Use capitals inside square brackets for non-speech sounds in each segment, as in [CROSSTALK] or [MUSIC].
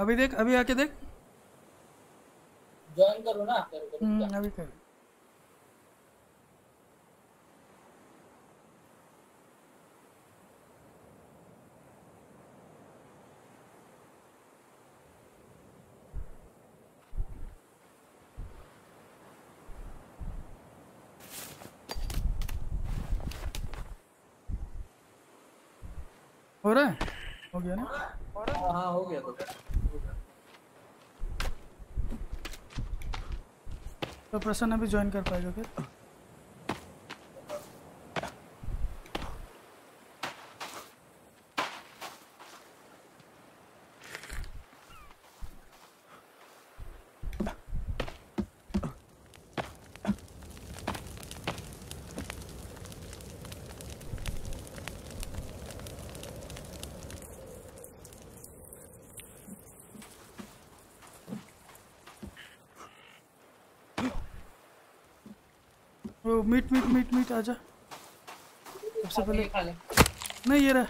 अभी देख अभी आके देख। ज्वाइन करो ना। करो हम्म, अभी कर। हो रहा है? हो गया ना? हाँ हाँ हो गया तो तो प्रसन्न अभी ज्वाइन कर पाएगा फिर वो मीट मीट मीट मीट आजा। सबसे पहले नहीं ये रहा।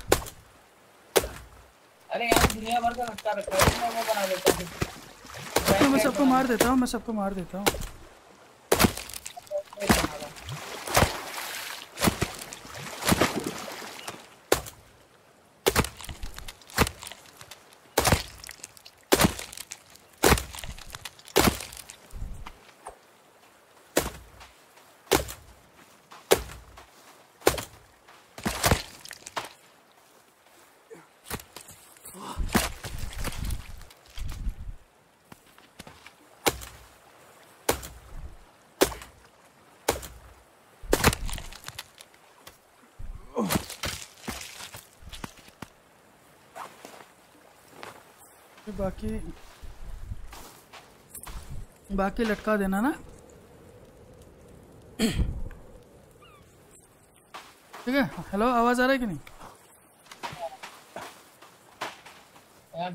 अरे यार दुनिया भर का रखा रखा है। मैं वो बना देता हूँ। तो मैं सबको मार देता हूँ मैं सबको मार देता हूँ फिर बाकी बाकी लटका देना ना। ठीक है? हेलो, आवाज़ आ रहा है कि नहीं?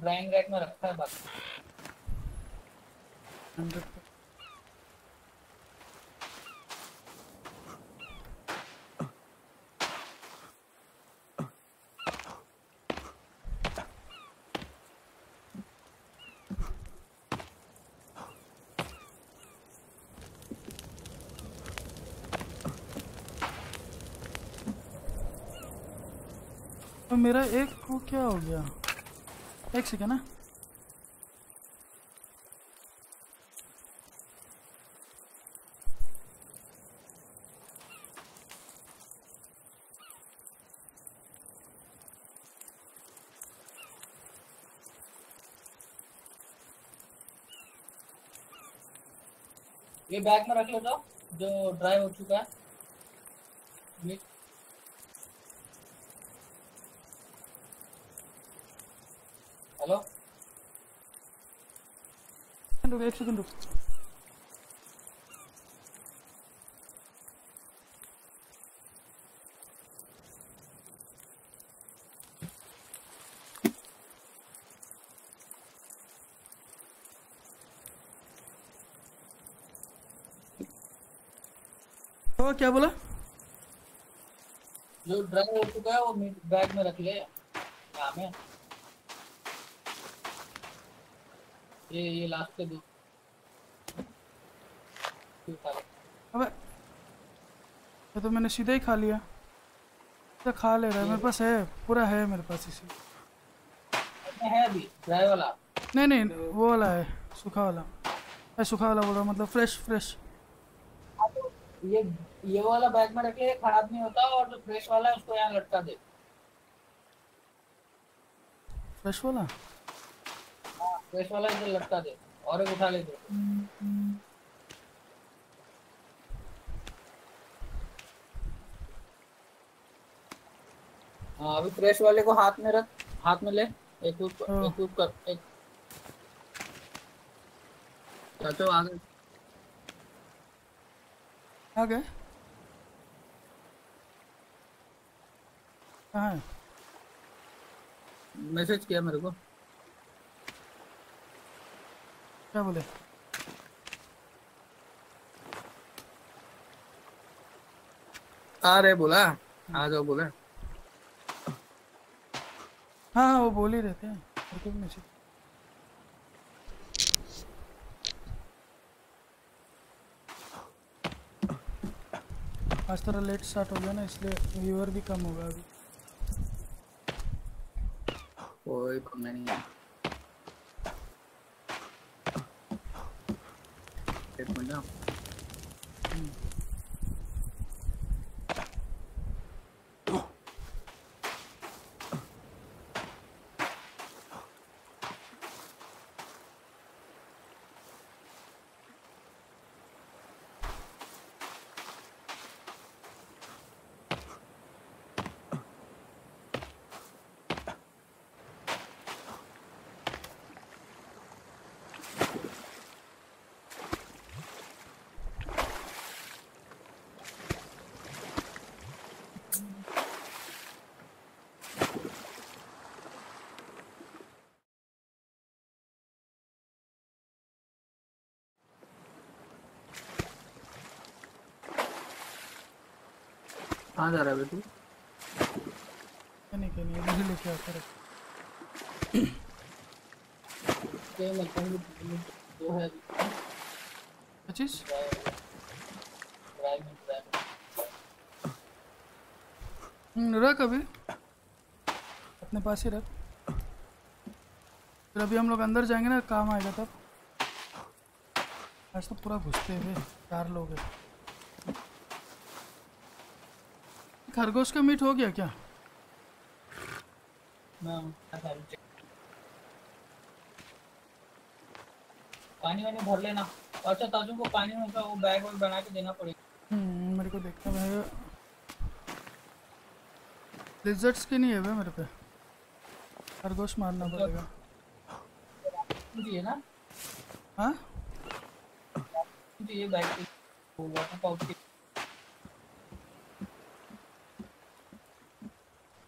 ड्राइंग रैक में रखा है बाकी। तो मेरा एक वो क्या हो गया? एक सेकेंड ना ये बैग में रख लो तो जो ड्राई हो चुका है ये हेलो एक सेकंड रुक तो क्या बोला जो ड्राई हो चुका है वो बैग में रख ले यहाँ में ये ये लास्ट के दो ये खा लो। अबे ये तो मैंने सीधा ही खा लिया। तो खा ले रहा है मेरे पास है पूरा है मेरे पास इसी। है अभी ड्राई वाला? नहीं नहीं वो वाला है सूखा वाला। है सूखा वाला बोल रहा मतलब फ्रेश फ्रेश। हाँ, तो ये ये वाला बैग में रख ले खराब नहीं होता और जो फ्रेश वाला है उसको यहाँ लटका दे। फ्रेश वाला? हाँ फ्रेश वाला इधर लटका दे और एक उठा ले दे हाँ फ्रेश वाले को हाथ में रख हाथ में ले एक ऊप हाँ। एक ऊप कर एक। चाचो आगे। आ गए कहाँ है? मैसेज किया मेरे को। क्या बोले? आ रहे बोला। आ जाओ बोले। हाँ, हाँ वो बोल ही रहते हैं एक एक मैसेज? आज थोड़ा लेट स्टार्ट हो गया ना, इसलिए व्यूअर भी कम होगा अभी। कोई कमी नहीं है। एक मिनट। कहाँ जा रहा है बे तू? नहीं नहीं मुझे लेके आता रहे के मैं दो है पच्चीस? हम्म, रख अभी। अपने पास ही रख। फिर अभी हम लोग अंदर जाएँगे ना काम आएगा तब। आज तो पूरा घुसते हुए चार लोग हैं। खरगोश का मीट हो गया क्या? पानी वानी भर लेना। अच्छा ताजू को पानी में वो बैग वैग बना के देना पड़ेगा। हम्म, मेरे को देखना की नहीं है मेरे पे। खरगोश मारना पड़ेगा। ना। हाँ? बैग की पाउच की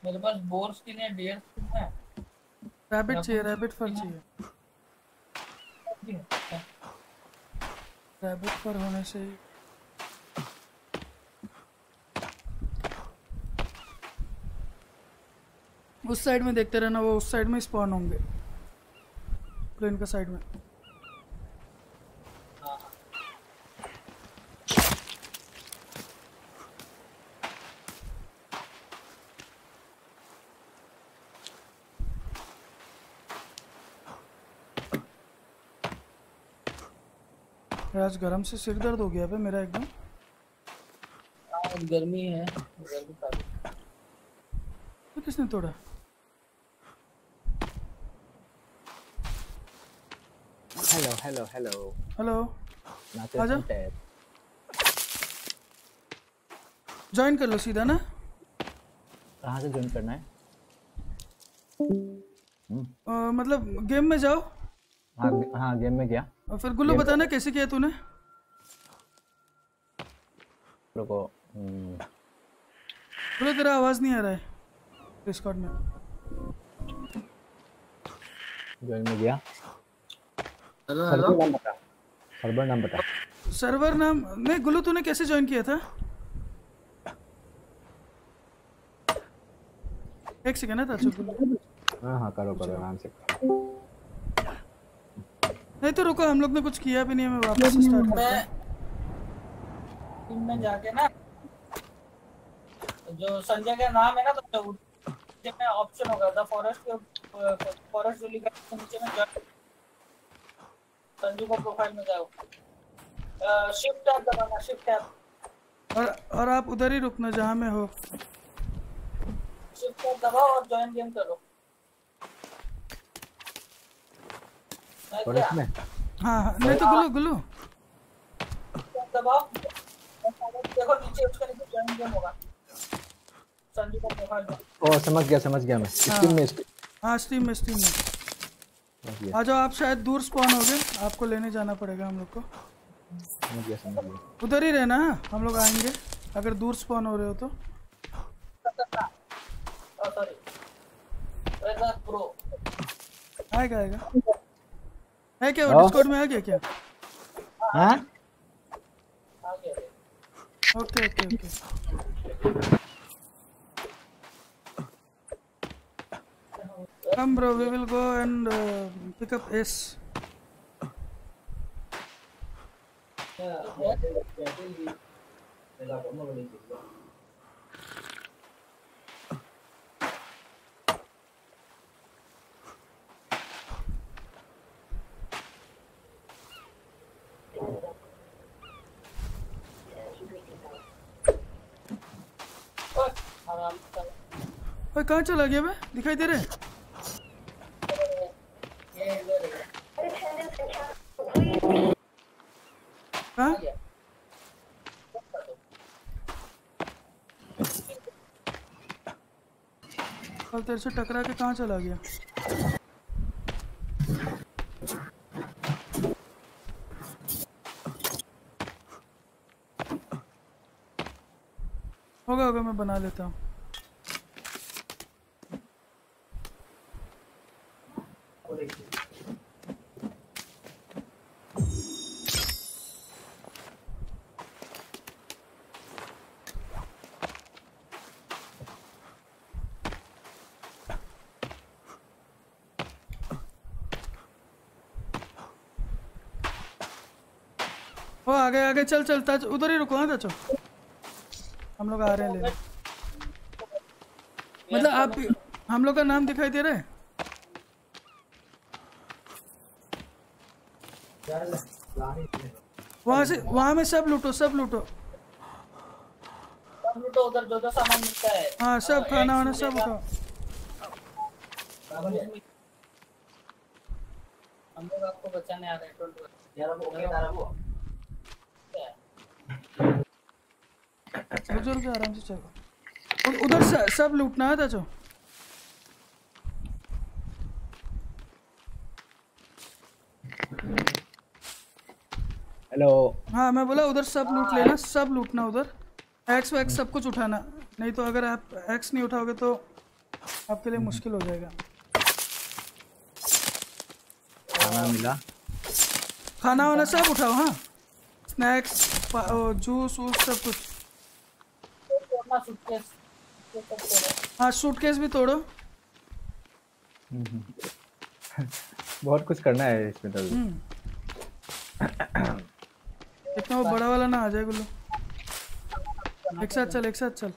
मेरे पास बोर स्किन है डियर स्किन है? रैबिट चाहिए रैबिट फर चाहिए। रैबिट फर होने से उस साइड में देखते रहना वो उस साइड में स्पॉन होंगे। प्लेन का साइड में। आज गर्म से सिर दर्द हो गया मेरा एकदम। हाँ, गर्मी है। गर्मी काफ़ी। तो किसने तोड़ा? हेलो हेलो हेलो हेलो आजा। ज्वाइन कर लो सीधा ना। कहाँ से ज्वाइन करना है? अ, मतलब गेम में जाओ। हाँ हाँ गेम में गया। और फिर गुल्लू बताना कैसे किया तूने? रुको हम्म, बोले तेरा आवाज़ नहीं आ रहा है डिस्कॉर्ड में। ज्वाइन में गया हेलो सर्वर नाम बता। सर्वर नाम बता। सर्वर नाम नहीं गुल्लू तूने कैसे ज्वाइन किया था? एक सेकेंड है ताजु गुल्लू। हाँ हाँ करो करो आराम से। करो नहीं तो रुको हम लोग ने कुछ किया भी नहीं है मैं वापस स्टार्ट मैं टीम में जाके ना जो संजय का नाम है ना तो नीचे में ऑप्शन होगा द फॉरेस्ट के फॉरेस्ट जो लिखा है नीचे में संजू को प्रोफ़ाइल में जाओ। शिफ्ट टैब दबाना शिफ्ट टैब और और आप उधर ही रुकना जहाँ में हो। शिफ्ट टैब दबाओ और ज्वाइन गेम करो। और इसमें? हाँ हाँ नहीं तो गुल्लू गुल्लू। दबाओ। देखो नीचे उसके नीचे गेम होगा। संजू का प्रोफ़ाइल में ओ समझ गया समझ गया मैं। स्टीम में स्टीम हाँ स्टीम में स्टीम में। आ जाओ आप शायद दूर स्पॉन हो गए आपको लेने जाना पड़ेगा हम लोग को। समझ गया समझ गया। उधर ही रहना हाँ? हम लोग आएँगे। अगर दूर स्पॉन हो रहे हो तो। प्रो आएगा आएगा। है क्या। डिस्कॉर्ड में आ गया क्या? हाँ? Okay okay okay Come bro, we will go and uh, pick up S. ओए, आराम से। कहाँ चला गया बे दिखाई दे रहे है। कल तेरे से टकरा के कहाँ चला गया? होगा होगा, मैं बना लेता हूँ ओ आगे आगे चल चल ताज उधर ही रुको हाँ ताचो हम लोग आ रहे हैं लेने। मतलब आप हम लोग का नाम दिखाई दे रहा है? वहाँ से वहाँ में सब लूटो सब लूटो। सब लूटो उधर जो जो सामान मिलता है। हाँ सब खाना वाना सब उठाओ हम लोग आपको बचाने आ रहे हैं डोंट वरी रुक रुक आराम से चलो। उधर सब लूटना है ताचो हेलो हाँ मैं बोला उधर सब लूट लेना सब लूटना उधर। एक्स वैक्स सब कुछ उठाना। नहीं तो अगर आप एक्स नहीं उठाओगे तो आपके लिए मुश्किल हो जाएगा। खाना मिला? खाना वाना सब उठाओ हाँ? स्नैक्स जूस वूस सब कुछ तोड़ना सूटकेस सूटकेस सब तोड़ो हाँ सूटकेस भी तोड़ो। [LAUGHS] बहुत कुछ करना है इसमें तो हम्म। इतना वो बड़ा वाला ना आ जाए गुल्लू। एक साथ चल एक साथ चल।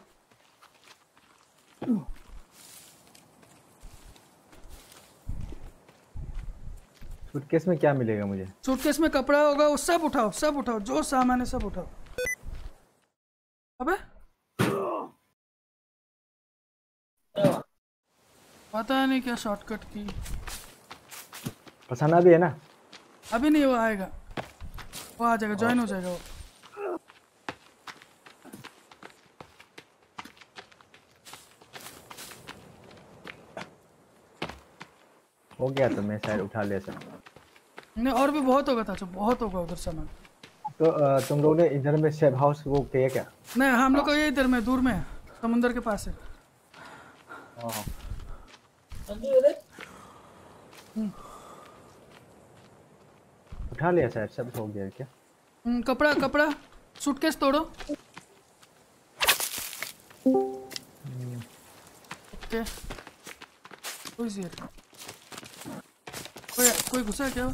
सूटकेस में क्या मिलेगा मुझे? सूटकेस में कपड़ा होगा वो सब उठाओ सब उठाओ जो सामान है सब उठाओ। अबे पता नहीं क्या शॉर्टकट की। फसाना भी है ना? अभी नहीं वो आएगा। वो आ जाएगा ज्वाइन हो जाएगा वो। हो गया तो मैं शायद उठा ले सकता नहीं और भी बहुत होगा था जो बहुत होगा उधर सामान। तो तुम लोग ने इधर में सेव हाउस वो किया क्या? नहीं हम लोग का ये इधर में दूर में है समुंदर के पास है। संजू इधर उठा लिया शायद सब हो गया क्या? हम्म, कपड़ा कपड़ा सूटकेस तोड़ो। ओके कोई सी कोई कोई घुसा है क्या?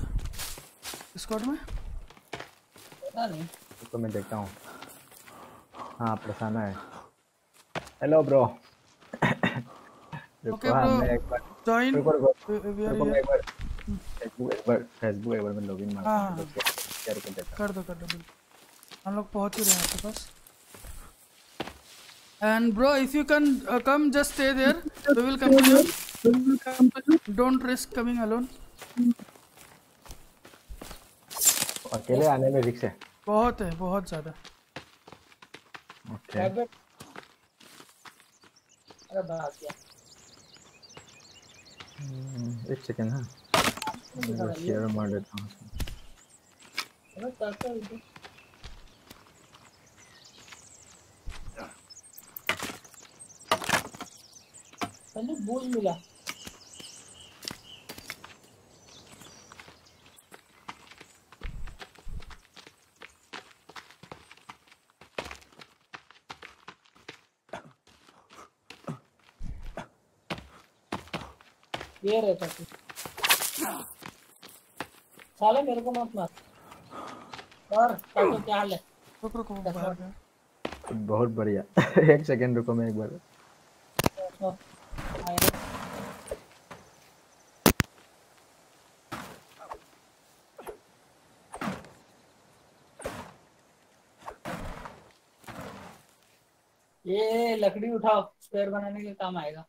स्कॉट में? पता नहीं। तो मैं देखता हूँ। हाँ प्रसाना है। हेलो ब्रो एक बार जॉइन फेसबुक एक बार फेसबुक एक बार मैं लॉगिन मार। शेयर कर देता कर दो कर दो हम लोग पहुँच ही रहे हैं आपके पास. And bro if you can come just stay there we will come to you don't risk coming alone हूँ। अकेले आने में रिक्स है। बहुत है बहुत ज़्यादा. ओके अरे भाग गया। एक सेकंड हाँ। मैं शेयर मार लेता हूँ। अरे काका इधर पहले बोल मिला। ये रहता तू साले मेरे को मत मार। और ताको क्या हाल है? रुक रुक बाहर गया बहुत बढ़िया। [LAUGHS] एक सेकंड रुको मैं एक बार। तो ये लकड़ी उठाओ स्पेयर बनाने के काम आएगा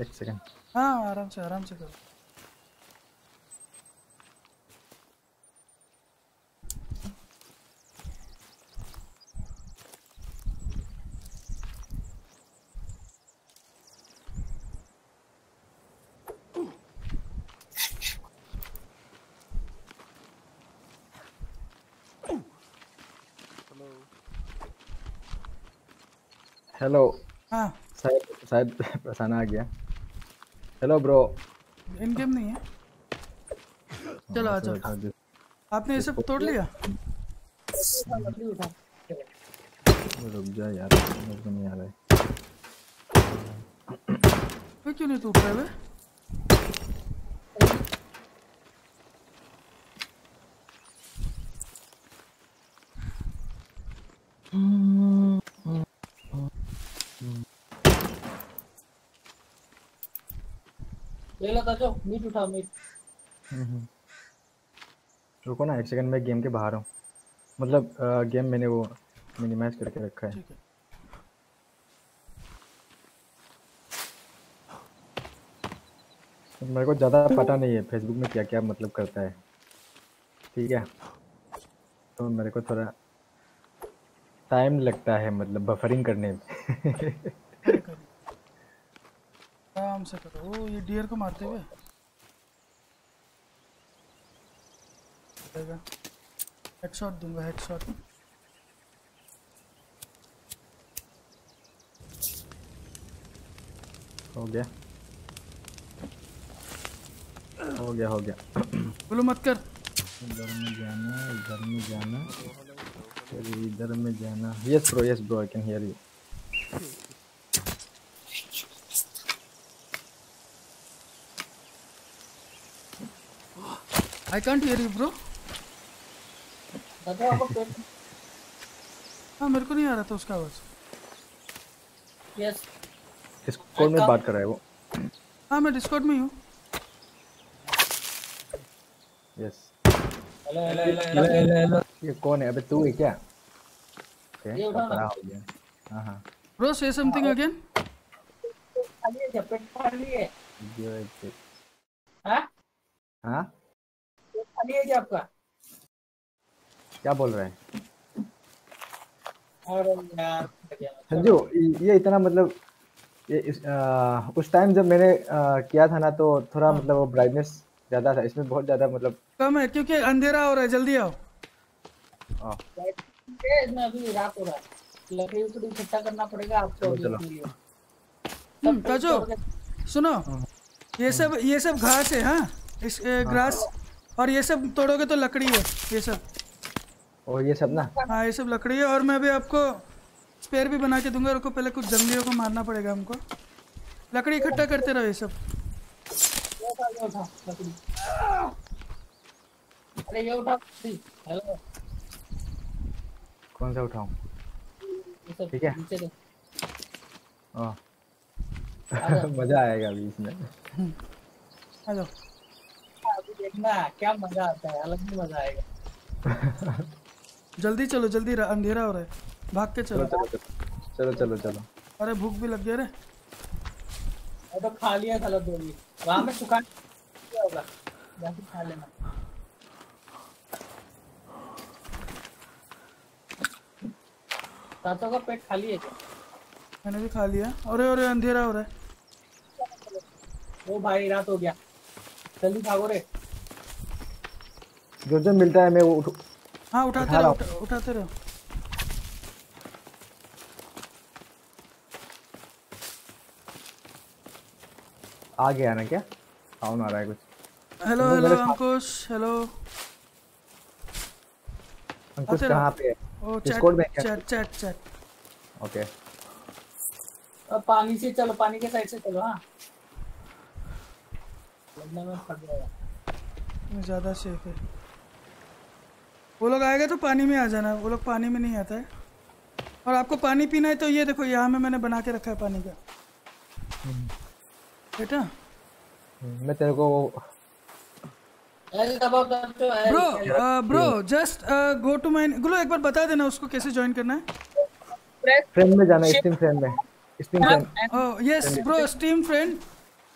एक सेकंड हाँ आराम से आराम से करो हेलो हाँ शायद शायद प्रसन्न आ गया हेलो ब्रो इन गेम नहीं है। चलो आ जाओ। आपने ये सब तोड़ लिया? रुक जा यार समझ नहीं आ रहा है। क्यों नहीं टूट रहा वे? ये लो ताजो मीट उठाओ मीट। रुको ना एक सेकंड मैं गेम के बाहर हूँ। मतलब आ, गेम मैंने वो मिनिमाइज करके रखा है। मेरे को ज़्यादा पता नहीं है फेसबुक में क्या क्या मतलब करता है। ठीक है? तो मेरे को थोड़ा टाइम लगता है मतलब बफरिंग करने में। [LAUGHS] से करो ओ ये डियर को मारते हुए। हेडशॉट दूँगा हेडशॉट हो गया। हो गया हो गया। बोलो मत कर। इधर में जाना इधर में जाना इधर में जाना yes bro yes bro I can hear you I can't hear you bro ताजो आपको पेट हाँ मेरे को नहीं आ रहा था उसका आवाज़। यस इस कॉल में बात कर रहा है वो। हाँ मैं डिस्कॉर्ड में ही हूँ। Yes hello hello hello hello hello ये कौन है? अबे तू है क्या? ओके ये उठा। पकड़ा हो गया। हाँ हाँ। ब्रो से समथिंग अगेन खाली है क्या? पेट खाली है। ये ये- हाँ? हाँ? खाली है क्या आपका? क्या बोल रहा है? अरे संजू ये इतना मतलब ये इस, आ, उस टाइम जब मैंने आ, किया था ना तो थोड़ा हाँ। मतलब वो ब्राइटनेस ज़्यादा था इसमें बहुत ज़्यादा मतलब कम है क्योंकि अंधेरा हो रहा है जल्दी आओ। आ, इसमें अभी रात हो रहा है। लकड़ी उकड़ी इकट्ठा करना पड़ेगा आपको चलो। हम्म, सुनो ये सब ये सब घास है हाँ? इस ग्रास। और ये सब तोड़ोगे तो लकड़ी है ये सब। और ये सब ना? हाँ ये सब लकड़ी है और मैं अभी आपको स्पेयर भी बना के दूँगा रुको पहले कुछ जंगलियों को मारना पड़ेगा हमको। लकड़ी इकट्ठा करते रहो ये सब। अरे ये उठा। हेलो। कौन सा उठाऊं? ठीक है। नीचे दे। आ, [LAUGHS] मज़ा आएगा अभी इसमें। अभी देखना क्या मज़ा आता है अलग ही मज़ा आएगा। [LAUGHS] जल्दी चलो जल्दी अंधेरा हो रहा है। भाग के चलो। चलो चलो चलो अरे भूख भी लग गया रे मैं तो खा लिया था दो भी। वहाँ में सुखा क्या होगा। जाके खा लेना। तातो का पेट खाली है क्या? मैंने भी खा लिया। अरे अरे अंधेरा हो रहा है। ओ भाई रात हो गया। जल्दी भागो रे। जो जो मिलता है मैं वो उठ। हाँ उठाते रहो उठा, उठाते रहो। आ गया ना क्या? साउंड आ रहा है कुछ। Hello hello Ankush hello. Ankush कहाँ पे है? ओ Discord में? Chat chat chat. ओके। अब पानी से चलो पानी के साइड से चलो हाँ। लगने में फट जाएगा ज़्यादा सेफ़ है। वो लोग आएगा तो पानी में आ जाना वो लोग पानी में नहीं आता है। और आपको पानी पीना है तो ये देखो यहाँ में मैंने बना के रखा है पानी का। बेटा? मैं तेरे को bro bro just go to mine Gullu एक बार बता देना उसको कैसे ज्वाइन करना है। फ्रेंड में जाना स्टीम फ्रेंड में। Steam friend yes, bro, Steam friend,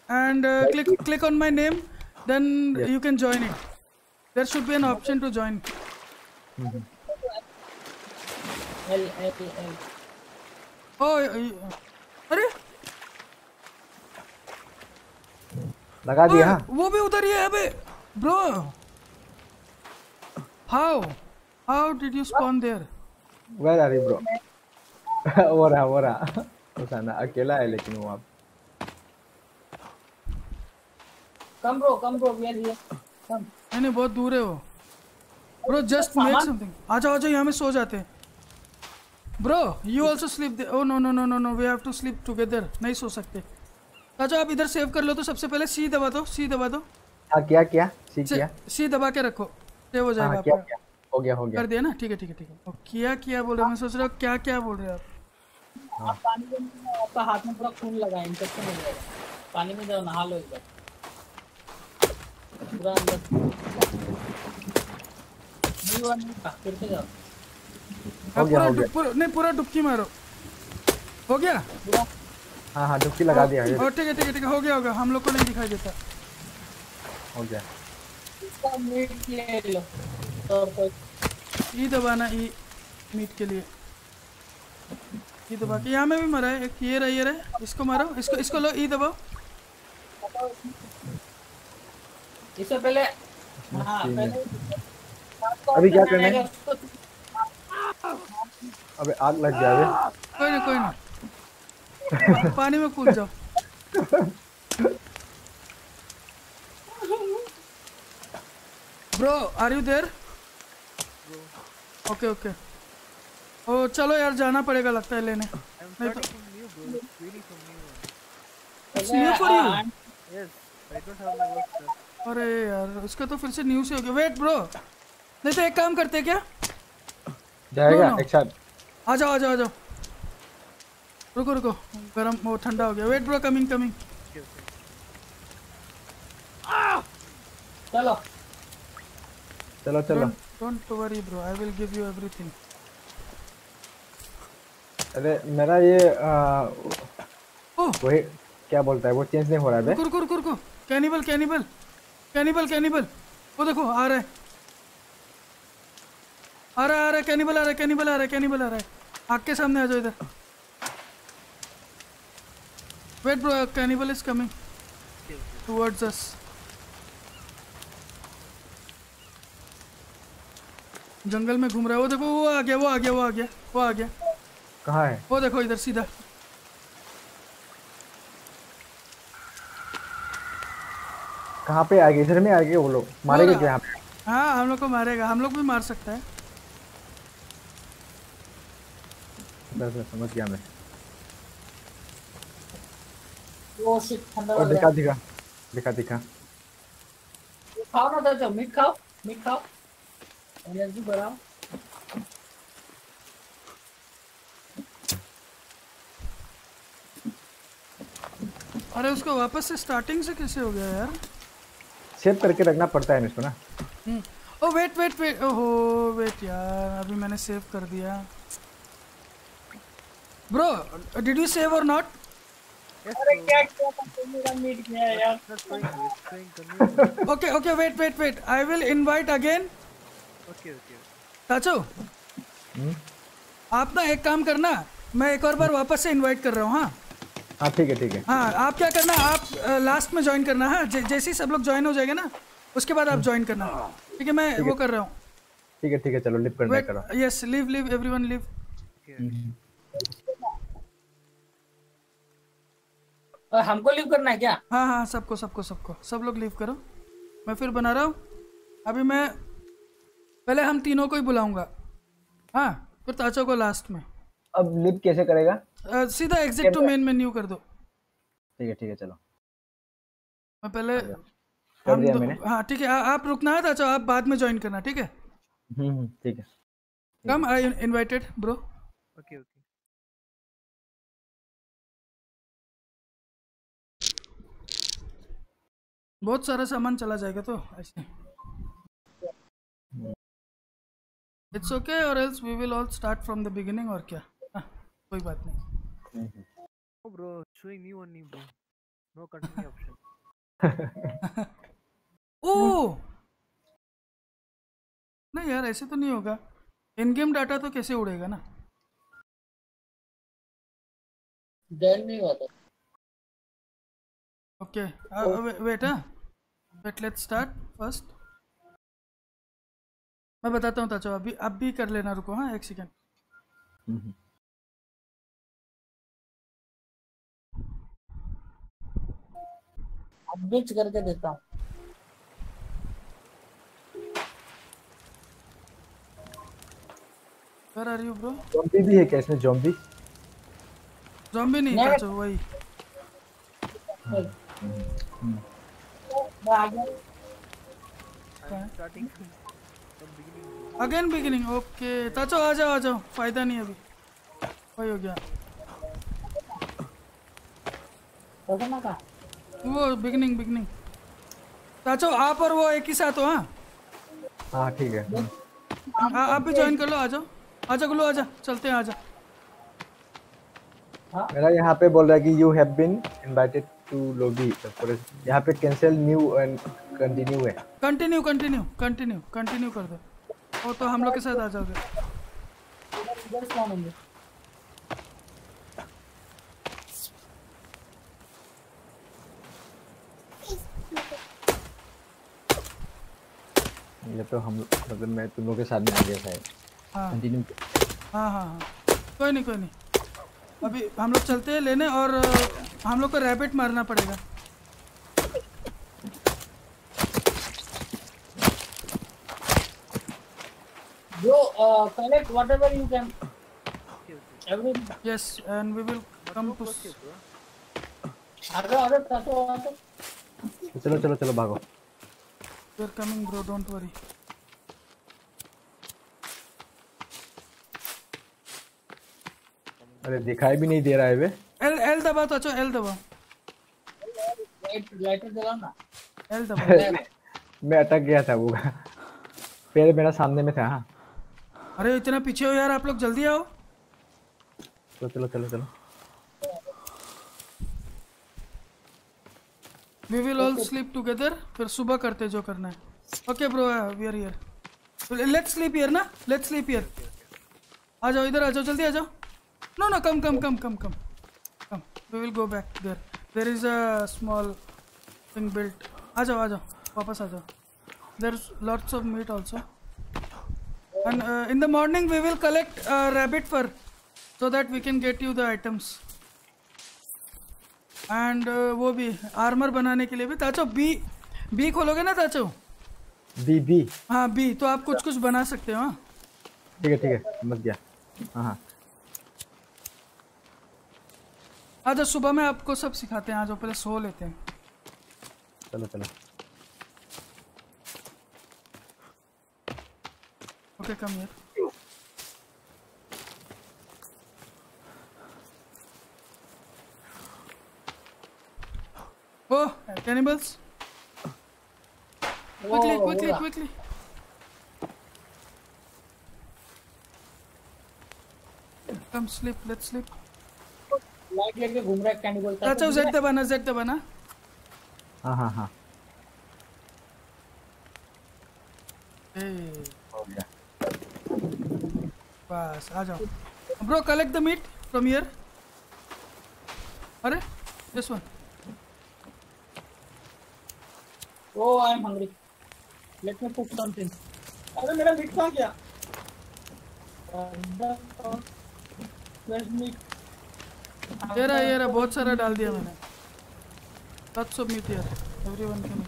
and uh, click click on my name. Then you can join it. There should be an option to join. L L Oh, अरे। लगा दिया। हाँ वो भी उधर ही है अबे। Bro how how did you spawn there where are you bro वो रहा वो रहा। उसाना अकेला है लेकिन वो आप bro come bro we are here. Come. नहीं नहीं बहुत दूर है वो। ब्रो जस्ट मेक समथिंग आ जाओ आ जाओ यहाँ में सो जाते हैं। Bro you also sleep oh no no no no no we have to sleep together नहीं सो सकते। आ जाओ आप इधर सेव कर लो तो सबसे पहले सी दबा दो सी दबा दो। हाँ क्या क्या सी- किया। सी दबा के रखो। सेव हो जाएगा हाँ आपका। क्या। हो गया हो गया। कर दिया ना? ठीक है ठीक है ठीक है। और किया क्या बोल रहे हो मैं सोच रहा हूँ क्या क्या बोल रहे हो आप? आप पानी में आपका हाथ में पूरा खून लगा है इंफेक्शन हो जाएगा पानी में जाओ नहा लो एक बार पूरा अंदर नहीं हुआ नहीं था फिर से जाओ हाँ, गया, पूरा हो गया। डुब- पूरा- नहीं पूरा डुबकी मारो। हो गया हाँ हाँ डुबकी लगा दिया और ठीक है ठीक है ठीक है हो गया होगा हम लोग को नहीं दिखाई देता। हो गया। इसका मीट ले लो। तो ई दबाना ई मीट के लिए। ई दबा के यहाँ में भी मरा है एक ये रहा ये रहा इसको मारो इसको इसको लो ई दबाओ। इससे पहले हाँ। पहले अभी क्या करना है? अबे आग लग गया अबे कोई ना कोई ना पानी में कूद जाओ। Bro are you there? Okay okay. ओ चलो यार जाना पड़ेगा लगता है लेने। नहीं तो It's new for you. अरे यार उसका तो फिर से न्यू से हो गया। वेट ब्रो नहीं तो एक काम करते क्या? जाएगा. एक साथ। आ जाओ आ जाओ आ जाओ। रुको रुको। गरम वो ठंडा हो गया। वेट ब्रो कमिंग कमिंग चलो। चलो चलो। Don't worry bro I will give you everything अरे मेरा ये आ, ओह वही क्या बोलता है? वो चेंज नहीं हो रहा है रुको रुको रुको कैनिबल कैनिबल कैनिबल कैनिबल वो देखो आ रहा है। आ रहा आ रहा कैनिबल आ रहा है कैनिबल आ रहा कैनिबल आ रहा है आग के सामने आ जाओ इधर। Wait bro cannibal is coming towards us जंगल में घूम रहा है। वो देखो वो आ गया वो आ गया वो आ गया वो आ गया। कहाँ है? वो देखो इधर सीधा। कहाँ पे आगे? इधर में आगे वो लोग। मारेंगे क्या यहाँ पे? हाँ हम लोग को मारेगा। हम लोग भी मार सकता है। बस बस समझ गया मैं। वो शिट ठंडा और लग दिखा दिखा दिखा दिखा। खाओ ना तो मीट खाओ मीट खाओ। एनर्जी बढ़ाओ अरे उसको वापस से स्टार्टिंग से कैसे हो गया यार? सेव करके रखना पड़ता है इसको ना। हम्म। ओ वेट वेट वेट ओहो वेट यार अभी मैंने सेव कर दिया। ब्रो डिड यू सेव और नॉट अरे क्या किया था? मेरा मीट गया यार। Okay okay wait wait wait I will invite again okay ताचो हम्म? आप ना एक काम करना मैं एक और बार वापस से इनवाइट कर रहा हूँ हाँ? हाँ ठीक है ठीक है। हाँ आप क्या करना आप लास्ट में ज्वाइन करना हाँ? जै- जैसे ही सब लोग ज्वाइन हो जाएँगे ना उसके बाद आप ज्वाइन करना। ठीक है मैं वो कर रहा हूँ। ठीक है ठीक है चलो लिप करना करो। Yes leave leave everyone leave और हमको लीव करना है क्या? हाँ हाँ सबको सबको सबको। सब लोग लीव करो। मैं फिर बना रहा हूँ। अभी मैं पहले हम तीनों को ही बुलाऊँगा। हाँ फिर ताचो को लास्ट में। अब लिप कैसे करेगा? अ, सीधा एग्जिट टू मेन मेन्यू कर दो। ठीक है ठीक है चलो। मैं पहले कर हम दिया दो- मैंने। हाँ ठीक है आ- आप रुकना है ताचो आप बाद में ज्वाइन करना ठीक है? हम्म हम्म, ठीक है। Come I invited bro okay okay बहुत सारा सामान चला जाएगा तो ऐसे it's okay or else we will all start from the beginning और क्या हाँ, कोई बात नहीं। Oh, bro, showing me only, bro. No continue option. [LAUGHS] ओ नहीं यार ऐसे तो नहीं होगा इन गेम डाटा तो कैसे उड़ेगा ना जॉइन नहीं हुआ था ओके वेट हाँ वेट लेट्स स्टार्ट फ़र्स्ट मैं बताता हूँ ताचो अभी अब भी कर लेना रुको हाँ एक सेकेंड। अब करके देता हूँ। Where are you bro zombie भी है क्या इसमें zombie? जॉम्बी नहीं नहीं। ताचो वही। अगेन बिगिनिंग ओके ताचो आ जाओ आ जाओ फ़ायदा नहीं अभी। वही हो गया। वो बिगिनिंग बिगिनिंग ताचो आप और वो एक ही साथ हो हाँ? हाँ ठीक है। आ, आप भी ज्वाइन कर लो आ जाओ आ जाओ गुल्लू आ जा चलते हैं आ जा मेरा यहाँ पे बोल रहा है कि you have been invited to lobby यहाँ पे कैंसिल न्यू एंड कंटिन्यू है। कंटिन्यू कंटिन्यू कंटिन्यू कंटिन्यू कर दो। वो तो हम लोग के साथ आ जाओगे। ये तो हम मतलब मैं तुम लोग के साथ में आ गया शायद। हाँ। कंटिन्यू हाँ हाँ हाँ। कोई नहीं कोई नहीं। अभी हम लोग चलते हैं लेने और हम लोग को रैबिट मारना पड़ेगा। Bro, uh, collect whatever you can. चलो चलो चलो भागो। We are coming bro don't अरे दिखाई भी नहीं दे रहा है वे। एल एल दबाओ तो अच्छा एल लाइटर जलाओ ना एल दबाओ मैं अटक गया था वो। पैर मेरा सामने में था हाँ। अरे इतना पीछे हो यार आप लोग जल्दी आओ। चलो चलो चलो चलो। We will all sleep together फिर सुबह करते जो करना है। Okay bro we are here let's sleep here ना? लेट्स स्लीप हियर आ जाओ इधर आ जाओ जल्दी आ जाओ। No no come come come come come come we will go back there there is a small thing built आ जाओ आ जाओ वापस आ जाओ there is lots of meat also and in the morning we will collect so that we can get you the items. And वो भी armour बनाने के लिए भी। ताचो बी बी खोलोगे ना ताचो? बी बी हाँ बी तो आप कुछ कुछ बना सकते हो हाँ? ठीक है ठीक है. समझ गया. हाँ हाँ. आजा सुबह में आपको सब सिखाते हैं आज पहले सो लेते हैं। चलो चलो। ओके कम यार ओ cannibals quickly quickly quickly come sleep let's sleep light लेके घूम रहा है कैंडिबल अच्छा जेड दबाना जेड दबाना हाँ हाँ हाँ हो गया बस आ जाओ bro collect the meat from here अरे this one Oh, I'm hungry. Let me cook something. अरे मेरा मीट कहाँ गया? Where's meat? ये रहा ये रहा बहुत सारा डाल दिया मैंने। सात सौ मीट यार एवरीवन के लिए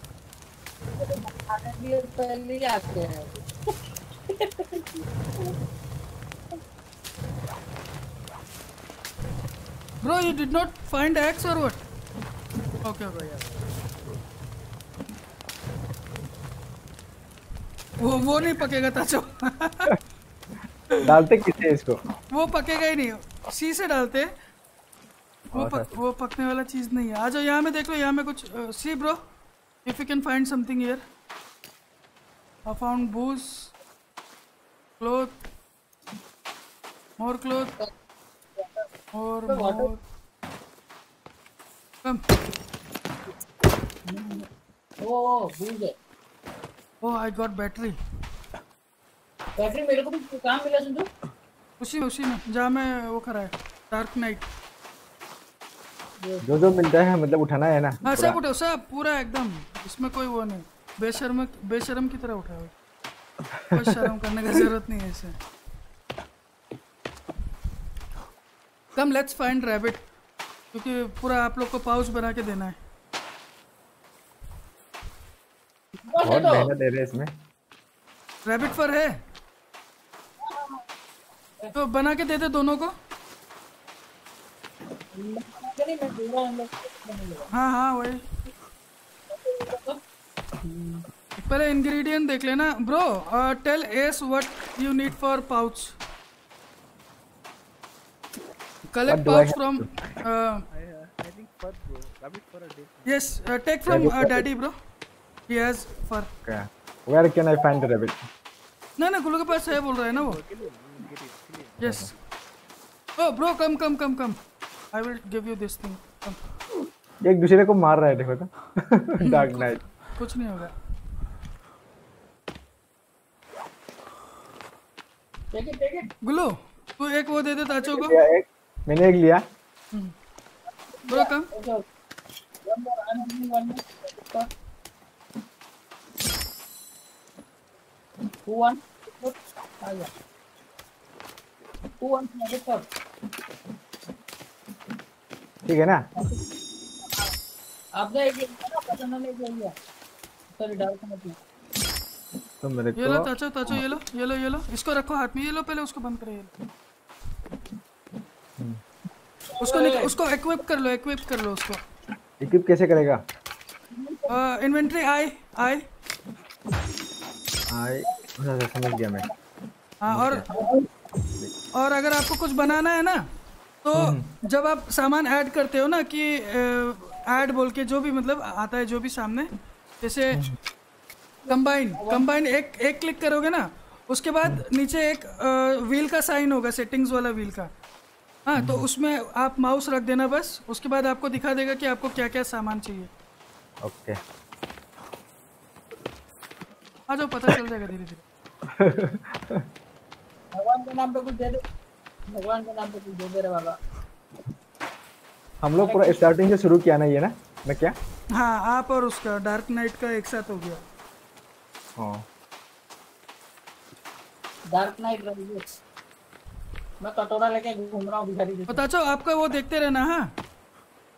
bro you did not find x or what? वो वो नहीं पकेगा ताचो [LAUGHS] डालते किसे इसको? वो पकेगा ही नहीं। सी से डालते। वो पक, वो पकने वाला चीज़ नहीं है। आ जाओ यहाँ में देख लो यहाँ में कुछ see bro if you can find something here I found booze cloth more cloth और मोर कम ओ भूल गए oh I got battery battery मेरे को भी काम मिला संजू उसी में उसी में जहाँ मैं वो करा है डार्क नाइट जो जो मिलता है मतलब उठाना है ना? हाँ सब उठो सब पूरा एकदम। इसमें कोई वो नहीं। बेशर्म बेशर्म की तरह उठाओ। कोई शर्म करने की ज़रूरत नहीं है इसे। कम लेट्स फाइंड रैबिट क्योंकि पूरा आप लोग को पाउच बना के देना है। बहुत मेहनत दे रहे हैं इसमें। रैबिट फर है? तो बना के दे दे दोनों को। हाँ हाँ वही। पहले इंग्रेडिएंट देख लेना। Bro tell us what you need for pouch collect pouch from yes take from daddy bro he has for where can I find the rabbit ना ना गुल्लू के पास है बोल रहा है ना वो yes oh bro come come come come I will give you this thing. Come. एक दूसरे को मार रहा है देखो तो। [LAUGHS] डार्क नाइट कुछ नहीं होगा। Take it take it Gullu तू एक वो दे दे ताचो को। एक। मैंने एक लिया। Bro come I am giving one more Who won? Who won? ठीक है ना? आपने एक पसंद नहीं किया लिया। सॉरी डार्क मत तो मेरे को ये लो ताचो ताचो ये लो ये लो ये लो। इसको रखो हाथ में ये लो पहले उसको बंद करो ये लो। उसको निक- उसको इक्विप कर लो इक्विप कर लो उसको। इक्विप कैसे करेगा? इन्वेंट्री आई आई आई अच्छा अच्छा, समझ गया मैं। हाँ और और अगर आपको कुछ बनाना है ना तो जब आप सामान ऐड करते हो ना कि ऐड बोल के जो भी मतलब आता है जो भी सामने जैसे कंबाइन कंबाइन एक एक क्लिक करोगे ना उसके बाद नीचे एक व्हील का साइन होगा सेटिंग्स वाला व्हील का। हाँ तो उसमें आप माउस रख देना बस उसके बाद आपको दिखा देगा कि आपको क्या क्या सामान चाहिए। ओके आ जाओ पता चल जाएगा धीरे धीरे [LAUGHS] [LAUGHS] भगवान के नाम पे कुछ दे दे। भगवान के नाम पे कुछ दे दे रे बाबा हम लोग पूरा स्टार्टिंग से शुरू किया ना ये ना? मैं क्या? हाँ आप और उसका डार्क नाइट का एक साथ हो गया। हाँ। डार्क नाइट राइजेस मैं कटोरा लेके घूम रहा हूँ भिखारी बता चो आपका वो देखते रहना हाँ?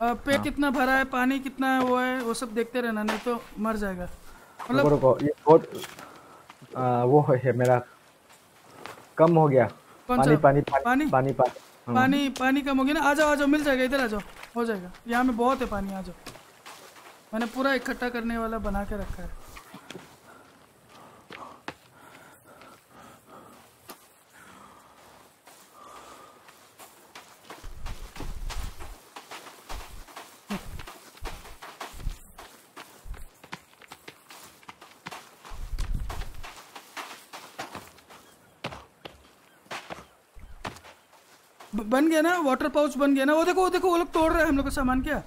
पे कितना भरा है पानी कितना है वो है वो सब देखते रहना नहीं तो मर जाएगा। मतलब रुको ये बहुत आ, वो है मेरा कम हो गया। कौन पानी सा? पानी पानी? पानी पानी पानी हाँ। पानी पानी कम हो गया ना आ जाओ आ जाओ मिल जाएगा इधर आ जाओ हो जाएगा यहाँ में बहुत है पानी आ जाओ मैंने पूरा इकट्ठा करने वाला बना के रखा है बन गया ना वाटर पाउच बन गया ना वो देखो वो देखो वो लोग तोड़ रहे हैं हम लोग का सामान क्या?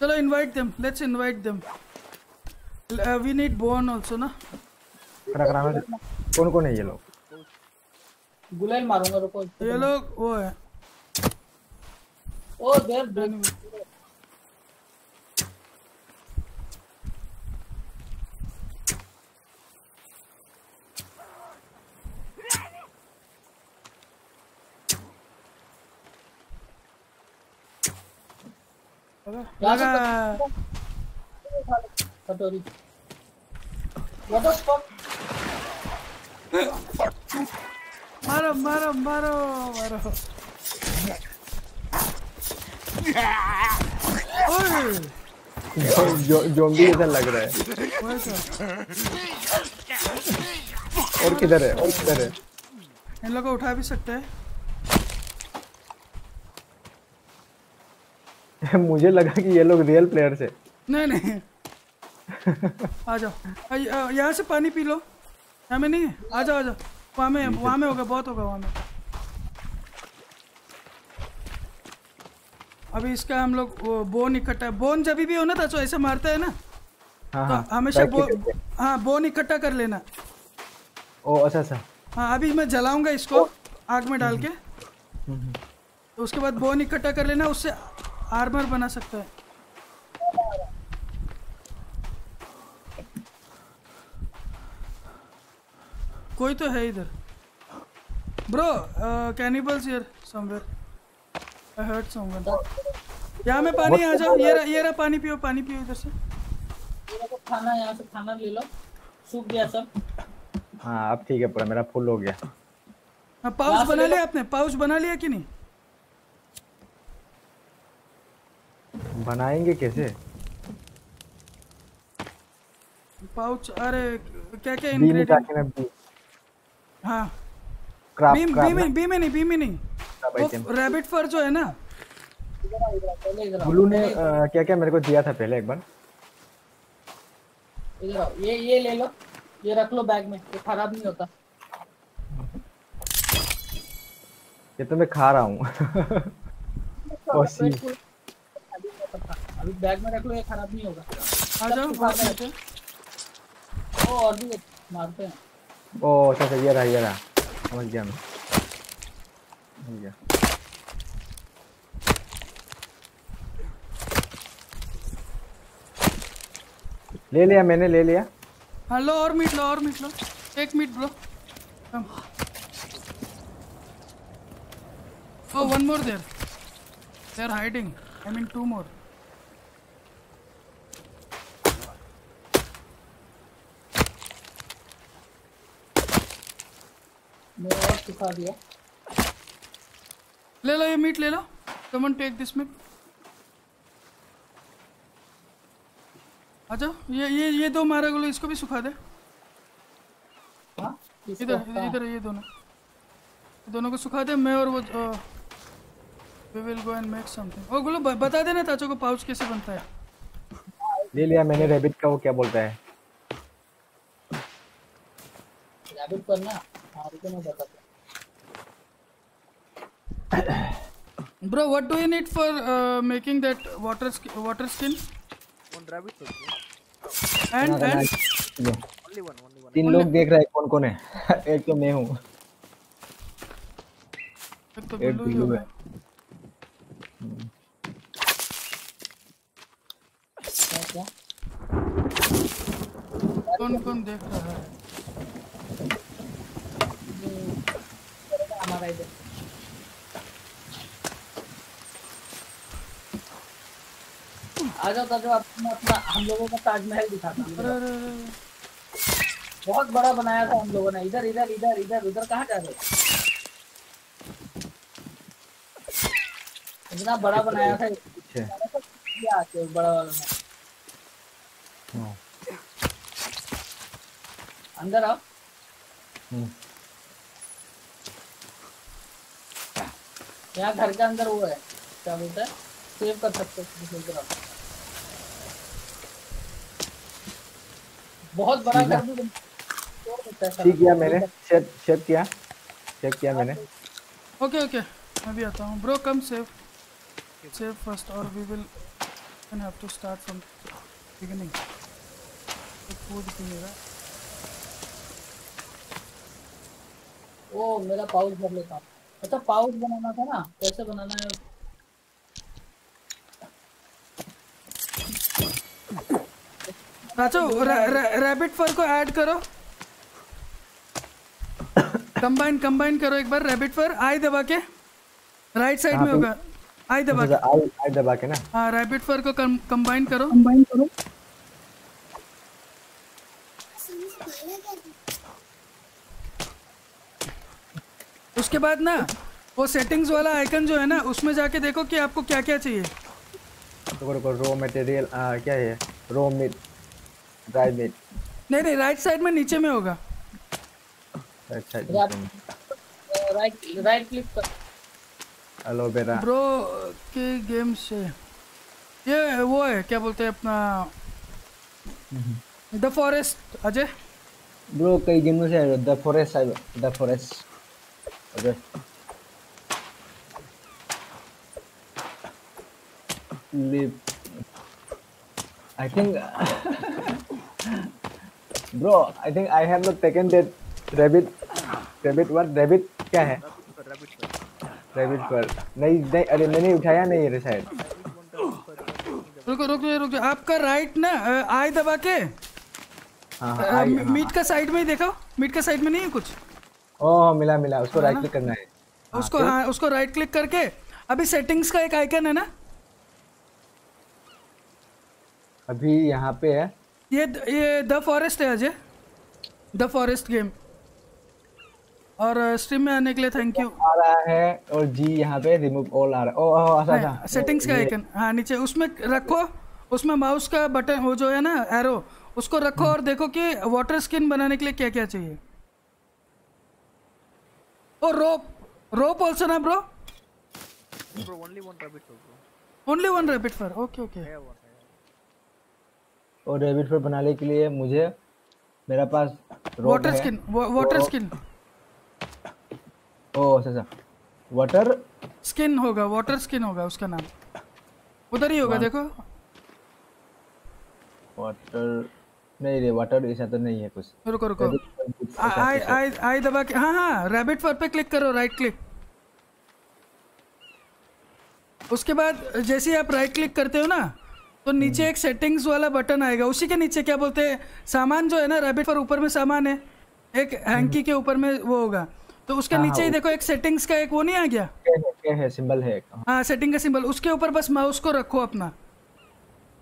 चलो invite them let's invite them we need bone also ना। कौन कौन है ये लोग? गुलेल मारूँगा रुको ये लोग वो है। ओ देर लगा। कटोरी। मारो मारो मारो मारो। ओए। जोम्बी जैसा लग रहा है। ओए और किधर है? और किधर है? इन लोग को उठा भी सकते हैं। [LAUGHS] मुझे लगा कि ये लोग रियल प्लेयर्स है नहीं नहीं। आ जाओ। यहाँ से पानी पी लो। यहाँ में नहीं है। आ जाओ आ जाओ। वहाँ में वहाँ में होगा बहुत होगा वहाँ में। अभी इसका हम लोग बोन इकट्ठा बोन जब भी हो ना तो ऐसे मारते हैं ना? हाँ तो हाँ। हमेशा बो हाँ। बोन इकट्ठा कर लेना। ओ अच्छा अच्छा। हाँ अभी मैं जलाऊँगा इसको आग में डाल के। तो उसके बाद बोन इकट्ठा कर लेना उससे आर्मर बना सकता है। कोई तो है इधर। Bro cannibals here somewhere I heard someone यहाँ में पानी आ जाओ ये रहा ये रहा पानी पियो पानी पियो इधर से। खाना यहाँ से खाना ले लो। सूख गया सब। हाँ अब ठीक है पूरा मेरा फुल हो गया। हाँ पाउच बना लिया आपने? पाउच बना लिया कि नहीं? बनाएँगे कैसे? पाउच अरे क्या क्या इंग्रेडिएंट हाँ क्राफ्ट बी बी क्राफ्ट में नहीं बी में नहीं वो रैबिट फर जो है ना इधर आओ, इधर आओ, पहले इधर आओ ब्लू ने। क्या क्या मेरे को दिया था पहले एक बार? इधर आओ ये ये ले लो। ये रख लो बैग में ये खराब नहीं होता। ये तो मैं खा रहा हूँ। [LAUGHS] अभी बैग में रख लो ये खराब नहीं होगा। आ जाओ बहुत ओ और भी मारते हैं। ओ अच्छा अच्छा ये रहा ये रहा। समझ गया मैं। समझ गया। ले लिया मैंने ले लिया। हाँ लो और मीट लो और मीट लो। एक meat bro come Oh, one more there. They're hiding. I mean, two more. मैं और सुखा दिया। ले लो ये मीट ले लो। Come on take this meat आ जाओ ये ये ये दो मारा गुलो इसको भी सुखा दे। हाँ इधर इधर हाँ। इधर ये दोनों। दोनों को सुखा दे मैं और वो we will go and make something ओ गुलो बता देना चाचो को पाउच कैसे बनता है। ले लिया मैंने रेबिट का वो क्या बोलता है? रैबिट करना हाँ मैं बताता हूँ bro what do you need for making that water water One rabbit also. And and Only one, only one. तीन लोग देख रहे हैं कौन कौन है? [LAUGHS] एक तो मैं हूँ। एक तो बिल्लू ही है। क्या कौन कौन देख रहा है ये करेगा हमारा इधर आ जाओ ताजो आपको अपना हम लोगों का ताजमहल दिखाता हूँ। बहुत बड़ा बनाया था हम लोगों ने। इधर इधर इधर इधर उधर कहाँ जा रहे हो? इतना बड़ा बनाया था। पीछे ये आके बड़ा वाला। हाँ, अंदर आओ। यहाँ घर के अंदर वो है क्या बोलते हैं सेव कर सकते हो के। बहुत बड़ा घर है सारा। ठीक किया मैंने शेप शेप किया शेप किया मैंने। ओके ओके मैं भी आता हूँ। Bro come save save first और we will can have to start from beginning food भी मेरा। ओ मेरा पाउच भर लेता हूँ। अच्छा पाउच बनाना था ना कैसे बनाना है राजो रैबिट फर को ऐड करो. कंबाइन कंबाइन करो एक बार रैबिट फर आई दबा के. राइट साइड में हाँ, होगा. आई दबा अच्छा, के. आई आई दबा के ना? हाँ रैबिट फर को कंबाइन करो. कंबाइन करो. उसके बाद ना वो सेटिंग्स वाला आइकन जो है ना उसमें जाके देखो कि आपको क्या क्या चाहिए रुको रुको रो मटेरियल क्या है? रो मीट ड्राई मीट नहीं नहीं राइट साइड में नीचे में होगा। अच्छा राइट राइट क्लिक कर। एलोवेरा ब्रो के गेम से। ये वो है क्या बोलते हैं अपना द फॉरेस्ट अजय। ब्रो कई गेमों से the forest the forest okay live I think [LAUGHS] bro I think I have not taken that rabbit rabbit what? Rabbit क्या है? Rabbit पर नहीं नहीं अरे मैंने उठाया नहीं है शायद। रुको रुको रुको आपका राइट ना आई दबा के। हाँ अ, हाँ। मी- मीट का साइड में ही देखो? मीट का साइड में नहीं है कुछ? ओह मिला मिला उसको राइट क्लिक करना है। उसको हाँ उसको राइट क्लिक करके अभी सेटिंग्स का एक आइकन है ना? अभी यहाँ पे है। ये ये द फॉरेस्ट है अजय। द फॉरेस्ट गेम और स्ट्रीम में आने के लिए थैंक यू आ रहा है और जी यहाँ पे रिमूव ऑल आ रहा है। ओह ओह अच्छा अच्छा। सेटिंग्स का आइकन हाँ नीचे उसमें रखो उसमें माउस का बटन वो जो है ना एरो उसको रखो और देखो कि वाटर स्किन बनाने के लिए क्या क्या चाहिए। ओ रोप रोप ऑल्सो ना bro bro only one rabbit for bro. Only one rapid fire okay okay I one और रेबिट पर बनाने के लिए मुझे मेरा पास वाटर स्किन वाटर स्किन अच्छा अच्छा। वाटर स्किन होगा वाटर स्किन होगा उसका नाम। उधर ही होगा देखो। वाटर नहीं रे वाटर ऐसा तो नहीं है कुछ। रुको रुको। आई आई आई दबा के हाँ हाँ रैबिट फर पे क्लिक करो राइट क्लिक उसके बाद जैसे ही आप राइट क्लिक करते हो ना तो नीचे एक सेटिंग्स वाला बटन आएगा। उसी के नीचे क्या बोलते हैं? सामान जो है ना रैबिट पर ऊपर में सामान है। एक हैंकी के ऊपर में वो होगा। तो उसके नीचे ही देखो एक सेटिंग्स का एक वो नहीं आ गया? क्या है है सिंबल है हाँ सेटिंग का सिंबल उसके ऊपर बस माउस को रखो अपना।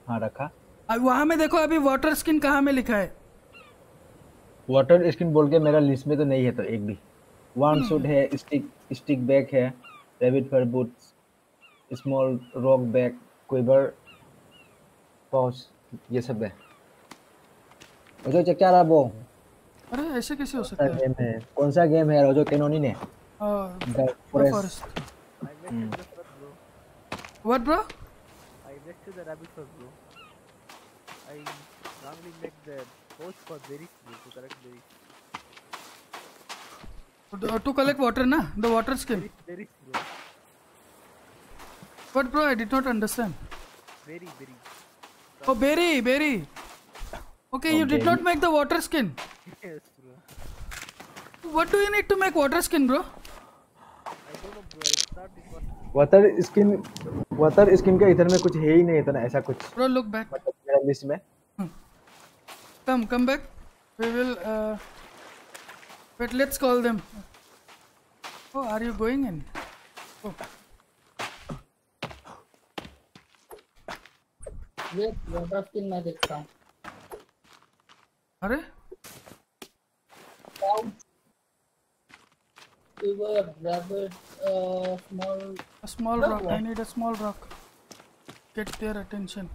हाँ रखा। वहाँ में देखो अभी वाटर स्किन कहाँ में लिखा है? वाटर स्किन बोल के मेरा लिस्ट में तो नहीं है तो एक भी। वन सूट है स्टिक स्टिक बैग है rabbit fur boots small rock bag quiver pouch ये सब है। रोजो चेक क्या रहा वो अरे ऐसे कैसे हो सकता कौन सा है? गेम है? कौन सा गेम है रोजो? कैनोनी ने। हाँ, the forest forest. I went to the first bro What bro? I went to the rabbit first bro I wrongly make the pouch for berries bro to collect berries To collect water na? The water skin. berries bro What bro? I did not understand. berry berry Oh berry, berry. Okay, oh, you did not make the water skin. yes bro What do you need to make water skin, bro? I don't know bro I thought it was water skin water skin का इधर में कुछ है ही नहीं इतना ऐसा कुछ Bro, look back. मतलब मेरा लिस्ट में Come, come back. We will... Uh... Wait, let's call them. Oh, are you going in? Oh. Wait, what up in my discount? Are? you? We were rabbit. uh, small. A small no, rock. What? I need a small rock. Get their attention.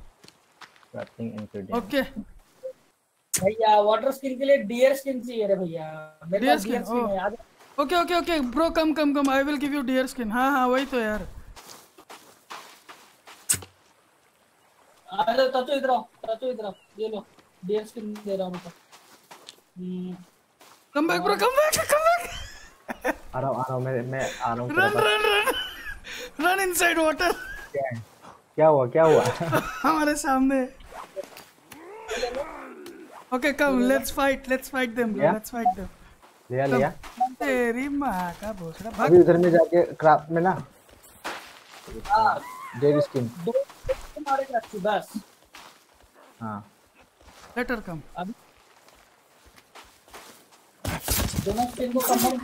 Nothing ingredient. Okay. भैया water skin के लिए deer skin चाहिए रे भैया। मेरे पास deer skin. है okay okay okay bro come come come I will give you deer skin हाँ हाँ वही तो यार। अरे इधर आओ इधर आओ। ये लो डियर स्किन दे रहा हूँ हम्म, come back bro come back come back आ रहा हूँ आ रहा हूँ मैं मैं आ रहा हूँ run run run run inside water क्या हुआ क्या हुआ? [LAUGHS] हमारे सामने। Okay come let's fight let's fight them Yeah. Let's fight them लिया लिया तेरी माँ का भोसड़ा भाग अभी उधर में जाके क्राफ्ट में ना हाँ, डेड स्किन दो तुम्हारे रखी बस हाँ लेटर कम अभी दोनों स्किन को कंबाइन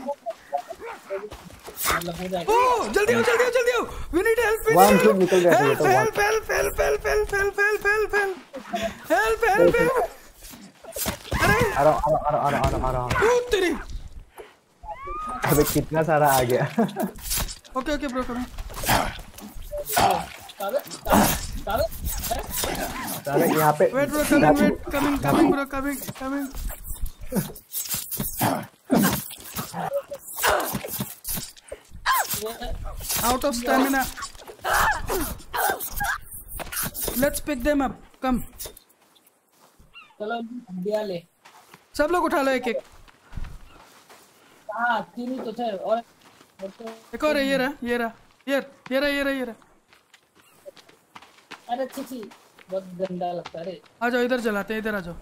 मतलब हो जाएगा ओ जल्दी आओ जल्दी आओ जल्दी आओ we need help we One shoot निकल गया हेल्प तो. Help help help help help help help help help help help अरे आ रहा आ रहा आ रहा आ रहा आ रहा ओ तेरी। अबे कितना सारा आ गया। ओके ओके ब्रो कावे कावे सारे यहाँ पे wait bro coming wait coming coming bro coming coming out of stamina let's pick them up come चलो हड्डियाँ ले। सब लोग उठा लो एक एक। हाँ तीन ही तो थे और और एक और ये रहा ये रहा ये ये रहा ये रहा ये रहा। अरे छी छी बहुत गंदा लगता है आ जाओ इधर जलाते हैं इधर आ जाओ।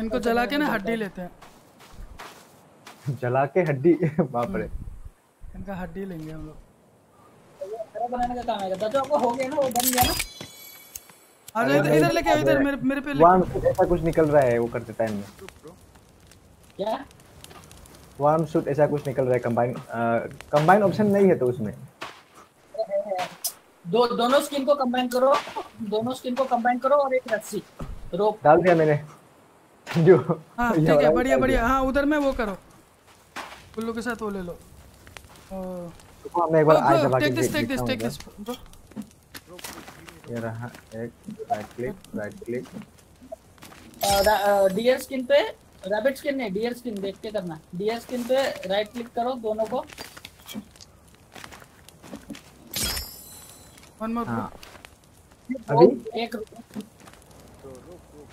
इनको जला के ना हड्डी लेते हैं। जला के हड्डी बाप रे। इनका हड्डी लेंगे हम लोग। बनाने का काम आपको हो गया ना वो बन गया ना? आ जाओ इधर इधर लेके आओ इधर मेरे मेरे पे वार्म ऐसा कुछ निकल रहा है वो करते टाइम में। क्या? वार्म सूट ऐसा कुछ निकल रहा है कंबाइन कंबाइन ऑप्शन नहीं है तो उसमें। दो दोनों स्किन को कंबाइन करो दोनों स्किन को कंबाइन करो और एक रस्सी। रोप डाल दिया मैंने। जो हाँ ठीक है बढ़िया बढ़िया। हाँ उधर में वो करो। कुल्लू के साथ वो ले लो। दिया। मैं एक बार आज दबा के टेक दिस देख टेक दिस टेक दिस ये रहा एक right click right click deer skin पे रैबिट स्किन नहीं डीयर स्किन देख के करना। डीयर स्किन पे राइट क्लिक करो दोनों को। वन मोर हाँ। अभी? एक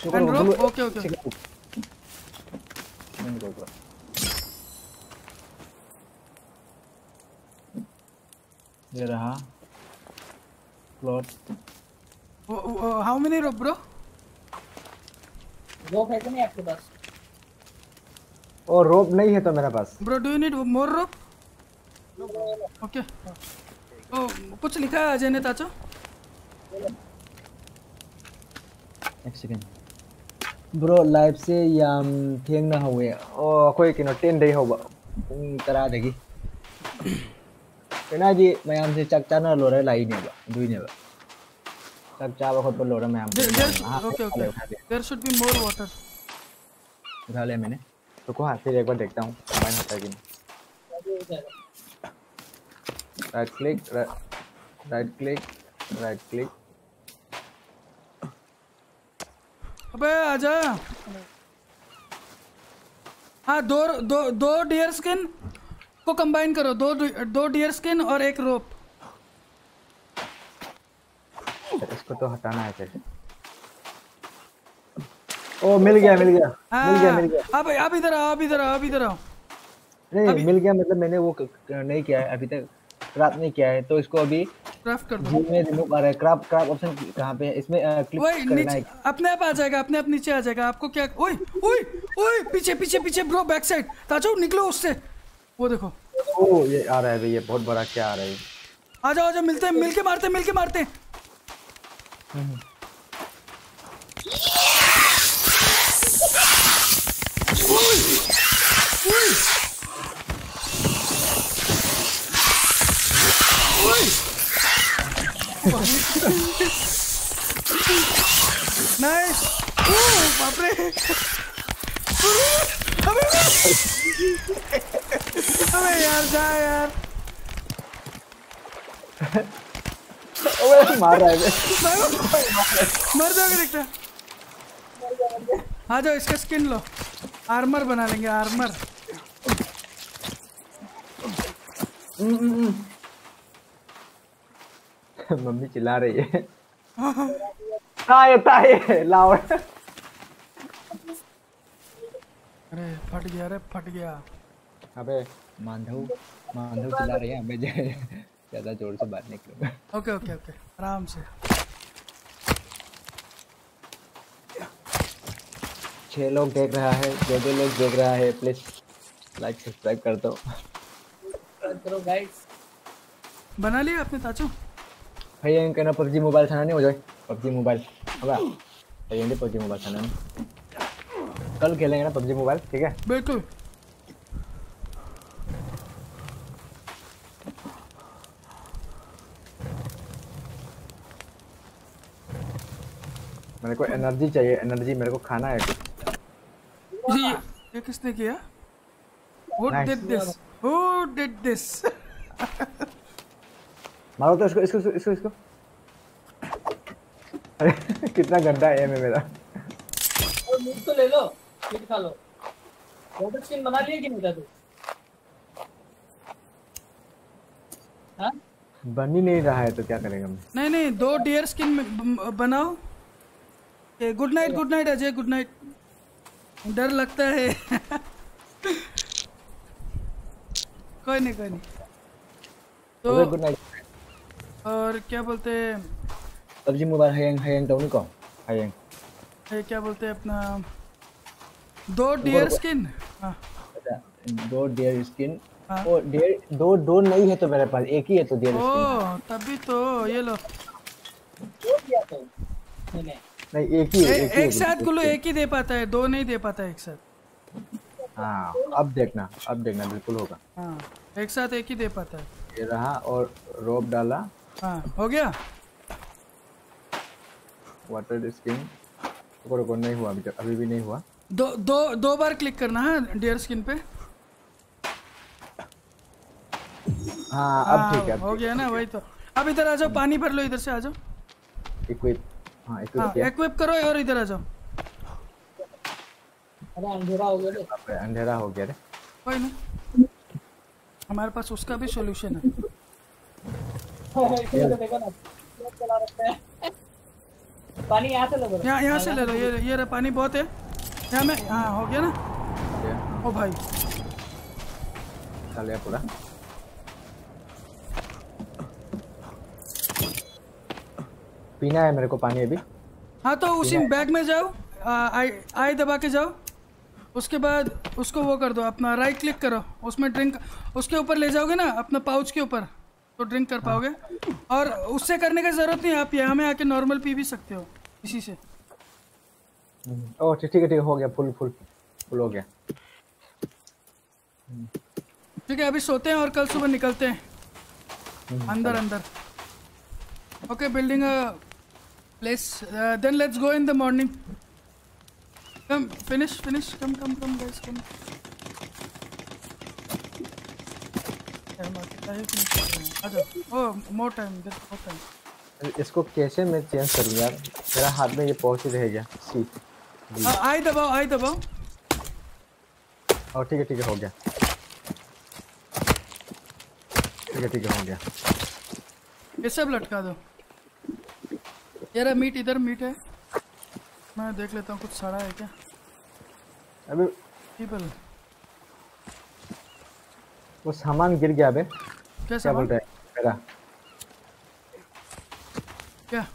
रोप ओके ओके ये रहा। Plot how many rope bro rope है कि नहीं आपके पास? और रोप नहीं है तो मेरे पास। Bro do you need more rope okay ओ कुछ लिखा है अजय ने ताचो? एक सेकंड ब्रो लाइव से याम थेंगना हवे ओ अखोय किनो 10 day होबा पुंग तरा दगी। [CLEARS THROAT] केनाजी मयाम से चक चाना लोरे लाई नेबा दुई नेबा चक चाबा खत लोरे मयाम okay okay there should be more water उठा लिया मैंने। रुको हाँ फिर एक बार देखता हूँ। कंबाइन होता है कि नहीं। Right click right click right click अबे आजा। हाँ दो दो दो डियर स्किन को कंबाइन करो। दो दो डियर स्किन और एक रोप इसको तो हटाना है फिर। ओ मिल गया मिल गया आ, मिल गया मिल गया। अब अब इधर आओ अब इधर आओ अब इधर आओ। नहीं मिल गया मतलब मैंने वो नहीं किया है अभी तक क्राफ्ट नहीं किया है तो इसको अभी क्राफ्ट कर दो। जी में रिमूव आ रहा है क्राफ्ट क्राफ्ट ऑप्शन कहाँ पे है? इसमें क्लिक वही करना है। अपने आप आ जाएगा अपने आप नीचे आ जाएगा आपको क्या ओए ओए ओए पीछे पीछे पीछे ब्रो बैक साइड ताजो निकलो उससे। वो देखो। ओ ये आ रहा है भैया बहुत बड़ा क्या आ रहा है। आ जाओ आ जाओ मिलते हैं मिलके मारते हैं मिलके मारते नाइस ओ बाप रे अबे यार जा यार. ओए मार रहा है। मर जाओगे देखते आ जाओ इसका स्किन लो। आर्मर बना लेंगे आर्मर मम्मी चिल्ला रही है। [LAUGHS] ताए ताए लाओ। अरे फट गया अरे फट गया। अबे मांधव मांधव चिल्ला रही है मैं ज़्यादा ज़ोर से बात नहीं करूँगा। Okay okay okay. आराम से। छह लोग देख रहा है जो जो लोग देख रहा है प्लीज़ लाइक सब्सक्राइब कर दो। करो गाइस बना लिया आपने ताचो? भैया इनका ना पबजी मोबाइल थाना नहीं हो जाए? पबजी मोबाइल अब भैया इनके पबजी मोबाइल थाना कल खेलेंगे ना पबजी मोबाइल ठीक है? बिल्कुल। मेरे को एनर्जी चाहिए एनर्जी मेरे को खाना है। ये ये किसने किया? Who Nice. did this? Who did this? [LAUGHS] मारो तो इसको इसको इसको इसको अरे [LAUGHS] कितना गंदा एम है मेरा। और मीट तो ले लो मीट खा लो। वाटर स्किन बना लिए कि नहीं था तू हाँ? बन ही नहीं रहा है तो क्या करेगा मैं नहीं नहीं दो डियर स्किन में बनाओ। Good night good night Ajay good night डर लगता है। कोई नहीं कोई नहीं। तो गुड नाइट और क्या बोलते हैं? सब्ज़ी मुबारक hayang hayang daw ni ko hayang ये क्या बोलते हैं अपना? दो डियर स्किन हाँ। दो डियर स्किन हाँ। ओ डियर दो दो नहीं है तो मेरे पास एक ही है तो डियर स्किन ओ तभी तो ये लो। जो दिया तो मैंने नहीं एक ही है ए, एक एक साथ गुल्लू एक ही दे पाता है दो नहीं दे पाता एक साथ। हाँ अब देखना अब देखना बिल्कुल होगा। हाँ एक साथ एक ही दे पाता है। ये रहा और रोप डाला। हाँ हो गया? वाटर स्किन रुको रुको नहीं हुआ अभी तक अभी भी नहीं हुआ। दो दो दो बार क्लिक करना है डियर स्किन पे। हाँ अब हाँ, ठीक है हो गया ना वही तो। अब इधर आ जाओ पानी भर लो इधर से आ जाओ। इक्विप हाँ हाँ इक्विप एक्विप करो और इधर आ जाओ। अरे अंधेरा हो गया रे। अंधेरा हो गया रे। कोई नहीं। हमारे पास उसका भी सॉल्यूशन है। तो चला रखते हैं। पानी यहाँ से लो यहाँ यहाँ से ले लो। ये ये रहा पानी बहुत है। यहाँ में हाँ हो गया ना? हाँ, ओ भाई। खा लिया पूरा। पीना है मेरे को पानी अभी। हाँ तो उसी बैग में जाओ आई आई दबा के जाओ। उसके बाद उसको वो कर दो अपना राइट क्लिक करो। उसमें ड्रिंक उसके ऊपर ले जाओगे ना अपना पाउच के ऊपर तो ड्रिंक कर पाओगे। और उससे करने की ज़रूरत नहीं आप यहाँ में आके नॉर्मल पी भी सकते हो इसी से। ओह ठीक ठीक है ठीक है हो गया फुल फुल फुल हो गया। ठीक है अभी सोते हैं और कल सुबह निकलते हैं। अंदर अंदर। Okay building then let's go in the morning come finish finish come come come guys come आ जाओ ओह मोर टाइम मोर टाइम इसको कैसे मैं चेंज करूँ यार? मेरा हाथ में ये पहुँच ही रह गया सी आई दबाओ आई दबाओ। और ठीक है ठीक है हो गया। ठीक है ठीक है हो गया। ये सब लटका दो। यार मीट इधर मीट है। मैं देख लेता हूँ कुछ सड़ा है क्या। अबे पीपल वो सामान गिर गया अबे। क्या क्या सामान? बोल रहा है? मेरा। क्या?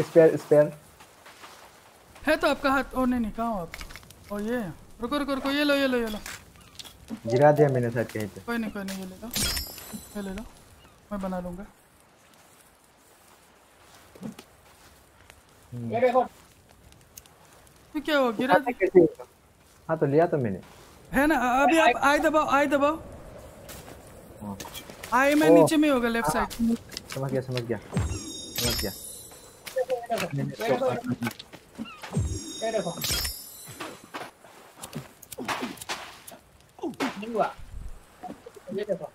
Spare spare. है तो आपका हाथ। ओ नहीं नहीं कहाँ आप? ओ ये। रुको रुको रुको ये लो ये लो ये लो। गिरा दिया मैंने शायद कहीं पे कोई नहीं कोई नहीं ये ले लो। ये ले लो। मैं बना लूँगा। ये देखो। क्या हुआ? गिरा हाँ तो लिया तो मैंने। है ना? अभी आप आई दबाओ आई दबाओ। हाँ, आई में। नीचे में होगा लेफ़्ट साइड समझ गया समझ गया। समझ गया। ये देखो। ये देखो।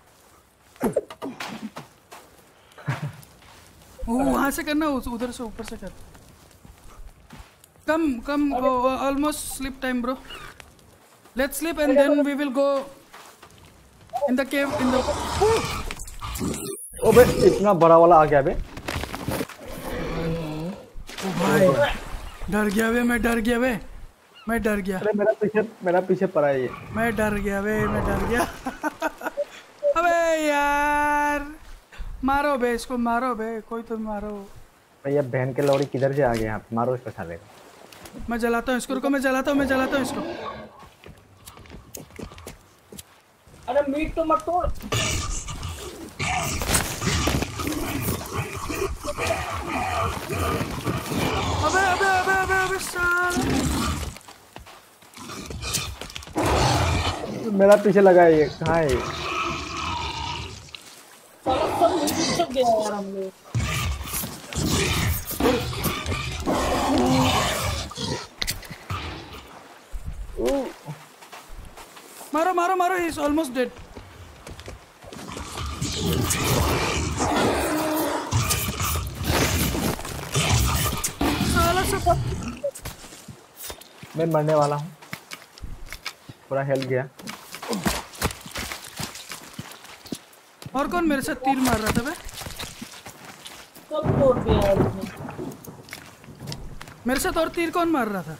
वहाँ से करना उधर से ऊपर से कर। Come come almost sleep time bro let's sleep and then we will go in the cave in the oh बे इतना बड़ा वाला आ गया बे। ओ भाई डर गया वे मैं डर गया वे मैं डर गया। अरे मेरा पीछे मेरा पीछे पड़ा है ये। मैं डर गया वे मैं डर गया [LAUGHS] अबे यार मारो बे इसको मारो बे कोई तो मारो। भैया बहन के लौड़ी किधर से आ गए? यहाँ मारो इसको साले को। मैं जलाता हूँ इसको रुको मैं जलाता हूँ मैं जलाता हूँ इसको। अरे मीट तो मत तोड़। अबे अबे अबे अबे अबे साला। मेरा पीछे लगा है ये कहाँ है ये? साला सब मीट सब गया यार हम लोग मारो मारो मारो इज़ ऑलमोस्ट डेड मैं मरने वाला हूँ। पूरा हेल्थ गया। और कौन मेरे साथ तीर मार रहा था बे? सब तोड़ दिया यार मेरे साथ और तीर कौन मार रहा था?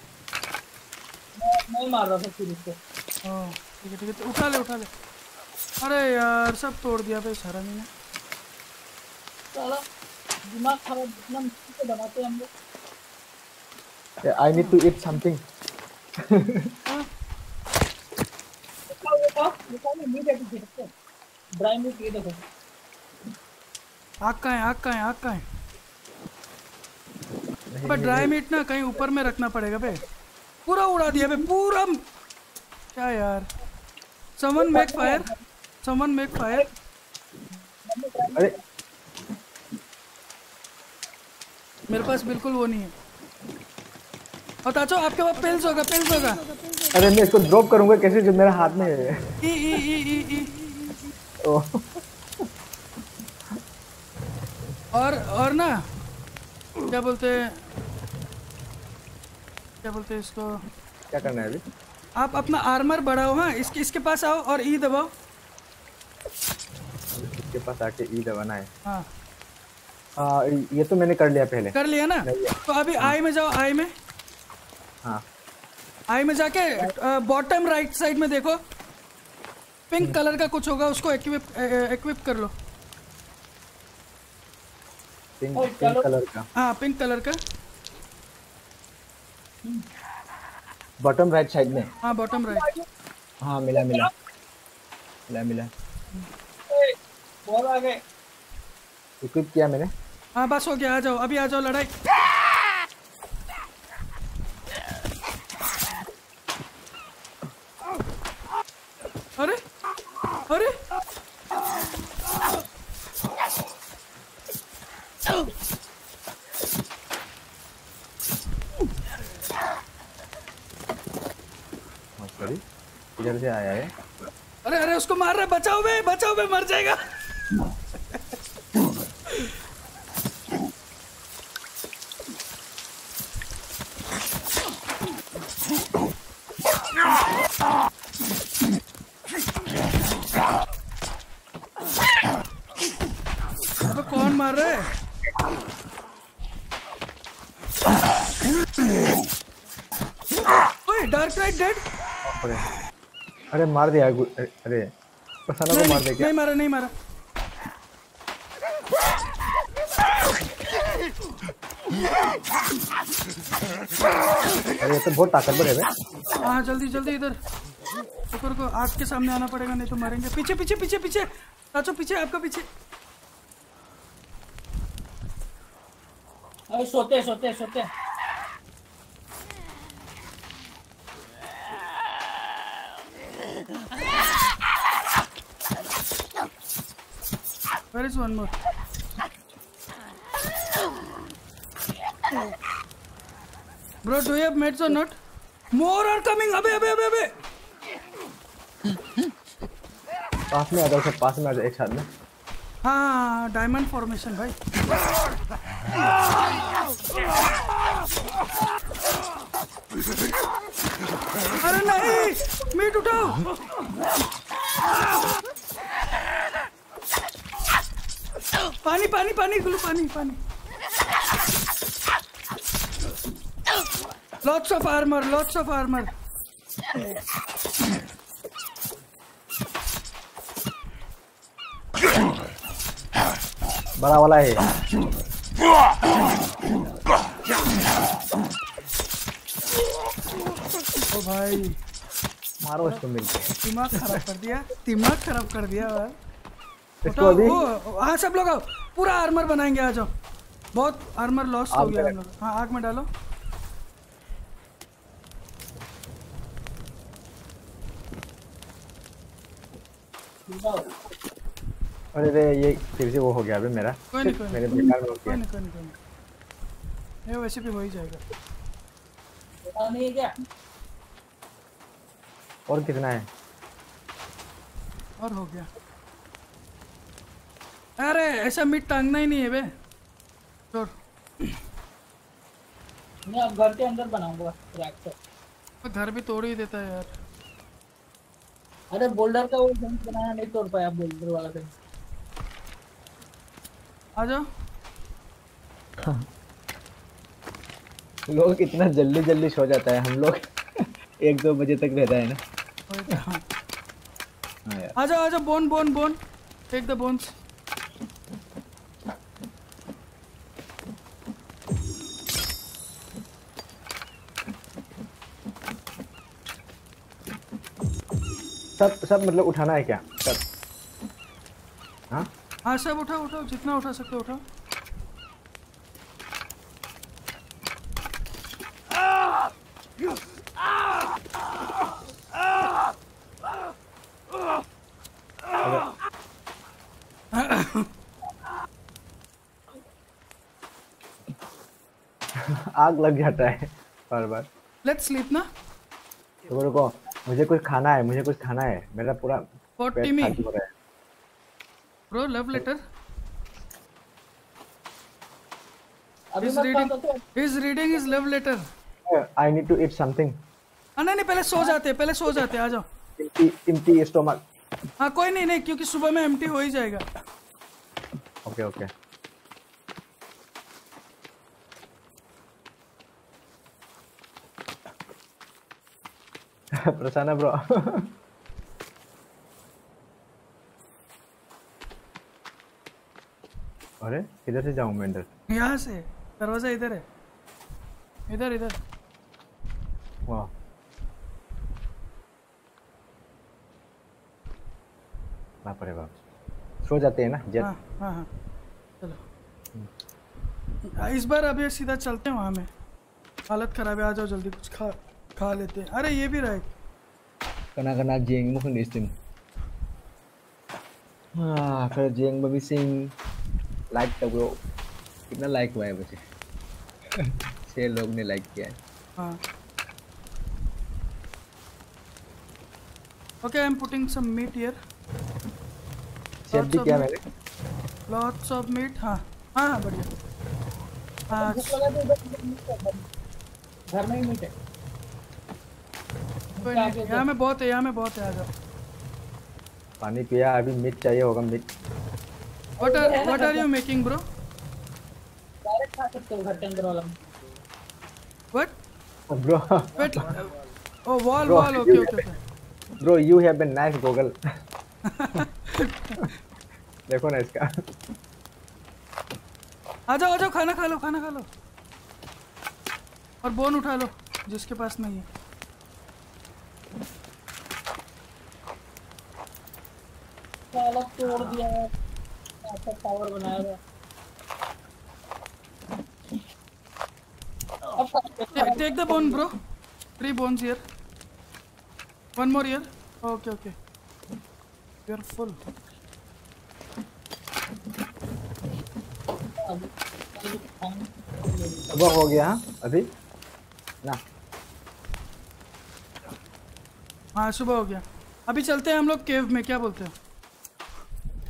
मैं मैं मार रहा था फिर इसको ओह, ठीक है ठीक है तो उठा ले उठा ले। अरे यार सब तोड़ दिया भाई सारा मैंने। साला दिमाग खराब इतना मुश्किल से बनाते हैं हम लोग। I need to eat something देखो देखो देखो मैं मीट है देखते ड्राई मीट ये देखो। आग का है आग का है आग का है पर ड्राई मीट ना कहीं ऊपर में रखना पड़ेगा बे। पूरा उड़ा दिया बे पूरा। क्या यार? Someone make fire someone make fire अरे। मेरे पास बिल्कुल वो नहीं है। और ताचो आपके पास पेल्स होगा पेल्स होगा। अरे मैं इसको ड्रॉप करूँगा कैसे जो मेरा हाथ में है। ई ई ई ई ई। और और ना क्या बोलते हैं क्या बोलते हैं इसको? क्या करना है अभी? आप अपना आर्मर बढ़ाओ हाँ इसके इसके पास आओ और ई दबाओ। इसके पास आके ई दबाना है। हाँ। हाँ ये तो मैंने कर लिया पहले। कर लिया ना? तो अभी आई में जाओ आई में। हाँ। आई में जाके बॉटम राइट साइड में देखो। पिंक कलर का कुछ होगा उसको इक्विप इक्विप कर लो। पिंक पिंक कलर का। हाँ पिंक कलर का। बॉटम राइट साइड में। हाँ बॉटम राइट हाँ मिला मिला। मिला मिला। बहुत आ गए। इक्विप किया मैंने। हाँ बस हो गया आ जाओ अभी आ जाओ लड़ाई। अरे अरे सॉरी इधर से आया है। अरे अरे उसको मार रहा है बचाओ बे बचाओ बे मर जाएगा। अबे कौन मार रहा है? ओए डार्क नाइट डेड अरे मार दिया अरे पसाना को मार दे क्या? नहीं मारा नहीं मारा। अरे ये तो बहुत ताकतवर है बे हाँ जल्दी जल्दी इधर। शुक्र को आग के सामने आना पड़ेगा नहीं तो मारेंगे। पीछे पीछे पीछे पीछे। चाचो पीछे आपका पीछे। अरे सोते सोते सोते। Where is one more? Bro, do you have meds or not? More are coming. अबे अबे अबे अबे. पास में आ जाओ सब पास में आ जाओ एक साथ में हाँ डायमंड फॉर्मेशन भाई अरे नहीं मीट उठाओ। पानी पानी पानी, गुलू, पानी पानी। Lots of armour lots of armour बड़ा वाला है। ओ भाई। मारो इसको मिलके दिमाग खराब कर दिया दिमाग खराब कर दिया यार इसको अभी हाँ सब लोग आओ। पूरा आर्मर बनाएँगे आ जाओ बहुत आर्मर लॉस हो गया हम लोग। हाँ आग में डालो। अरे रे ये फिर से वो हो गया अभी मेरा। कोई नहीं कोई मेरे नहीं बेकार हो गया। कोई नहीं कोई नहीं। ये वैसे भी हो ही जाएगा। नहीं है क्या? और कितना है? और हो गया। अरे ऐसा मीट टांगना ही नहीं है बे। छोड़ मैं अब घर के अंदर बनाऊँगा तो। घर भी तोड़ ही देता है यार। अरे बोल्डर का वो जंप बनाया नहीं तोड़ पाया बोल्डर वाला आ जाओ। [LAUGHS] लोग इतना जल्दी जल्दी सो जाता है हम लोग [LAUGHS] एक दो बजे तक रहता है ना। तो, हाँ। हाँ यार। आ जाओ आ जाओ bone bone bone. Take the bones सब सब मतलब उठाना है क्या? सब। हाँ? हाँ सब उठाओ उठाओ जितना उठा सकते हो उठाओ। आग लग जाता है बार बार। लेट्स स्लीप ना। तो रुको मुझे कुछ खाना है मुझे कुछ खाना है। मेरा पूरा फॉर पेट खाली हो रहा ब्रो लव लेटर अभी. खा तो। Is reading is love letter I need to eat something हाँ नहीं नहीं पहले सो जाते हैं पहले सो जाते हैं आ जाओ। Empty empty stomach हाँ कोई नहीं नहीं क्योंकि सुबह में एम्प्टी हो ही जाएगा। ओके ओके [LAUGHS] प्रसन्न ब्रो [LAUGHS] अरे किधर से जाऊँ मैं अंदर? यहाँ से। दरवाज़ा इधर है। इधर इधर। वाह। बाप रे बाप। सो जाते हैं ना जेट हाँ हाँ हाँ। चलो। इस बार अभी सीधा चलते हैं वहाँ में। हालत खराब है आ जाओ जल्दी कुछ खा खा लेते हैं। अरे ये भी रहा। है Kena-kena jeng mo kung listim. Ah, pero jeng ba missing like तो bro. कितना लाइक हुआ है मुझे छह लोग ने लाइक किया है। हाँ। Okay I am putting some meat here share भी किया मैंने? लॉट्स ऑफ़ मीट हाँ। हाँ हाँ बढ़िया। हाँ तो है, घर में ही मीट है कोई नहीं। यहाँ में बहुत है यहाँ में बहुत है आ जाओ पानी पिया अभी मिट चाहिए होगा meat what are what are you making bro direct खा सकते हो घर के अंदर वाला। What bro wait oh wall wall okay okay okay bro you have been nice Google देखो ना इसका। आ जाओ आ जाओ खाना खा लो खाना खा लो। और बोन उठा लो जिसके पास नहीं है। साला तोड़ दिया है ऐसा टावर बनाया था हो। Take, take the bone, bro. Three bones here. One more here. Okay, okay. You're full. अब- सुबह हो गया? अभी ना हाँ सुबह हो गया अभी चलते हैं हम लोग केव में क्या बोलते हो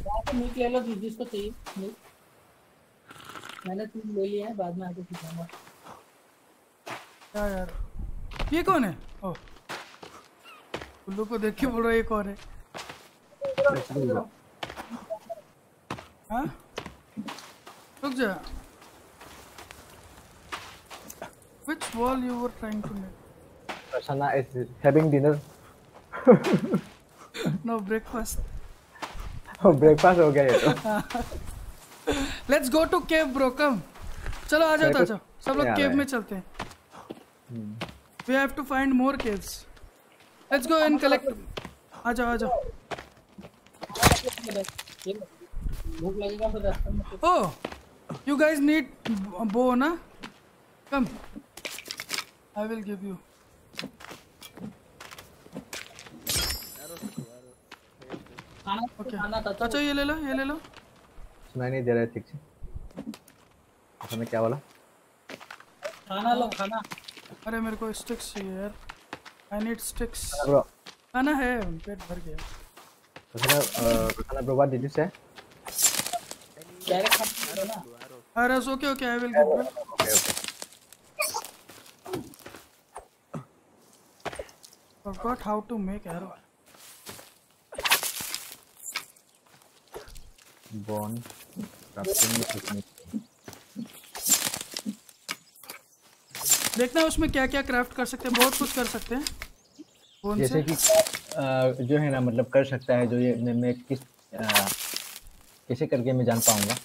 वहाँ मीट ले लो जिस जिसको चाहिए मीट मैंने तीन ले लिया है बाद में आके खिलाऊँगा क्या यार? ये कौन है? ओ। उल्लू को देख के बोल रहा है ये कौन है? हाँ? रुक जा। Which wall you were trying to make? Prasanna is having dinner No breakfast. Breakfast हो गया ये तो Let's go to cave, bro. Come. चलो आ जाओ मेरे आ जाओ सब लोग केव है। में चलते हैं We have to find more caves. Let's go and collect. आ जाओ आ जाओ भूख लगेगा फिर रास्ते में कुछ Oh, you guys need b- bow, na? Come. I will खाना. खाना तो चाचा ये ले लो ये ले लो सुनाई नहीं दे रहा है ठीक से प्रसन्ना क्या बोला खाना लो खाना अरे मेरे को स्टिक्स चाहिए यार आई नीड स्टिक्स ब्रो खाना है पेट भर गया uh, Kasana bro, what did you say? Any direct ना okay, okay, I will give bro. Okay, okay. Forgot how to make arrow. Bone, crafting technique. देखना उसमें क्या क्या क्राफ्ट कर सकते हैं बहुत कुछ कर सकते हैं। कौन जैसे से? कि जो है ना मतलब कर सकता है जो ये मैं, मैं किस कैसे करके मैं जान पाऊँगा?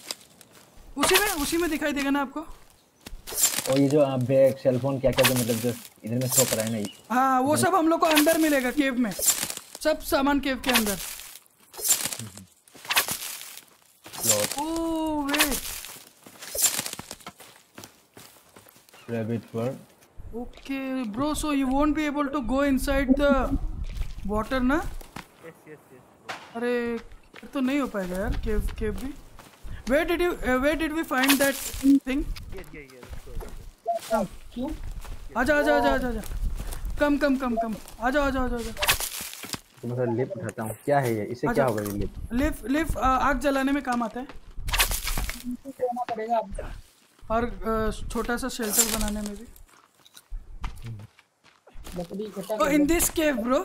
उसी में उसी में दिखाई देगा ना आपको। और ये जो बैग सेलफोन क्या क्या जो मतलब जो इधर में शो करा है ना ये- हाँ वो सब हम लोग को अंदर मिलेगा केव में। सब सामान केव के अंदर cloth, oh wait rabbit fur. Okay bro so you won't be able to go inside the water ना Yes, yes, yes. Bro. अरे तो नहीं हो पाएगा यार केव केव भी। You where did we find that thing Yeah, yeah, yeah. Let's go. क्यों आजा आजा आजा आजा आजा। कम कम कम कम आजा आजा आजा आजा। तो मैं थोड़ा लिप उठाता हूँ। क्या है ये? इससे क्या होगा ये लिप लिफ लिफ आग जलाने में काम आता है। करना पड़ेगा अब? और छोटा सा शेल्टर बनाने में भी cave, bro.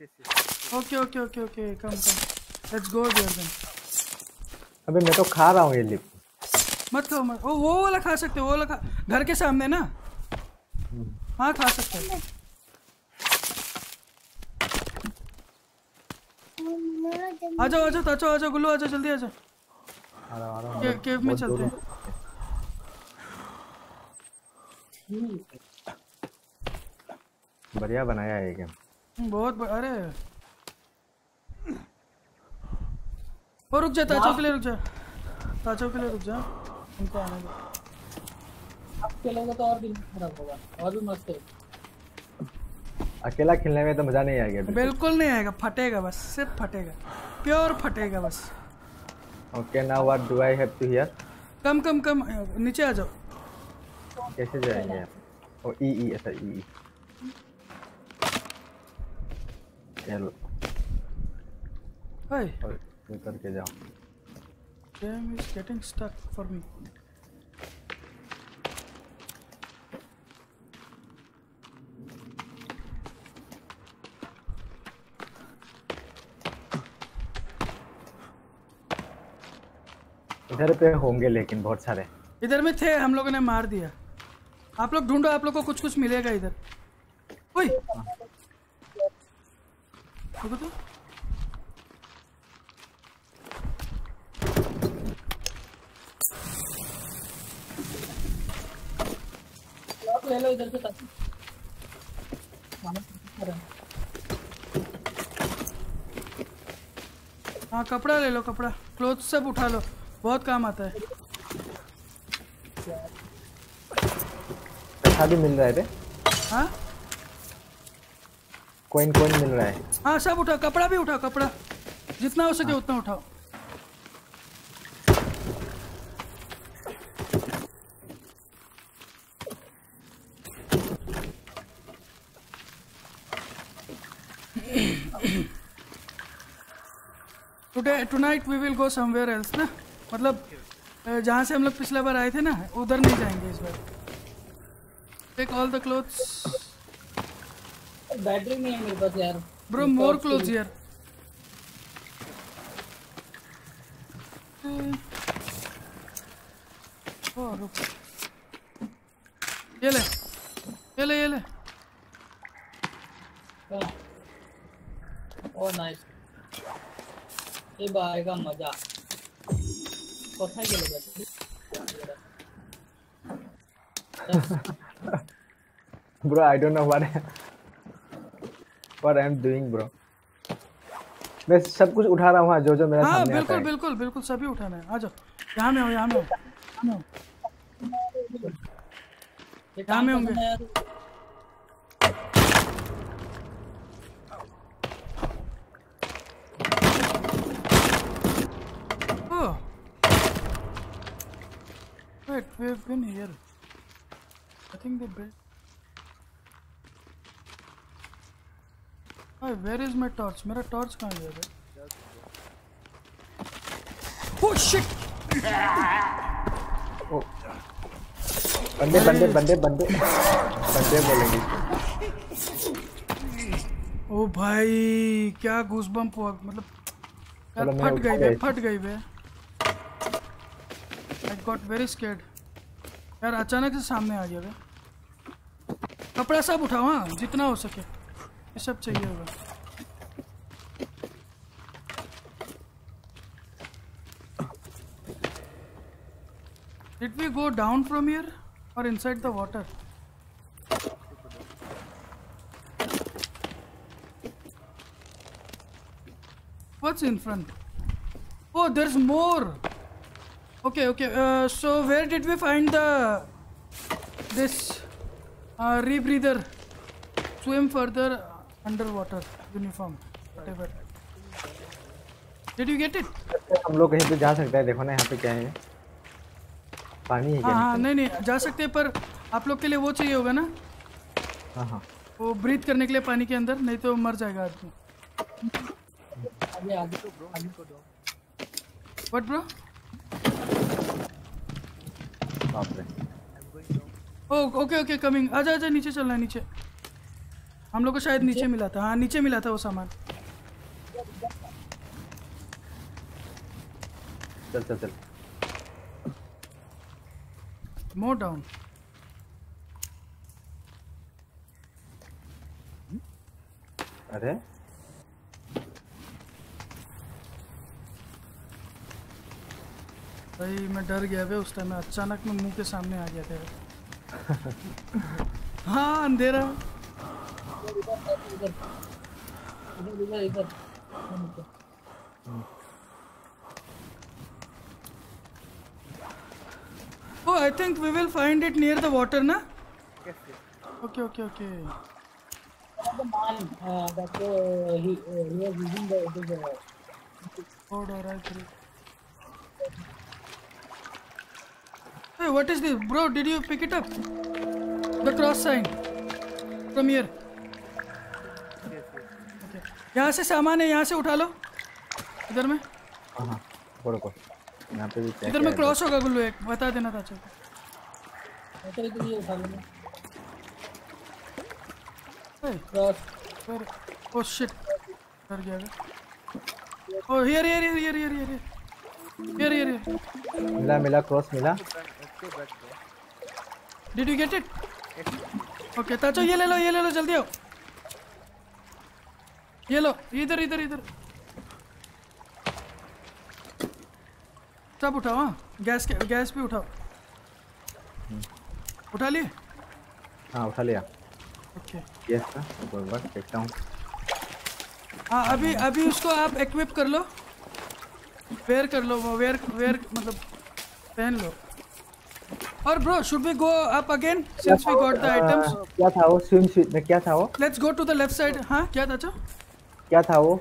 Yes, yes, yes. Okay, okay, okay, okay. Come, come. Let's go there then. अबे मैं तो खा रहा हूँ ये लिप मत खाओ मत ओ वो वाला खा सकते हो वो वाला खा घर के सामने ना हाँ खा सकते हो आ जाओ आ जाओ ताचो आ जाओ गुल्लू आ जाओ जल्दी आ जाओ आ रहा हूँ, आ हूँ। केव में चलते हैं हूँ। बढ़िया बनाया है गेम बहुत अरे। ओ रुक जा ताचो के लिए रुक जा। ताचो के लिए रुक जा। उनको आने दो। अब खेलोगे तो और दिमाग खराब होगा और भी मस्त है। अकेला खेलने में तो मज़ा नहीं आएगा बिल्कुल नहीं आएगा फटेगा बस सिर्फ़ फटेगा। प्योर फटेगा बस। Okay now what do I have to here come come come नीचे आ जाओ। कैसे जाएँगे आप ओ ई ई ऐसा ई ई चलो Hey, और ये करके जाओ। Game is getting stuck for me. इधर पे होंगे लेकिन बहुत सारे। इधर में थे हम लोगों ने मार दिया। आप लोग ढूंढो, आप लोग को कुछ कुछ मिलेगा इधर। तो ले लो इधर हाँ कपड़ा ले लो, कपड़ा। क्लोथ सब उठा लो। बहुत काम आता है। पैसा भी मिल रहा है रे। हाँ? कोइन कोइन मिल रहा है। हाँ सब उठाओ कपड़ा भी उठाओ कपड़ा। जितना हो सके हाँ। उतना उठाओ। Today tonight we will go somewhere else ना? मतलब जहाँ से हम लोग पिछला बार आए थे ना उधर नहीं जाएँगे इस बार। Take all the clothes battery नहीं है मेरे पास यार Bro, more clothes here. Oh, रुक ये ले ये ले ये ले ओ नाइस ये आएगा मजा কোথায় গেলে battery bro i don't know what what i am doing bro मैं सब कुछ उठा रहा हूँ हाँ, जो जो मेरा हाँ सामने आता बिल्कुल है बिल्कुल बिल्कुल सभी उठाना है आ जाओ यहाँ में हो यहाँ में हो यहाँ में होंगे। Wait, we've been here. I think they built. Hey, where is my torch? मेरा टॉर्च कहाँ गया भाई? ओह शिट ओ बंदे बंदे बंदे बंदे। बंदे बोलेंगे। ओ भाई क्या घूसबम्प हुआ? मतलब यार फट गई बे फट गई बे आई गॉट वेरी स्कैर्ड यार अचानक से सामने आ गया बे कपड़ा सब उठाओ हाँ जितना हो सके। It's up to you. Did we go down from here or inside the water? What's in front? Oh, there's more. Okay, okay. Uh, so where did we find the this uh, rebreather? Swim further. Underwater uniform, whatever. Did you get it? हम लोग कहीं पे जा सकते हैं देखो ना यहाँ पे क्या है। पानी है हाँ हाँ? नहीं नहीं जा सकते हैं पर आप लोग के लिए वो चाहिए होगा ना। हाँ हाँ। वो ब्रीथ करने के लिए पानी के अंदर नहीं तो मर जाएगा आदमी। आगे आगे आगे व्हाट ब्रो बाप रे। ओके ओके कमिंग आजा आजा नीचे चलना है नीचे। हम लोग को शायद नीचे मिला था। हाँ नीचे मिला था वो सामान। चल चल चल। मोर डाउन अरे। भाई मैं डर गया बे उस टाइम में। अचानक में मुँह के सामने आ गया था। [LAUGHS] हाँ अंधेरा। इधर इधर इधर oh I think we will find it near the water ना Yes, yes. Okay okay okay the man uh, that uh, he uh, he was using the it is uh, Hold on, right here. Hey, what is this? Bro, did you pick it up? The cross sign. From here. यहाँ से सामान है यहाँ से उठा लो। इधर में। हाँ हाँ यहाँ पे भी इधर में क्रॉस होगा गुल्लू एक बता देना था चलो। मोटर इधर ये उठा लेना क्रॉस. डर गया here here here here here here here here here. मिला मिला क्रॉस मिला। Get it? Yes, yes. Okay ताचो ये ले लो ये ले लो जल्दी आओ। ये लो इधर इधर इधर। सब उठाओ हाँ। गैस के गैस भी उठाओ। उठा लिए? हाँ उठा लिया। ओके। यस था रुको एक बार देखता हूँ। हाँ अभी अभी उसको आप इक्विप कर लो। वेयर कर लो वो वेयर वेयर मतलब पहन लो। और bro should we go up again since we got the items क्या था वो? स्विम सूट में क्या था वो? Let's go to the left side हाँ क्या ताचो क्या था वो?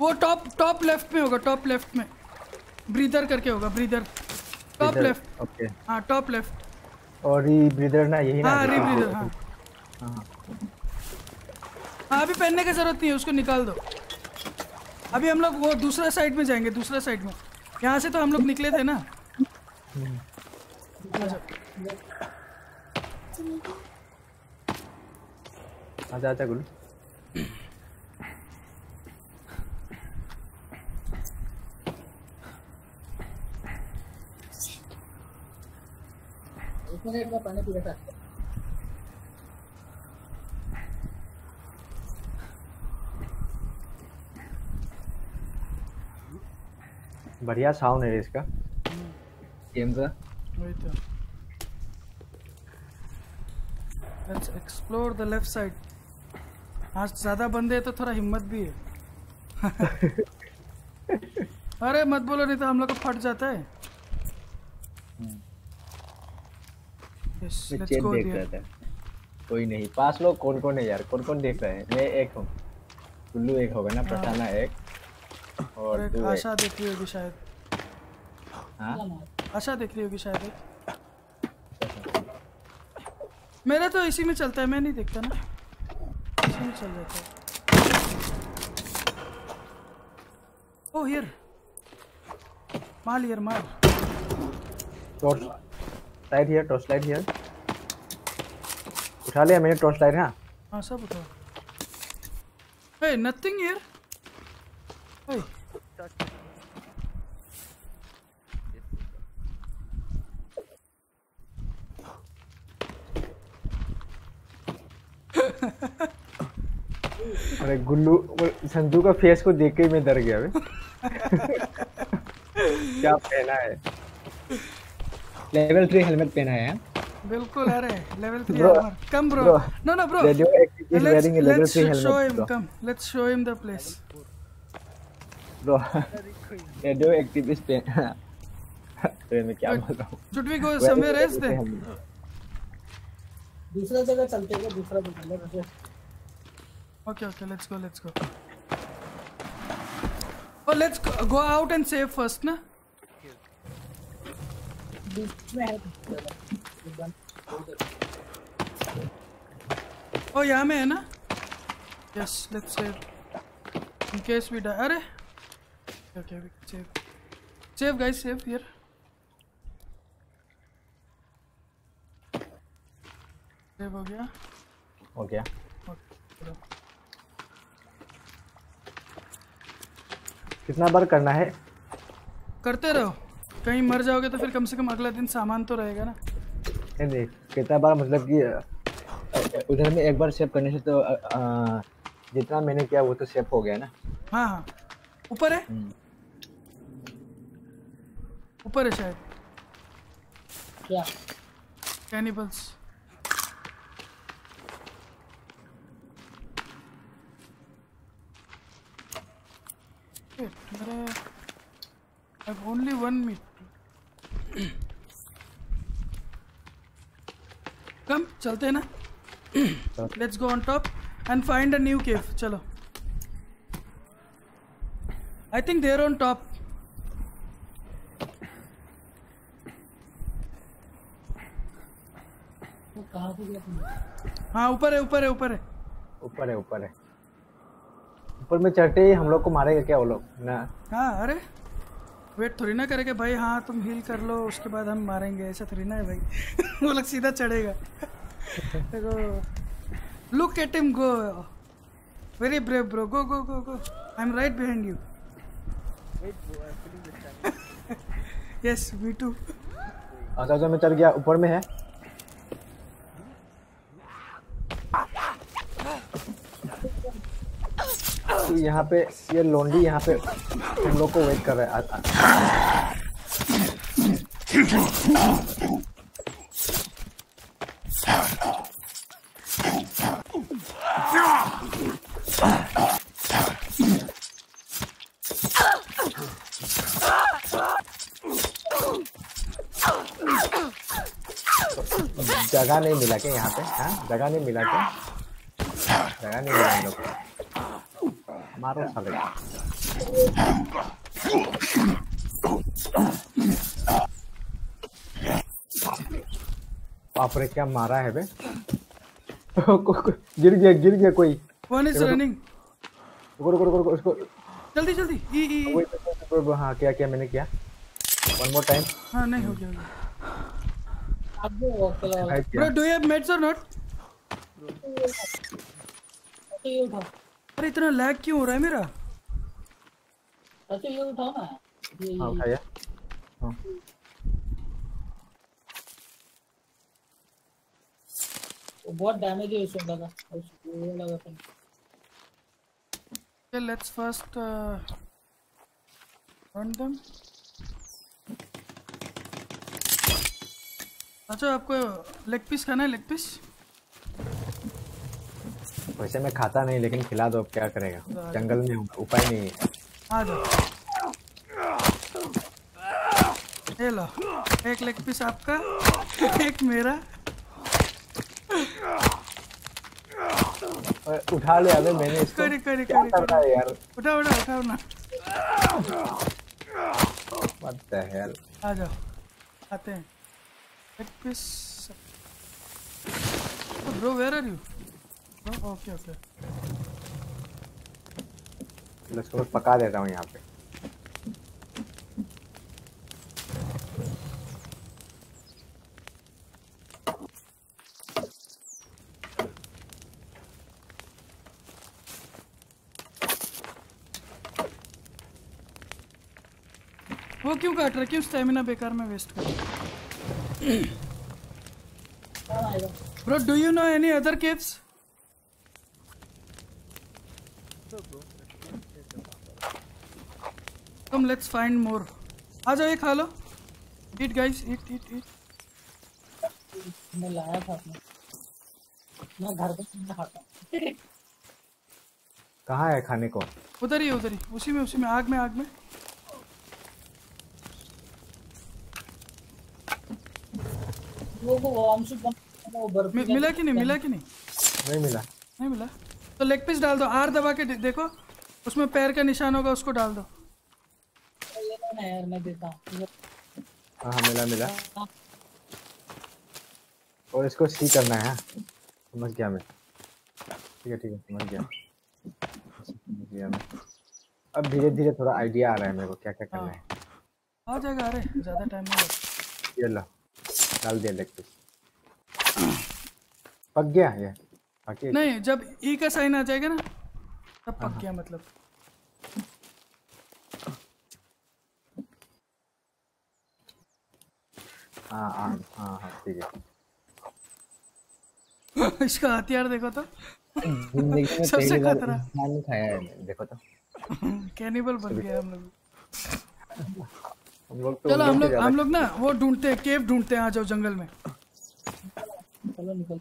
वो टॉप टॉप लेफ़्ट में होगा टॉप लेफ़्ट में। ब्रीदर करके होगा ब्रीदर टॉप लेफ़्ट ओके हाँ टॉप लेफ़्ट और री ब्रीदर ना यही ना हाँ जो- रीब्रीदर हाँ। हाँ। हाँ अभी पहनने की ज़रूरत नहीं है उसको निकाल दो। अभी हम लोग वो दूसरा साइड में जाएँगे दूसरा साइड में। यहाँ से तो हम लोग निकले थे ना। आजा आजा गुल्लू एक मिनट में पानी पी रहा था बढ़िया साउंड है इसका। गेम का वही तो। Let's explore the left side आज ज़्यादा बंदे हैं तो थोड़ा हिम्मत भी है। [LAUGHS] अरे मत बोलो नहीं तो हम लोग को फट जाता है। Yes, चेक देख रहा था। कोई नहीं पास लोग कौन कौन है यार? कौन कौन देख रहे हैं? मैं एक हूँ। गुल्लू एक होगा ना प्रसाना एक और एक आशा देख रही होगी शायद। हाँ? आशा देख रही होगी शायद एक। मेरा तो इसी में चलता है मैं नहीं देखता ना। इसी में चल जाता है। ओ हियर। माल यार माल। Torch light here torch light here उठा लिया मैंने टॉर्च लाइट हाँ? हाँ सब hey nothing here. Hey. Touch. अरे गुल्लू संजू का फेस को देख के मैं डर गया [LAUGHS] क्या पहना है? लेवल 3 हेलमेट पहना है। बिल्कुल अरे level 3 armour come bro no no bro radio active is wearing level 3 helmet show him come let's show him the place bro radio active is पे अरे मैं क्या बोल रहा हूँ should we go somewhere else दूसरा जगह चलते हैं दूसरा बदल लेते हैं। Okay okay let's go let's go oh let's go out and save first ना ओ यहाँ में है ना? Yes let's save in case we die अरे! Okay save save guys save here save हो गया। हो गया। कितना बार करना है? करते रहो। कहीं मर जाओगे तो फिर कम से कम अगला दिन सामान तो रहेगा ना। नहीं नहीं कितना बार मतलब कि उधर में एक बार सेव करने से तो अ, जितना मैंने किया वो तो सेव हो गया ना। हाँ हाँ। ऊपर है? ऊपर है शायद। क्या? कैनिबल्स मेरे I only one meat come चलते हैं ना let's go on top and find a new cave चलो I think there on top हाँ ऊपर है ऊपर है ऊपर है। ऊपर है ऊपर है। ऊपर में चढ़ते ही हम लोग को मारेगा क्या वो लोग? ना। हाँ अरे। वेट थोड़ी ना करेगा भाई हाँ तुम हील कर लो, उसके बाद हम मारेंगे, ऐसा थोड़ी ना है भाई। [LAUGHS] वो लोग सीधा चढ़ेगा। [LAUGHS] देखो look at him go very brave bro go go go go I am right behind you. Yes we too आजा आजा मैं चढ़ गया, ऊपर में है। यहाँ पे ये लोंडी यहाँ पे हम लोग को वेट कर रहा है। जगह नहीं मिला के यहाँ पे? हाँ? जगह नहीं मिला के जगह नहीं मिला हम लोग को। मारो साले। बाप रे क्या मारा है बे? गिर गया गिर गया कोई। वन इज़ रनिंग रुको रुको रुको रुको उसको जल्दी जल्दी। ई ई हाँ क्या क्या मैंने किया। वन मोर टाइम हाँ नहीं हो गया अब वो चला bro do you have meds or not अरे इतना लैग क्यों हो रहा है मेरा? अच्छा ये उठाओ ना। हाँ उठाया हाँ। वो बहुत डैमेज है इस बंदा का। उसको लगा था Okay, let's first uh, run them. अच्छा आपको लेग पीस खाना है लेग पीस वैसे मैं खाता नहीं लेकिन खिला दो क्या करेगा? जंगल में उपाय नहीं है। ये लो एक लेग पीस आपका एक मेरा। उठा लिया अबे मैंने इसको करी करी क्या करी कर। रहा है यार? उठाओ उठाओ उठाओ ना। व्हाट द हेल आ जाओ आते हैं। Leg piece bro where are you हाँ, ओके ओके मैं इसको पका देता हूँ यहाँ पे। वो क्यों काट रहा क्यों स्टेमिना बेकार में वेस्ट कर bro do you know any other caves come let's find more आ जाओ ये खा लो। ईट गाइस ईट ईट ईट मैं लाया था अपने। मैं घर पे खाता हूँ। कहाँ है खाने को? उधर ही उधर ही। उसी में उसी में आग में आग में। वो वो वो बर्फ़ी मि, मिला कि नहीं? मिला कि नहीं? नहीं मिला। नहीं मिला। तो लेग पीस डाल दो। आर दबा के देखो उसमें पैर का निशान होगा उसको डाल दो। ना यार मैं देता हूँ हाँ हाँ मिला मिला। हाँ, और इसको सी करना है हाँ? समझ गया मैं। ठीक है ठीक है समझ गया। समझ गया मैं। अब धीरे धीरे थोड़ा आइडिया आ रहा है मेरे को क्या क्या करना है। आ जाएगा अरे ज़्यादा टाइम नहीं लगता ये लो डाल दिया लेग पीस पक गया ये? नहीं जब ई का साइन आ जाएगा ना तब पक गया मतलब। हाँ हाँ हाँ हाँ ठीक है। इसका हथियार देखो तो। ज़िंदगी में सबसे खतरा। इंसान खाया है देखो तो। कैनिबल बन गया हम लोग। हम लोग तो चलो हम लोग हम लोग ना वो ढूंढते हैं केव ढूंढते हैं आ जाओ जंगल में। चलो निकल।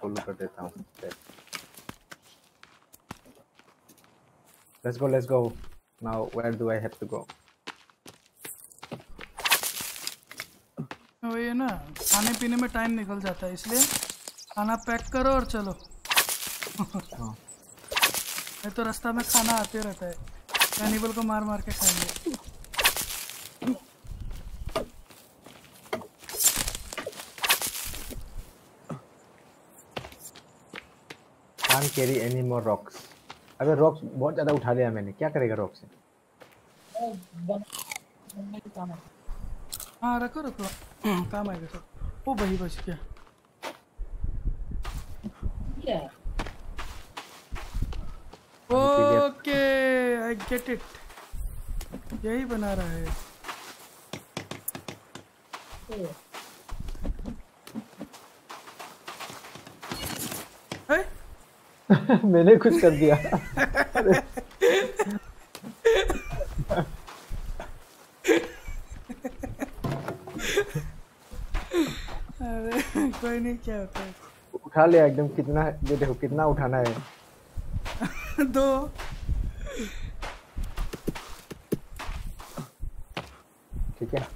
फॉलो कर देता हूँ। Let's go, let's go. Now, where do I have to go? वो ये ना खाने पीने में टाइम निकल जाता है इसलिए खाना पैक करो और चलो। हाँ। नहीं तो रास्ता में खाना आते रहता है। कैनिबल को मार मार के खाएँगे। Can't carry any more rocks. अबे रॉक्स बहुत ज़्यादा उठा लिया मैंने। क्या करेगा रॉक से है हाँ रखो रखो। काम आएगा सब। ओ वही बच गया। क्या? ओके आई गेट इट यही बना रहा है? [LAUGHS] मैंने कुछ कर दिया [LAUGHS] अरे कोई नहीं क्या होता है? उठा लिया एकदम कितना ये देखो कितना उठाना है। [LAUGHS] दो। ठीक है।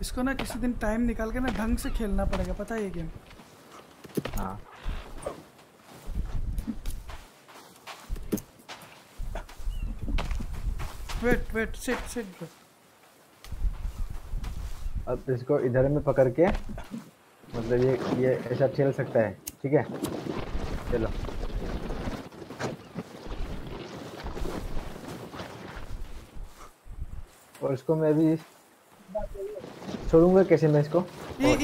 इसको ना किसी दिन टाइम निकाल के ना ढंग से खेलना पड़ेगा पता है ये गेम हाँ। वेट वेट सिट सिट अब इसको इधर में पकड़ के मतलब ये ये ऐसा खेल सकता है ठीक है? चलो। और इसको मैं भी छोड़ूँगा कैसे मैं इसको? ठीक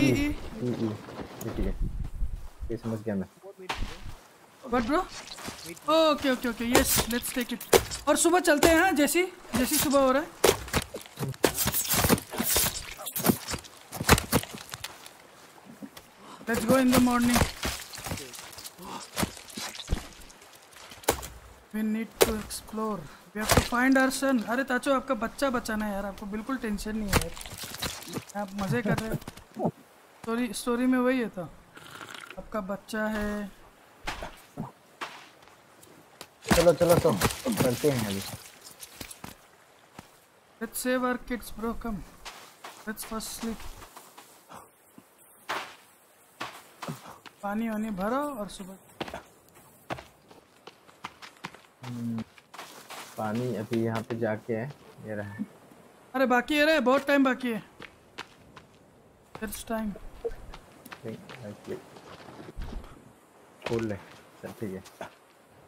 है। ये समझ गया मैं. What bro okay okay okay yes let's take it और सुबह चलते हैं हाँ जैसी जैसी सुबह हो रहा है। Let's go in the morning we need to explore we have to find our son अरे ताचो आपका बच्चा बचाना है यार। आपको बिल्कुल टेंशन नहीं है यार। आप मज़े कर रहे हो। स्टोरी स्टोरी में वही है तो। आपका बच्चा है। चलो चलो तो चलते हैं अभी। Let's save our kids, bro. Come. Let's first sleep. पानी वानी भरो और सुबह पानी अभी यहाँ पे जाके है ये रहा अरे बाकी है रे बहुत टाइम बाकी है। It's time. खोल ले चल ठीक है।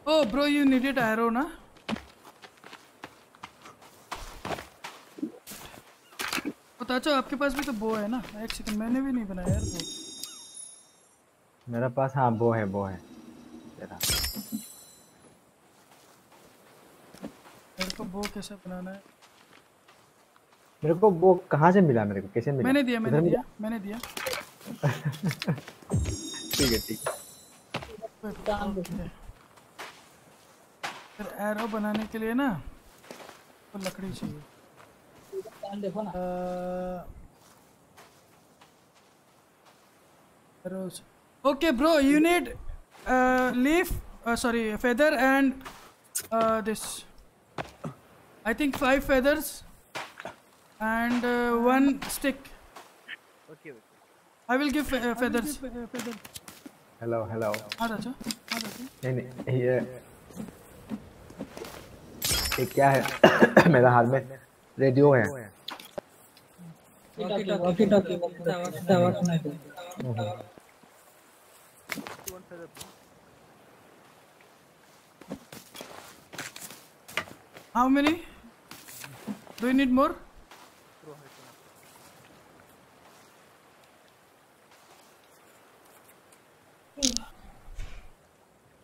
Oh bro you needed arrow ना? बताचो आपके पास भी तो बो है ना? एक सेकंड मैंने भी नहीं बनाया यार बो मेरे पास हाँ वो है वो है। तेरा मेरे को वो कैसे बनाना है? मेरे को वो कहाँ से मिला मेरे को कैसे मिला? मैंने दिया मैंने दिया मैंने दिया। ठीक है ठीक फिर एरो बनाने के लिए ना तो लकड़ी चाहिए। देखो ना। Arrow okay bro you need uh, leaf uh, sorry feather and uh, this i think five feathers and uh, one stick Okay, okay. i will give uh, feathers hello hello आ राजा आ राजा नहीं नहीं ये ये क्या है मेरा हाथ में रेडियो है walkie talkie walkie talkie how many? Do you need more?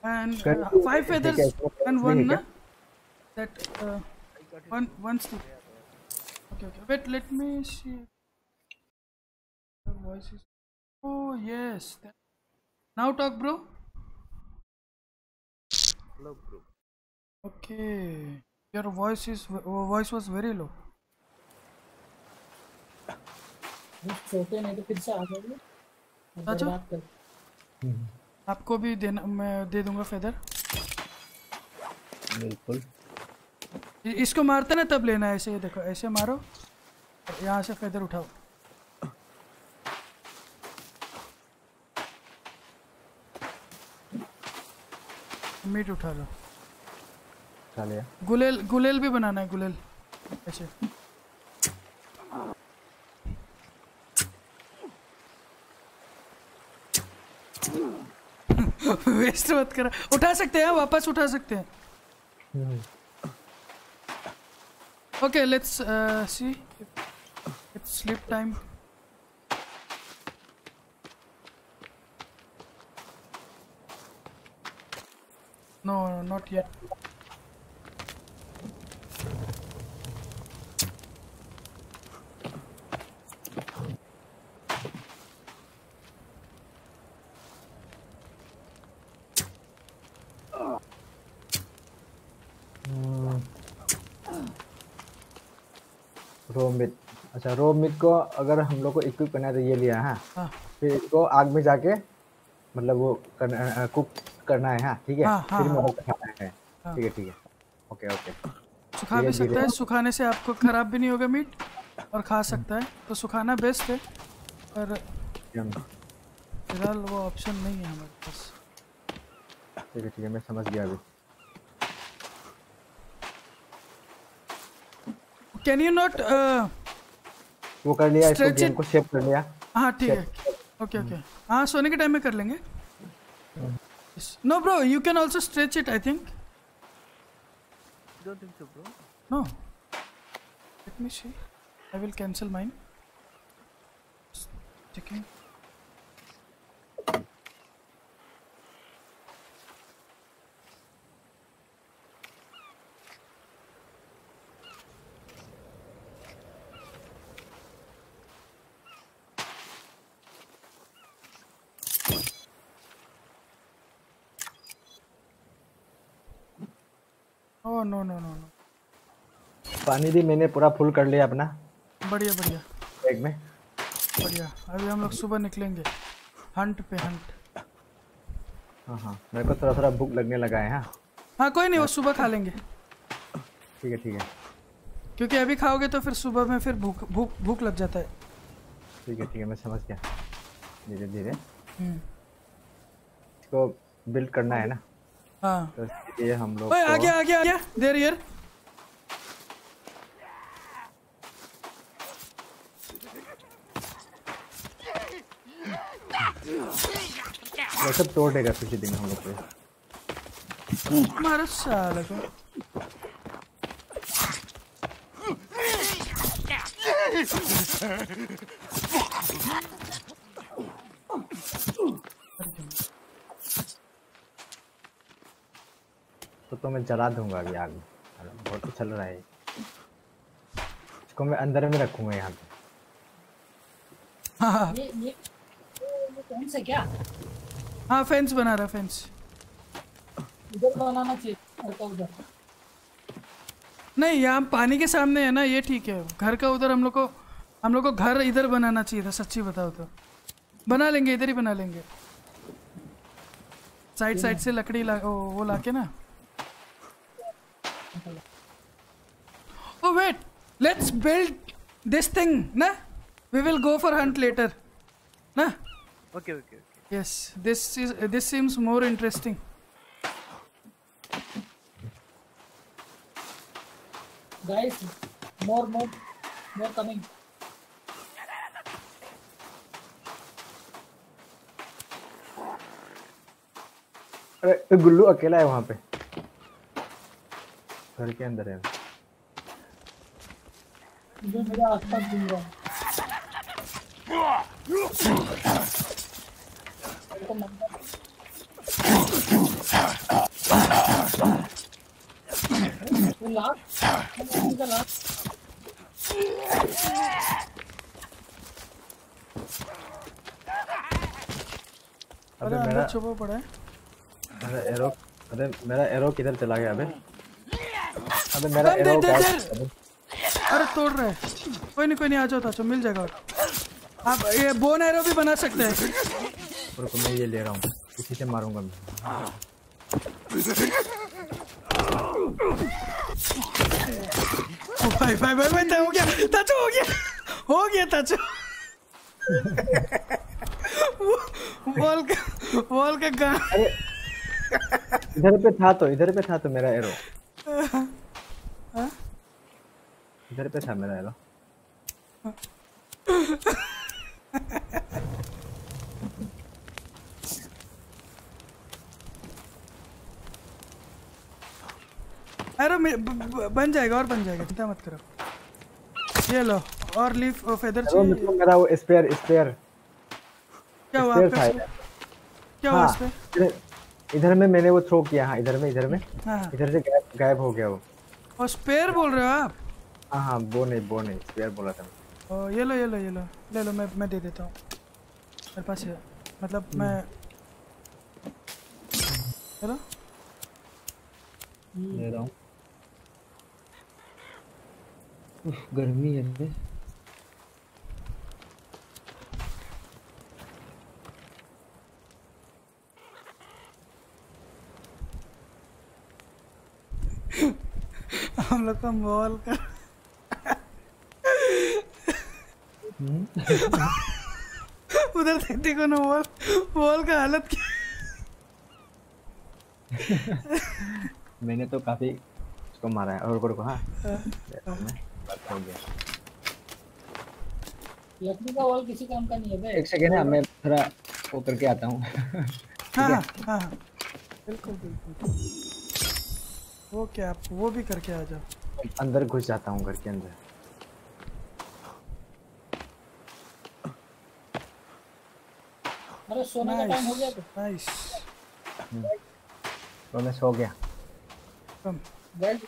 And uh, five feathers and one na? that uh, one one stick. Okay, okay. Wait, let me see. Her. Oh yes. That now talk bro. Hello, bro. okay. Your voice is voice was very low. छोटे नहीं तो फिर से आ जाओगे अच्छा। आपको भी देना मैं दे दूँगा फेदर बिल्कुल। इसको मारते ना तब लेना है ऐसे ये देखो ऐसे मारो यहाँ से फेदर उठाओ। मीट उठा लो। चलिए गुलेल गुलेल भी बनाना है गुलेल। ऐसे। वेस्ट मत करा। उठा सकते हैं वापस उठा सकते हैं। Okay let's see it's sleep time No, not yet. Raw meat अच्छा रो मिट को अगर हम लोग को इक्विप करना है तो ये लिया है। हाँ। हाँ फिर इसको आग में जाके मतलब वो करना कुक करना है हाँ ठीक है? हाँ, हाँ, फिर हाँ। मतलब खाना है। हाँ। ठीक है ठीक है। Okay okay. सुखा भी सकता है सुखाने से आपको खराब भी नहीं होगा मीट और खा सकता है। तो सुखाना बेस्ट है पर फ़िलहाल वो ऑप्शन नहीं है हमारे पास। ठीक है ठीक है मैं समझ गया अभी। कैन यू नॉट वो कर लिया इसको गेम को शेप कर लिया। हाँ ठीक है। ओके ओके हाँ सोने के टाइम में कर लेंगे। No, bro, you can also stretch it, I think. Don't think so, bro. No. Let me see. I will cancel mine. Just checking. No no no no पानी भी मैंने पूरा फुल कर लिया अपना। बढ़िया बढ़िया। बैग में। बढ़िया। अभी हम लोग सुबह निकलेंगे। हंट पे हंट हाँ हाँ। मेरे को थोड़ा थोड़ा भूख लगने लगा है हाँ। हाँ कोई नहीं वो सुबह खा लेंगे। ठीक है ठीक है। क्योंकि अभी खाओगे तो फिर सुबह में फिर भूख भूख भूख लग जाता है। ठीक है ठीक है मैं समझ गया। धीरे धीरे। हम्म, इसको बिल्ड करना है ना। हाँ। तो हम लोग ओए आ गया आ गया आ गया। वो सब तोड़ देगा किसी दिन हम लोग को। हमारा साल को। तो तो मैं जला दूँगा अभी आग। बहुत उछल रहा है। इसको मैं अंदर में रखूँगा यहाँ पे। हाँ। हाँ ये ये क्या? हाँ फेंस बना रहा फेंस उधर बनाना चाहिए घर का उधर। नहीं यहाँ पानी के सामने है ना ये ठीक है। घर का उधर हम लोग को हम लोग को घर इधर बनाना चाहिए था सच्ची बताओ तो। बना लेंगे इधर ही बना लेंगे। साइड साइड से लकड़ी ला ओ, वो लाके ना। ओ wait let's build this thing ना we will go for hunt later ना okay okay okay yes this is this seems more interesting guys more more more coming अरे तो गुल्लू अकेला है वहाँ पे। घर के अंदर है। जो मेरे आसपास घूम रहा है लास्ट लास्ट अरे मेरा छुपा पड़ा। है मेरा एरो अरे मेरा एरो किधर चला गया अबे? अबे मेरा एरो अरे तोड़ रहे हैं। कोई नहीं कोई नहीं आ जाओ ताचो मिल जाएगा। आप ये बोन एरो भी बना सकते हैं। रुको मैं ये ले रहा हूँ। इसी से मारूँगा मैं। भाई भाई भाई भाई हो गया। ताचो हो गया। हो गया ताचो। वॉल का वॉल का गा अरे इधर पे था तो इधर पे था तो मेरा एरो इधर पे था मेरा ब- ब- बन जाएगा और बन जाएगा चिंता मत करो। ये लो और लीफ और फेदर चाहिए। मतलब मेरा वो स्पेयर स्पेयर क्या हुआ आपका क्या हुआ हाँ इस इधर इधर में मैंने वो थ्रो किया हाँ इधर में इधर में। हाँ हाँ। इधर से गायब गायब हो गया वो। और स्पेयर बोल रहे हो आप? हाँ हाँ वो नहीं वो नहीं स्पेयर बोला था ओ, ये लो ये लो ये लो। ले लो मैं मैं दे देता हूँ। मेरे पास है। मतलब मैं चलो ले रहा हूँ। उफ, गर्मी है बे। हम लोग का मॉल का [LAUGHS] उधर देख- देखो ना वॉल? वॉल का हालत क्या? [LAUGHS] मैंने तो काफ़ी उसको मारा है। और रुको रुको हाँ। ले रहा हूँ। हो लकड़ी का वॉल किसी काम का नहीं है बे एक सेकेंड है मैं थोड़ा वो करके आता हूँ। [LAUGHS] हाँ? हाँ हाँ हाँ। बिल्कुल बिल्कुल। वो क्या आप वो भी करके आ जाओ। अंदर घुस जाता हूँ घर के अंदर। अरे सोने का टाइम हो गया तो। नाइस तो मैं सो गया। Come well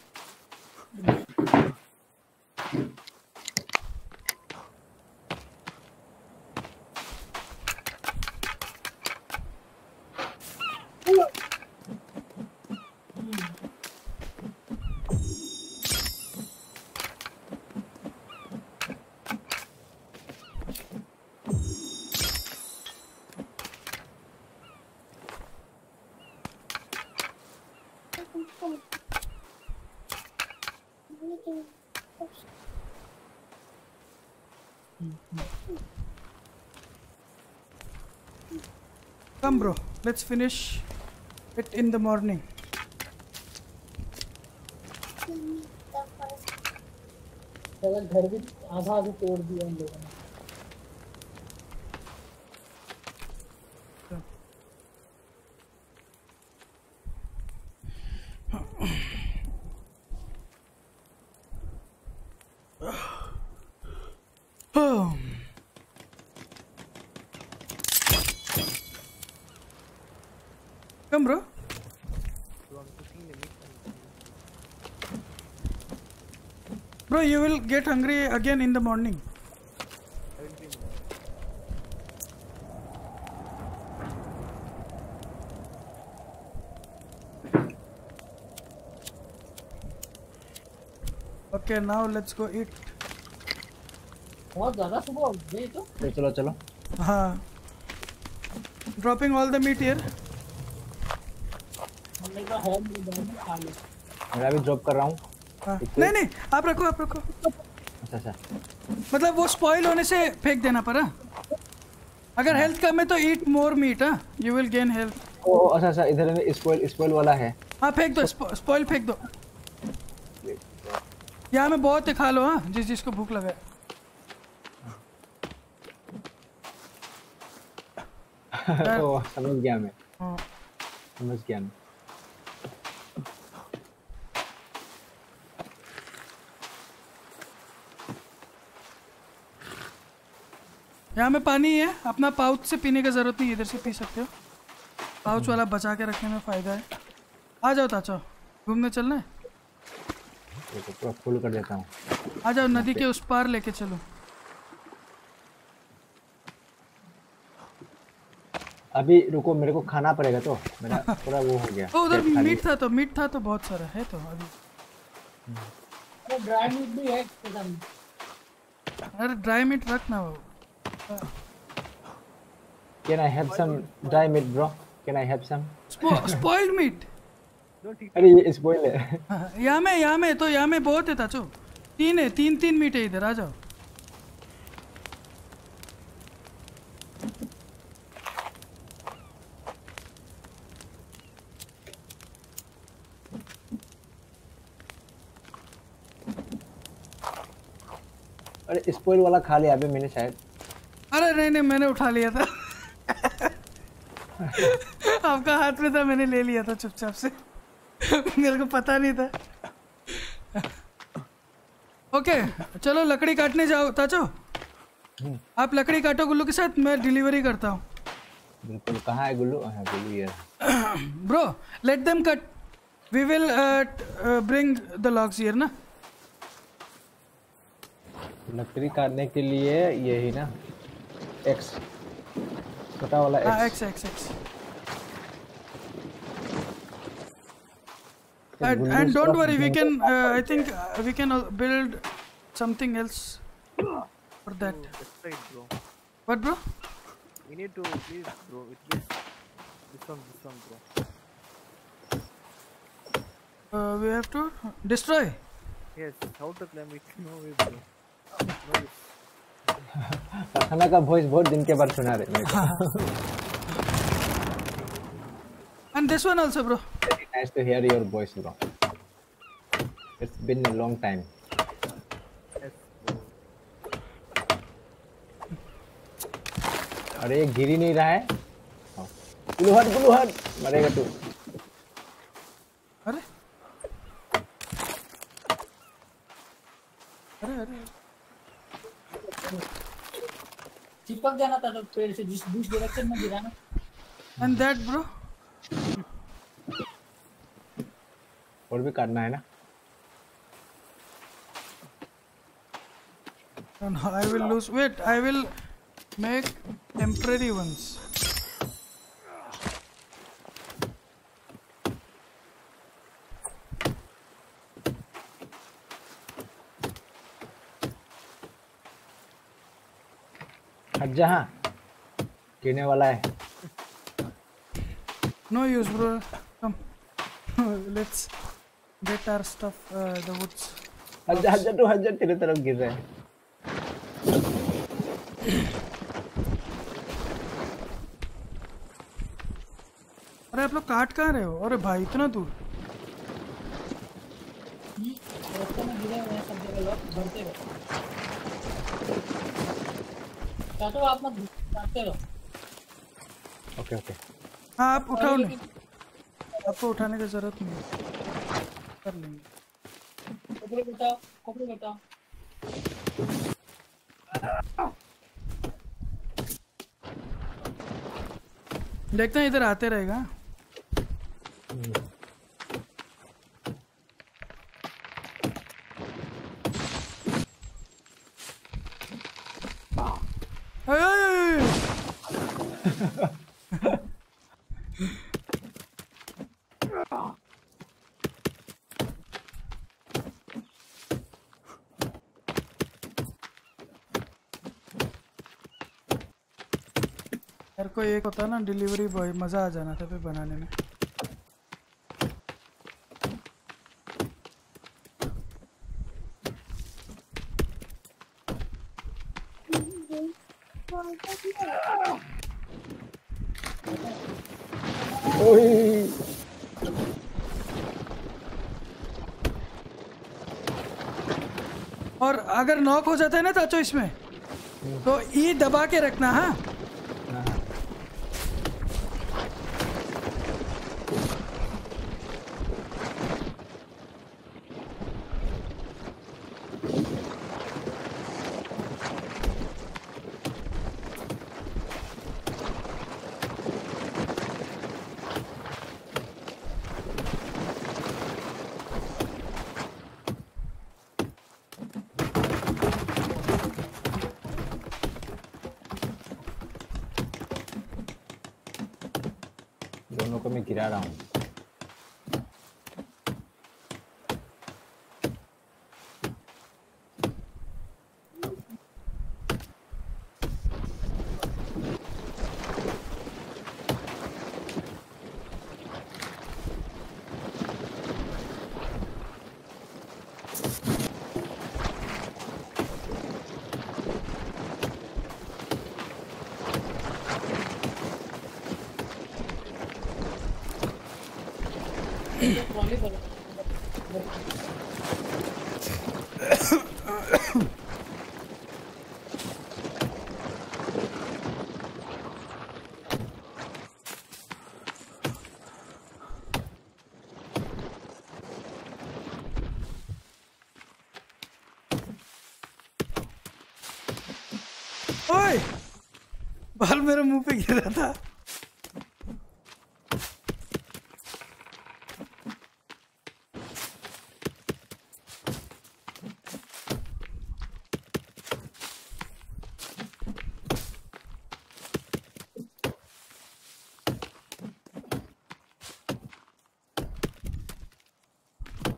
Come, bro. Let's finish it in the morning. घर भी आधा आधा तोड़ दिया इन लोगों ने Oh. Come, bro. So I'm cooking the meat and Bro, you will get hungry again in the morning. Okay, now let's go eat. बहुत ज़्यादा सुबह उठ गए तो चलो चलो हाँ. Dropping all the meat here. में भी ड्रॉप कर रहा हूँ हाँ. नहीं नहीं आप रखो आप रखो। अच्छा अच्छा। मतलब वो स्पॉइल होने से फेंक देना पड़ा अगर हेल्थ कम है तो ईट मोर मीट हाँ। You will gain health oh अच्छा अच्छा इधर में स्पॉइल स्पॉइल वाला है। हाँ फेंक दो स्पॉइल फेंक दो। यहाँ में बहुत है खा लो हाँ जिस जिसको भूख लगा। है। [LAUGHS] समझ गया मैं। हाँ। समझ गया मैं। यहाँ में पानी है अपना पाउच से पीने की ज़रूरत नहीं इधर से पी सकते हो। पाउच वाला बचा के रखने में फ़ायदा है। आ जाओ ताचो घूमने चलना है? फुल कर देता हूँ। आ जाओ नदी के उस पार लेके चलो। अभी रुको मेरे को खाना पड़ेगा तो। मेरा [LAUGHS] पूरा वो हो गया। ओ उधर मीट था तो मीट था तो बहुत सारा है तो अभी। अरे ड्राई मीट भी है एकदम अरे ड्राई मीट रख ना वो। Can I have some dry meat bro? Can I have some? Spoiled meat Don't eat अरे ये स्पॉइल है [LAUGHS] यहाँ में यहाँ में तो यहाँ में बहुत है ताचो तीन है तीन तीन मीट है इधर आ जाओ अरे स्पॉइल वाला खा लिया अभी मैंने शायद अरे नहीं नहीं मैंने उठा लिया था। आपका हाथ में था मैंने ले लिया था चुपचाप से। मेरे को पता नहीं था। ओके okay, चलो लकड़ी काटने जाओ। ताचो आप लकड़ी काटो गुल्लू के साथ मैं डिलीवरी करता हूँ। बिल्कुल कहाँ है गुल्लू? हाँ गुल्लू ये bro let them cut we will bring the logs here ना? लकड़ी काटने के लिए यही ना। एक्स छोटा वाला हाँ एक्स एक्स एक्स एक्स तो and, गुल्लू and don't सब worry we jungle- can uh, i think uh, we can uh, build something else for that to straight, bro. what bro We need to please, bro. With this, this one, this one, bro. uh, we have to destroy Yes, how to climb it? No way, bro. No way. कारखाना का voice बहुत दिन के बाद सुना रहे मेरे को also bro Very nice to hear your voice bro it's been a long time Yes, bro. अरे गिर ही नहीं रहा है हाँ। गुल्लू हट गुल्लू हट मरेगा तू अरे अरे अरे चिपक जाना था तो पेड़ से जिस जिस डायरेक्शन में गिरा ना and that bro और भी काटना है ना and i will lose wait i will make temporary ones हट जा हाँ। गिरने वाला है। No use bro. Come. [LAUGHS] Let's get our stuff uh, the woods. हट जा हट जा तू हट जा तेरे तरफ़ गिर रहा है। अरे आप लोग काट कहाँ रहे हो? अरे भाई इतना दूर। रास्ते में गिरे हुए हैं सब जगह लोग भरते रहो काटो आप मत काटते रहो। Okay okay. हाँ आप उठाओ नहीं आपको उठाने की ज़रूरत नहीं है। कर लेंगे। कपड़े बताओ कपड़े बताओ देखते हैं इधर आते रहेगा। कोई एक होता ना डिलीवरी बॉय मज़ा आ जाना था फिर बनाने में। और अगर नॉक हो जाता है ना ताचो इसमें तो ई दबा के रखना हाँ हाँ, दोनों को बाल मेरे मुँह पे गिर रहा था।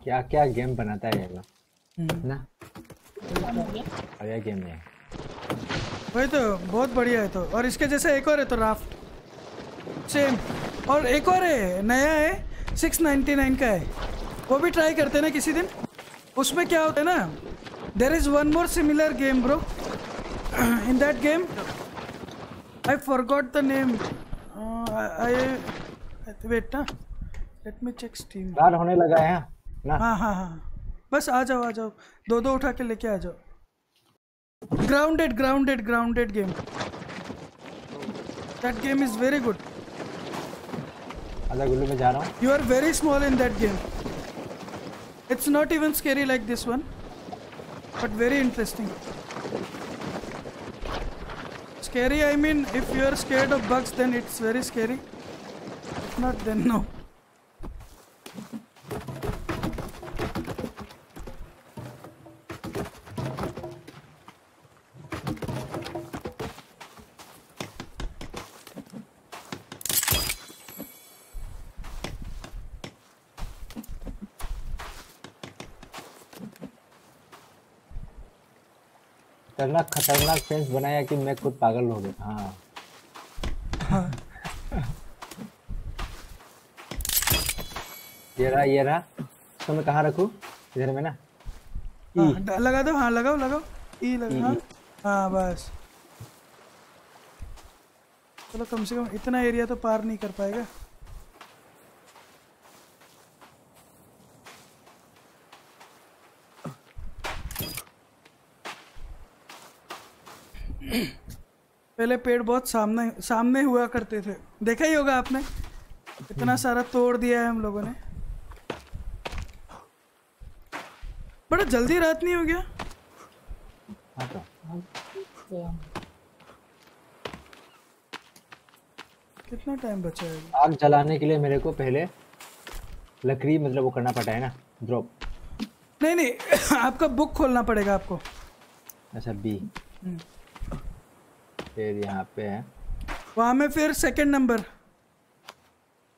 क्या क्या गेम बनाता है ये लोग? हम्म। ना? बढ़िया गेम है। वही तो बहुत बढ़िया है तो। और इसके जैसे एक और है तो राफ्ट सेम और एक और है नया है सिक्स नाइन्टी नाइन का है। वो भी ट्राई करते हैं ना किसी दिन। उसमें क्या होता है ना there is one more similar game bro in that game I forgot the name I wait ना लेट मी चेक स्टीम बाहर होने लगा है हाँ? ना। हाँ हाँ हाँ। बस आ जाओ आ जाओ। दो दो उठा के लेके आ जाओ। Grounded grounded grounded game that game is very good आधा गुल्लू में जा रहा हूँ You are very small in that game. It's not even scary like this one, but very interesting. Scary, I mean, if you are scared of bugs, then it's very scary. If not, then no. खतरनाक खतरनाक fence बनाया कि मैं खुद पागल हो गया। हाँ। ये रहा ये रहा। तो मैं कहाँ रखूँ? इधर में ना? हाँ, लगा दो हाँ लगाओ लगाओ। ई ई, लगा हाँ। हाँ बस। चलो कम से कम इतना एरिया तो पार नहीं कर पाएगा। पहले पेड़ बहुत सामने सामने हुआ करते थे। देखा ही होगा आपने? इतना सारा तोड़ दिया है हम लोगों ने। बड़ा जल्दी रात नहीं हो गया? कितना टाइम बचा है? आग जलाने के लिए मेरे को पहले लकड़ी मतलब वो करना पड़ता है ना ड्रॉप नहीं नहीं [COUGHS] आपका बुक खोलना पड़ेगा आपको। अच्छा बी। फिर यहाँ पे है। वहाँ में फिर सेकंड नंबर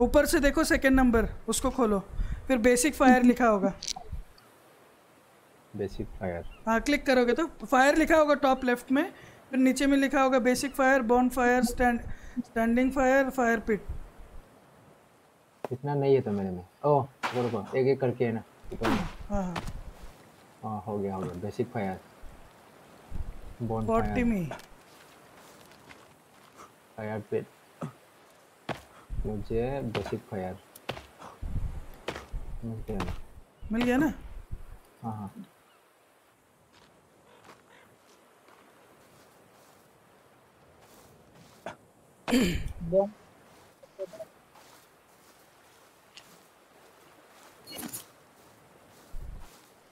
ऊपर से देखो सेकंड नंबर उसको खोलो। फिर बेसिक फायर लिखा होगा। बेसिक फायर हाँ क्लिक करोगे तो फायर लिखा होगा टॉप लेफ़्ट में फिर नीचे में लिखा होगा basic fire bonfire stand standing fire fire pit इतना नहीं है तो मेरे में। ओह रुको एक एक करके है ना। हाँ हाँ। हाँ हो गया हो गया। Basic fire bonfire fire pit मुझे बेसिक फायर मिल गया मिल गया ना? हाँ हाँ।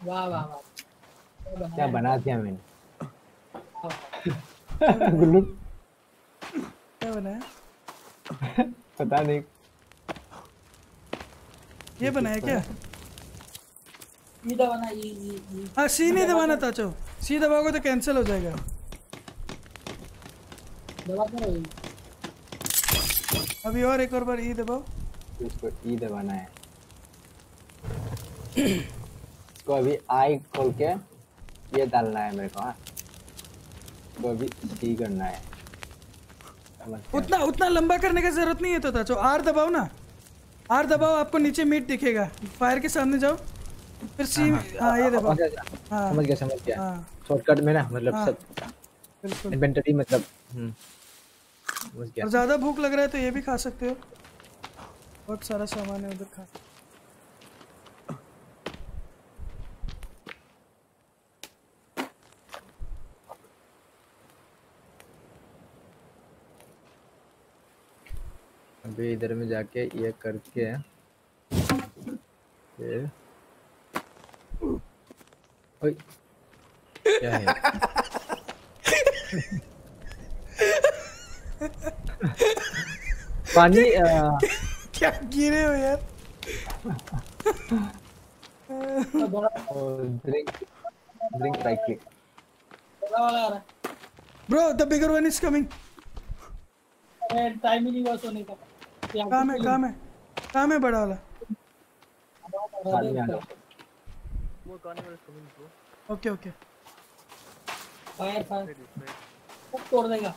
वाह वाह वाह। क्या क्या बना दिया मैंने? [LAUGHS] गुल्लू। क्या बनाया? पता नहीं। ये बनाया क्या? ये दबाना ये ये ये। हाँ सी नहीं दबाना था चो सी दबाओगे तो कैंसिल हो जाएगा। दबा दो अभी और एक और बार ई दबाओ। इसको ई दबाना है। इसको अभी आई खोल के ये डालना है मेरे को हाँ। इसको अभी सी करना है? उतना उतना लंबा करने की ज़रूरत नहीं है तो ताचो। आर दबाओ ना। आर दबाओ आपको नीचे मीट दिखेगा। फायर के सामने जाओ। फिर सी हाँ। ये दबाओ। हाँ। समझ गया समझ गया। हाँ। शॉर्टकट में ना मतलब हाँ। सब इन्वेंटरी मतलब हम्म, और ज़्यादा भूख लग रहा है तो ये भी खा सकते हो। बहुत सारा सामान है उधर खा अभी इधर में जाके ये करके फिर ओए क्या है? पानी अ, क्या गिरे हो यार? तो ड्रिंक ड्रिंक राइट क्लिक बड़ा वाला आ रहा bro the bigger one is coming time ही नहीं हुआ सोने का। ये काम है काम है। काम है बड़ा वाला. Okay okay. Fire fire. सब तोड़ देगा।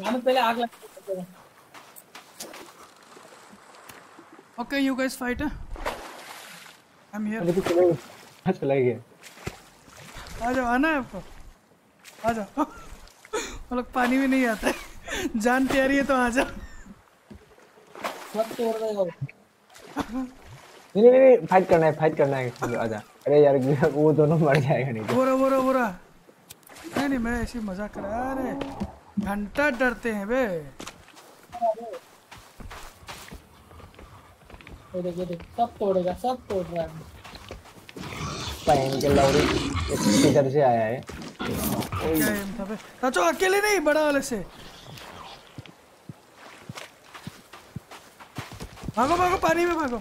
यहाँ पहले आग लगा okay you guys fight I am here अरे तो चले। गए चला गया। आ जाओ आना है आपको। आ जाओ। [LAUGHS] वो लोग पानी में नहीं आता है। जान प्यारी है तो आ जाओ। सब तोड़ देगा वो। नहीं नहीं नहीं फाइट करना है फाइट करना है आजा अरे यार वो दोनों मर जाएगा नहीं तो। बोरा बोरा बोरा नहीं नहीं मैं ऐसी मज़ाक कर। रहा अरे घंटा डरते हैं बे। ये देख ये देख सब तोड़ेगा सब तोड़ रहा है पहन के लौड़ी किधर से आया है। क्या एम था बे? अकेले नहीं बड़ा वाले से। भागो भागो पानी में भागो।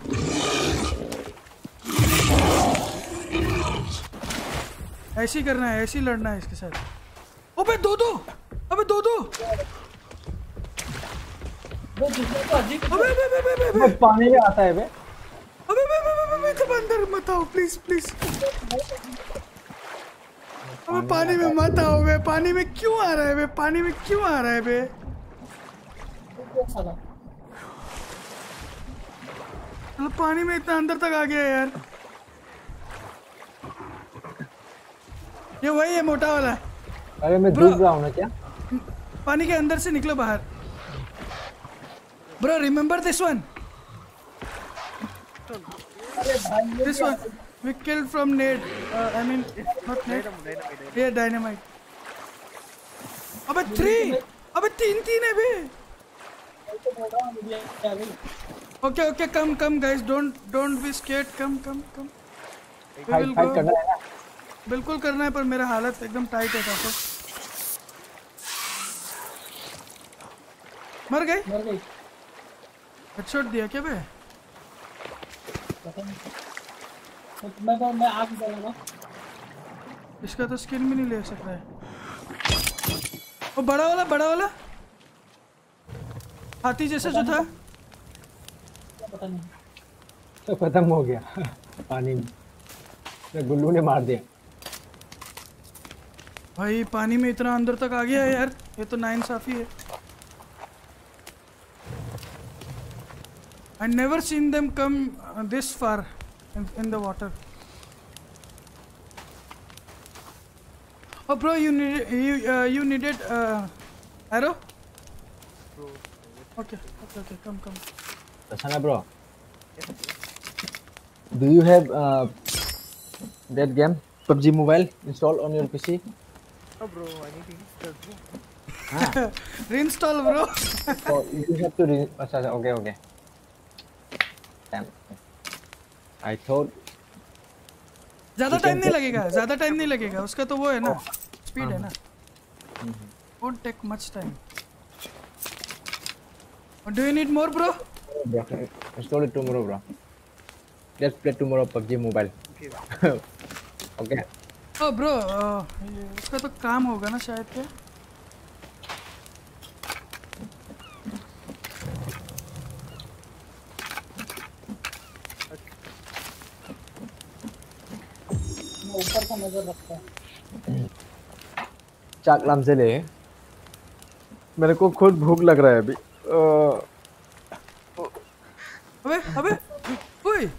ऐसे ही करना है ऐसे ही लड़ना है इसके साथ। अबे दो दो। अबे दो दो। तो अबे अबे अबे अबे अबे पानी में आता है बे अबे अबे अबे अबे अबे तुम अंदर मत आओ प्लीज़ प्लीज़ अबे पानी में मत आओ बे पानी में क्यों आ रहा है बे पानी में क्यों आ रहा है बे मतलब पानी में इतना अंदर तक आ गया यार। ये वही है मोटा वाला। अरे मैं डूब रहा हूँ ना क्या? पानी के अंदर से निकलो बाहर। ब्रो रिमेम्बर दिस वन अरे भाई ये this one we killed from Ned I mean not dynamite, ये डायनामाइट अबे थ्री अबे तीन तीन है बे okay okay come come guys don't don't be scared come come come fight fight करना है ना? बिल्कुल करना है पर मेरा हालत एकदम टाइट है काफ़ी मर गए मर गई। हेडशॉट दिया क्या बे? तो मैं तो मैं आग जलाऊँगा इसका तो स्किन भी नहीं ले सकता है। वो बड़ा वाला बड़ा वाला। हाथी जैसा जो था। पता नहीं तो खत्म हो गया पानी में तो गुल्लू ने मार दिया भाई पानी में इतना अंदर तक आ गया है यार ये तो नाइंसाफी है I never seen them come this far in the water Oh bro, you need you uh, you needed uh, arrow? Bro, Okay, okay, okay. Come, come. Tasana bro do you have uh, that game PUBG Mobile installed on your PC no bro, I need to install bro. Ah. Reinstall, bro. so you have to re अच्छा अच्छा okay okay Damn. I thought ज़्यादा time नहीं लगेगा ज़्यादा time नहीं लगेगा उसका तो वो है ना स्पीड है ना won't take much time do you need more bro bro install it tomorrow bro let's play tomorrow PUBG Mobile Okay. okay oh bro uh, ये- उसका तो काम होगा ना शायद क्या मैं ऊपर से नज़र रखता हूँ चाकलाम से ले मेरे को खुद भूख लग रहा है अभी अ, अबे अबे ओए।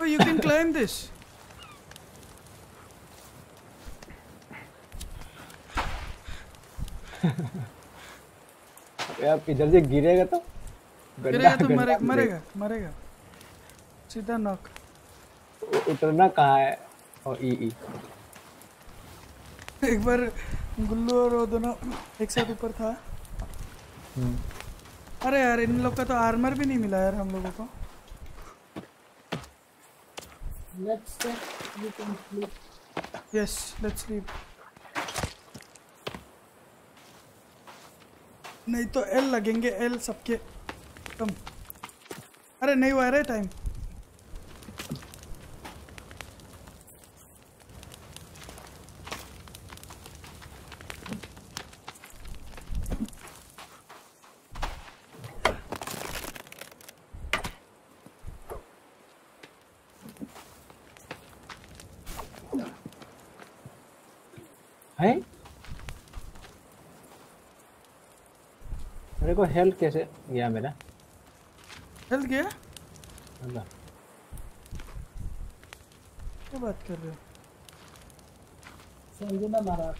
Oh, you can climb this. यार इधर से गिरेगा तो? गिरेगा तो गड्ढा- मरे, मरेगा मरेगा। सीधा नॉक उतरना कहाँ है? ओ ई ई। एक बार गुल्लू और वो दोनों एक साथ ऊपर था। अरे यार इन लोग का तो आर्मर भी नहीं मिला यार हम लोगों को। यस लेट्स लीव नहीं तो एल लगेंगे एल सबके कम अरे नहीं हुआ अरे टाइम है मेरे को हेल्थ कैसे गया मेरा? हेल्थ गया? अल्लाह क्या बात कर रहे हो? संजू ने मारा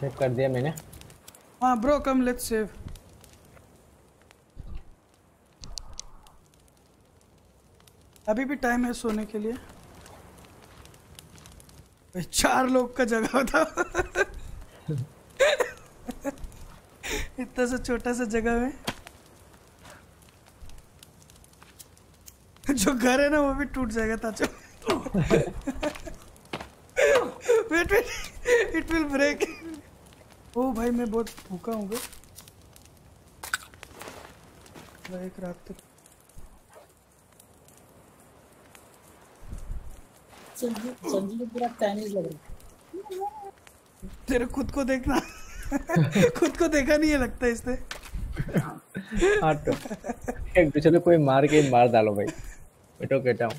सेव कर दिया मैंने। हाँ ब्रो कम लेट्स सेव अभी भी टाइम है सोने के लिए। चार लोग का जगह था। इतना सा छोटा सा जगह में। जो घर है ना, वो भी टूट जाएगा, ताचो। Wait wait it will break oh भाई, मैं बहुत भूखा हूँ एक रात तक। संजू संजू को पूरा चाइनीज़ लग रहा है तेरे खुद को देखना। [LAUGHS] खुद को देखा नहीं है लगता इसने। हाँ तो एक दूसरे को कोई मार के मार डालो भाई। मैं तो कहता हूँ।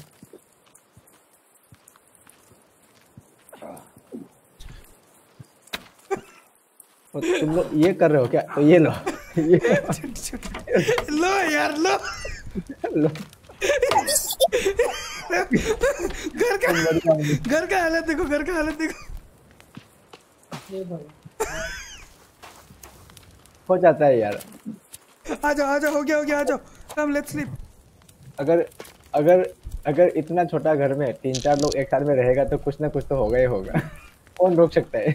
तुम लोग ये कर रहे हो क्या? तो ये लो। ये लो, [LAUGHS] लो यार लो। लो। घर का घर का हालत देखो घर का हालत देखो। हो जाता है यार। आ जाओ आ जाओ हो गया हो गया आ जाओ। कम लेट्स स्लीप अगर अगर अगर इतना छोटा घर में तीन चार लोग एक साथ में रहेगा तो कुछ ना कुछ तो होगा ही होगा। कौन रोक सकता है?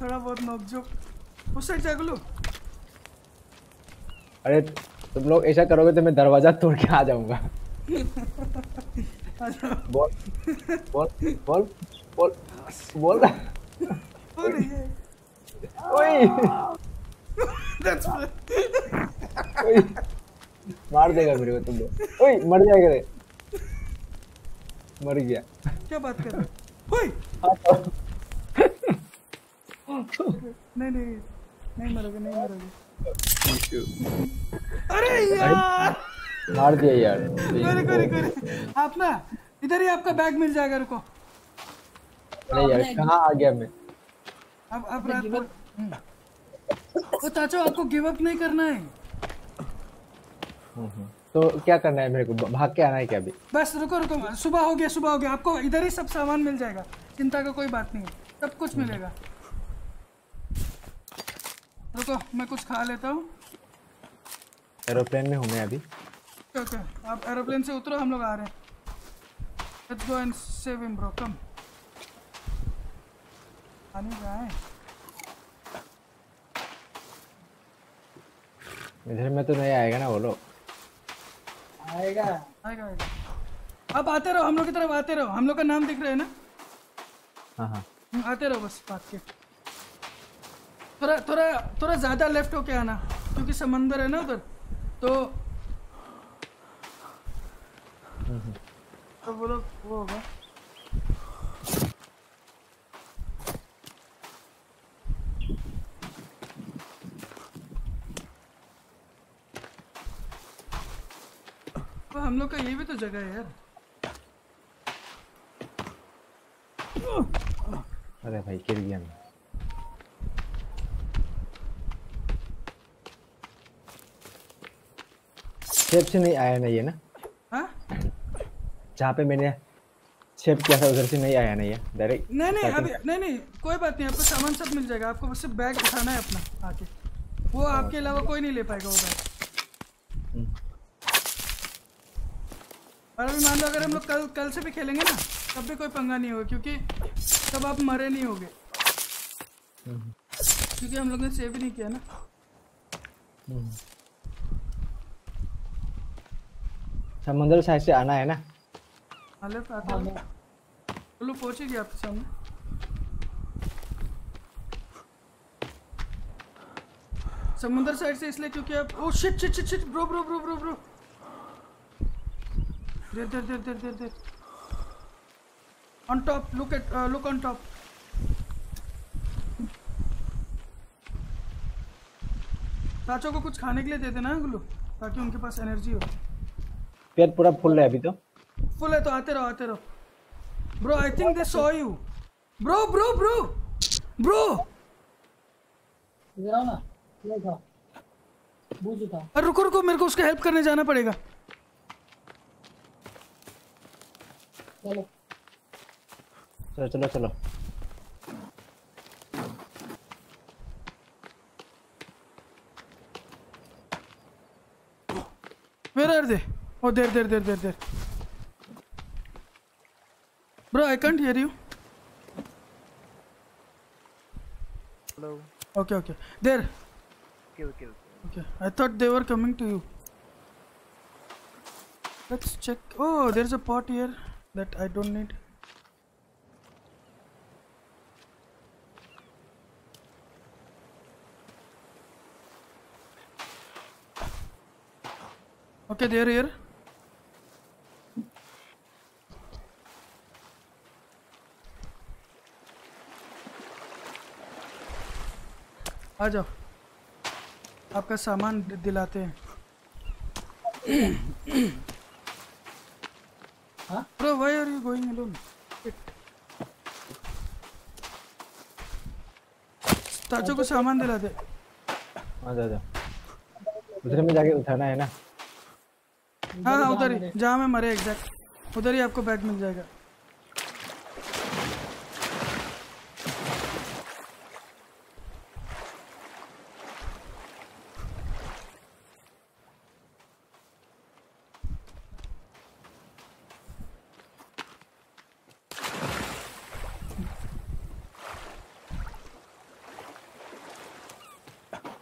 थोड़ा बहुत नोकझोंक। उस साइड जा गुल्लू अरे तुम लोग ऐसा करोगे तो मैं दरवाज़ा तोड़ के आ जाऊँगा। बोल बोल बोल बोल ओए। That's ओए। मार देगा मेरे को तुम लोग। ओए मर जाएगा रे। मर गया। क्या बात कर रहे हो? ओए। [LAUGHS] नहीं नहीं नहीं मरोगे नहीं मरोगे। अरे यार। मार दिया यार। कोई कोई कोई आप ना इधर ही आपका बैग मिल जाएगा रुको। अरे यार कहाँ आ गया मैं? अब अब रात को। ओ चाचो आपको गिव अप नहीं करना है। हम्म। तो क्या करना है मेरे को? भाग के आना है क्या अभी? बस रुको रुको सुबह हो गया सुबह हो गया। आपको इधर ही सब सामान मिल जाएगा। चिंता का कोई बात नहीं है। सब कुछ मिलेगा। रुको मैं कुछ खा लेता हूँ। एरोप्लेन में हूँ मैं अभी। ओके ओके आप एरोप्लेन से उतरो हम लोग आ रहे हैं। Let's go and save him bro come पानी कहाँ है इधर में तो नहीं आएगा ना वो लोग। आएगा। आएगा आएगा। आप आते रहो हम लोग की तरफ़ आते रहो। हम लोग का नाम दिख रहा है ना? हाँ हाँ। आते रहो बस भाग के थोड़ा थोड़ा थोड़ा ज़्यादा लेफ़्ट होके आना, क्योंकि समंदर है ना उधर। तो तो लोग वो होगा हम लोग का ये भी तो जगह है यार। अरे भाई, गिर गया मैं। शेप से नहीं आया ना ये ना? हाँ? जहाँ पे मैंने शेप किया था उधर से नहीं आया ना ये? डायरेक्ट नहीं नहीं अभी नहीं नहीं कोई बात नहीं आपको सामान सब मिल जाएगा। आपको बस बैग उठाना है अपना आके। वो आपके अलावा कोई नहीं ले पाएगा वो बैग। और अभी मान लो अगर हम लोग कल कल से भी खेलेंगे ना तब भी कोई पंगा नहीं होगा क्योंकि तब आप मरे नहीं होगे। क्योंकि हम लोग ने सेव ही नहीं किया ना। समुद्र साइड से आना है ना? हाँ लेफ़्ट चलो पहुँच ही गया आपके सामने। समुंदर साइड से इसलिए क्योंकि आप ओ shit shit shit shit bro bro bro bro bro there there there there there there. On top look at look on top चाचों को कुछ खाने के लिए दे देना गुल्लू ताकि उनके पास एनर्जी हो। पेट पूरा फुल है अभी तो। फुल है तो आते रहो आते रहो। Bro I think they saw you bro bro bro bro इधर आओ ना ये उठाओ बूझ उठाओ अरे रुको रुको मेरे को उसका हेल्प करने जाना पड़ेगा। चलो। चलो चलो चलो। Where are they? Oh, there, there, there, there, there. Bro, I can't hear you. Hello. Okay, okay. There. Okay, okay, okay. Okay. I thought they were coming to you. Let's check. Oh, there's a pot here that I don't need. Okay, they're here. आ जाओ। आपका सामान दिलाते हैं। हाँ? Bro, why are you going alone? ताचो को सामान दिला दे। आ जाओ जाओ उधर में जाके उठाना है ना? हाँ हाँ उधर ही। जहाँ मैं मरे एग्जैक्ट उधर ही आपको बैग मिल जाएगा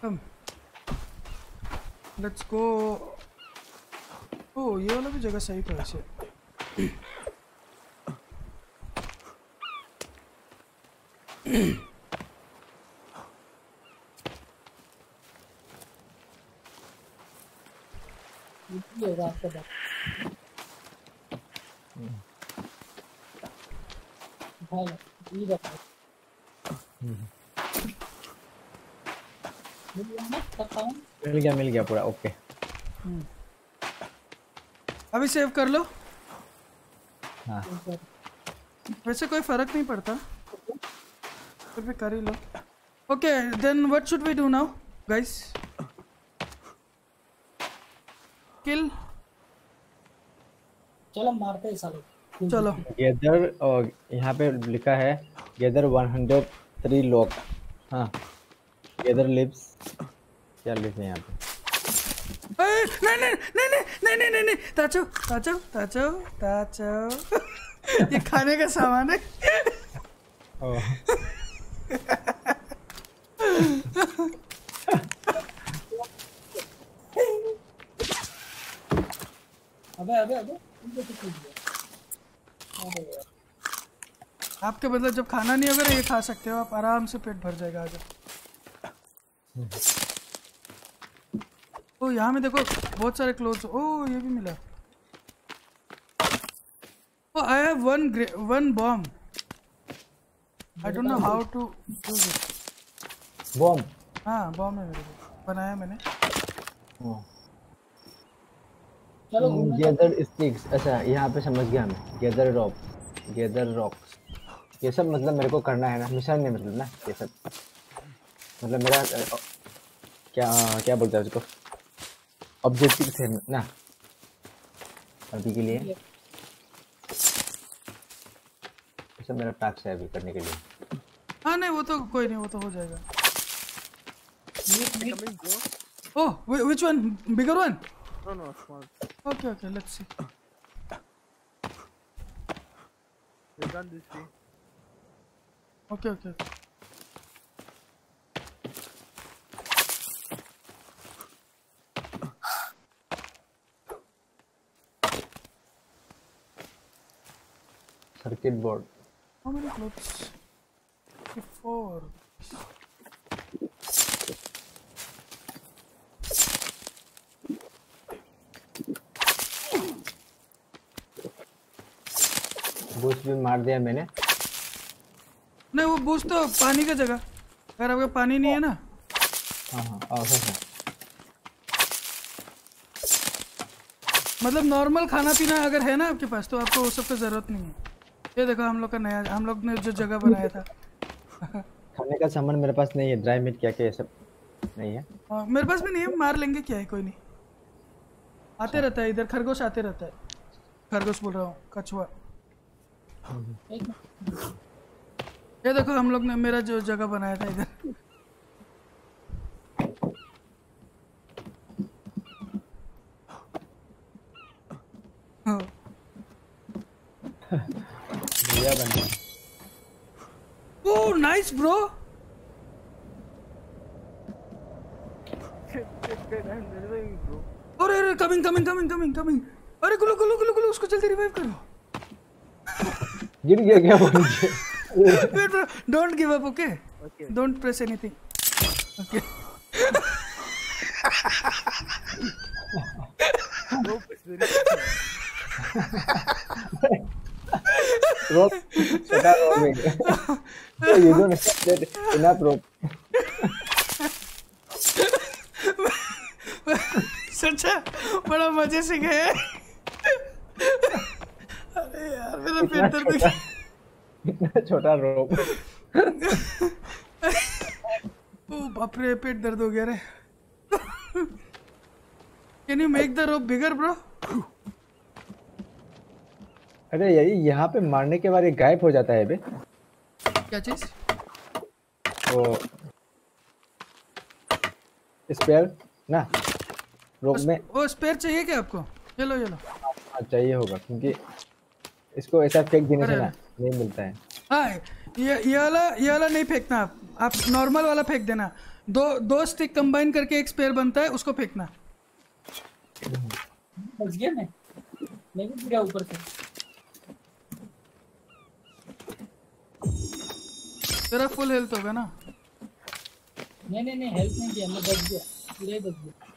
Come. Let's go. ओ ये वाला भी जगह सही तो है वैसे ये होगा आपका बैग उठा लो ये रखो मिल करता हूँ मिल गया मिल गया पूरा ओके। अभी सेव कर लो। हाँ। वैसे कोई फ़र्क नहीं पड़ता। फिर भी कर ही लो। Okay then what should we do now guys kill चलो मारते हैं साले। चलो। गेदर और यहाँ पे लिखा है गेदर 103 लॉक हाँ। गेदर लिप्स क्या लिखे यहाँ पे? नहीं नहीं नहीं नहीं नहीं नहीं नहीं ताचो ताचो ताचो ताचो। ये खाने का सामान है। अबे अबे अबे आपके मतलब जब खाना नहीं होगा ये खा सकते हो आप आराम से पेट भर जाएगा आज। हम्म। ओ यहाँ में देखो बहुत सारे क्लोथ्स ओ ये भी मिला। ओ I have one one bomb I don't know how to use it bomb हाँ बॉम्ब है मेरे को बनाया मैंने। चलो गेदर स्टिक्स अच्छा यहाँ पे समझ गया मैं। गेदर रॉक गेदर रॉक्स ये सब मतलब मेरे को करना है ना? मिशन नहीं मतलब ना ये सब। मतलब मेरा क्या क्या बोलते हैं उसको? ऑब्जेक्टिव थे ना अभी के लिए सब मेरा टास्क है अभी करने के लिए हाँ नहीं वो तो कोई नहीं वो तो हो जाएगा। ओह which one bigger one No, no, small. Okay okay let's see done this. Okay okay circuit board How many clothes? Four. Boost भी मार दिया मैंने। नहीं वो बूस्ट तो पानी का जगह। अगर आपका पानी नहीं है ना। हाँ हाँ हाँ हाँ हाँ। मतलब नॉर्मल खाना पीना अगर है ना आपके पास तो आपको वो सब का ज़रूरत नहीं है। ये देखो हम लोग का नया हम लोग ने जो जगह बनाया था। खाने का सामान मेरे पास नहीं है ड्राई मीट क्या क्या सब नहीं है? आ, मेरे पास भी नहीं है मार लेंगे क्या है कोई नहीं। आते रहता है इधर खरगोश आते रहता है। खरगोश बोल रहा हूँ कछुआ। ये देखो हम लोग ने मेरा जो जगह बनाया था इधर। नाइस ब्रो अरे अरे coming coming coming coming coming अरे गुलू गुलू गुलू गुलू उसको जल्दी रिवाइव करो। गिर गया क्या बोल रहे wait bro don't give up okay don't press anything okay Nope, it's really [LAUGHS] rope up rope so you don't enough rope सच्चा बड़ा मज़े से गए अरे यार मेरा पेट दर्द छोटा इतना छोटा रोप ओ बाप रे पेट दर्द हो गया रे can you make the rope bigger bro अरे यही यहाँ पे मारने के बाद ये गायब हो जाता है बे क्या चीज़? वो स्पेयर ना? रोप में। ओ स्पेयर चाहिए क्या आपको? ये लो ये लो। हाँ, चाहिए होगा क्योंकि इसको ऐसा फेंक देने से ना नहीं मिलता है। हाँ ये ये वाला ये वाला नहीं फेंकना आप। आप नॉर्मल वाला फेंक देना। दो दो स्टिक कंबाइन करके एक स्पेयर बनता है उसको फेंकना। बच गया मैं। मैं भी गिरा ऊपर से। तेरा फुल हेल्थ होगा ना नहीं नहीं नहीं हेल्प नहीं किया मैं बच गया पूरा ही बच गया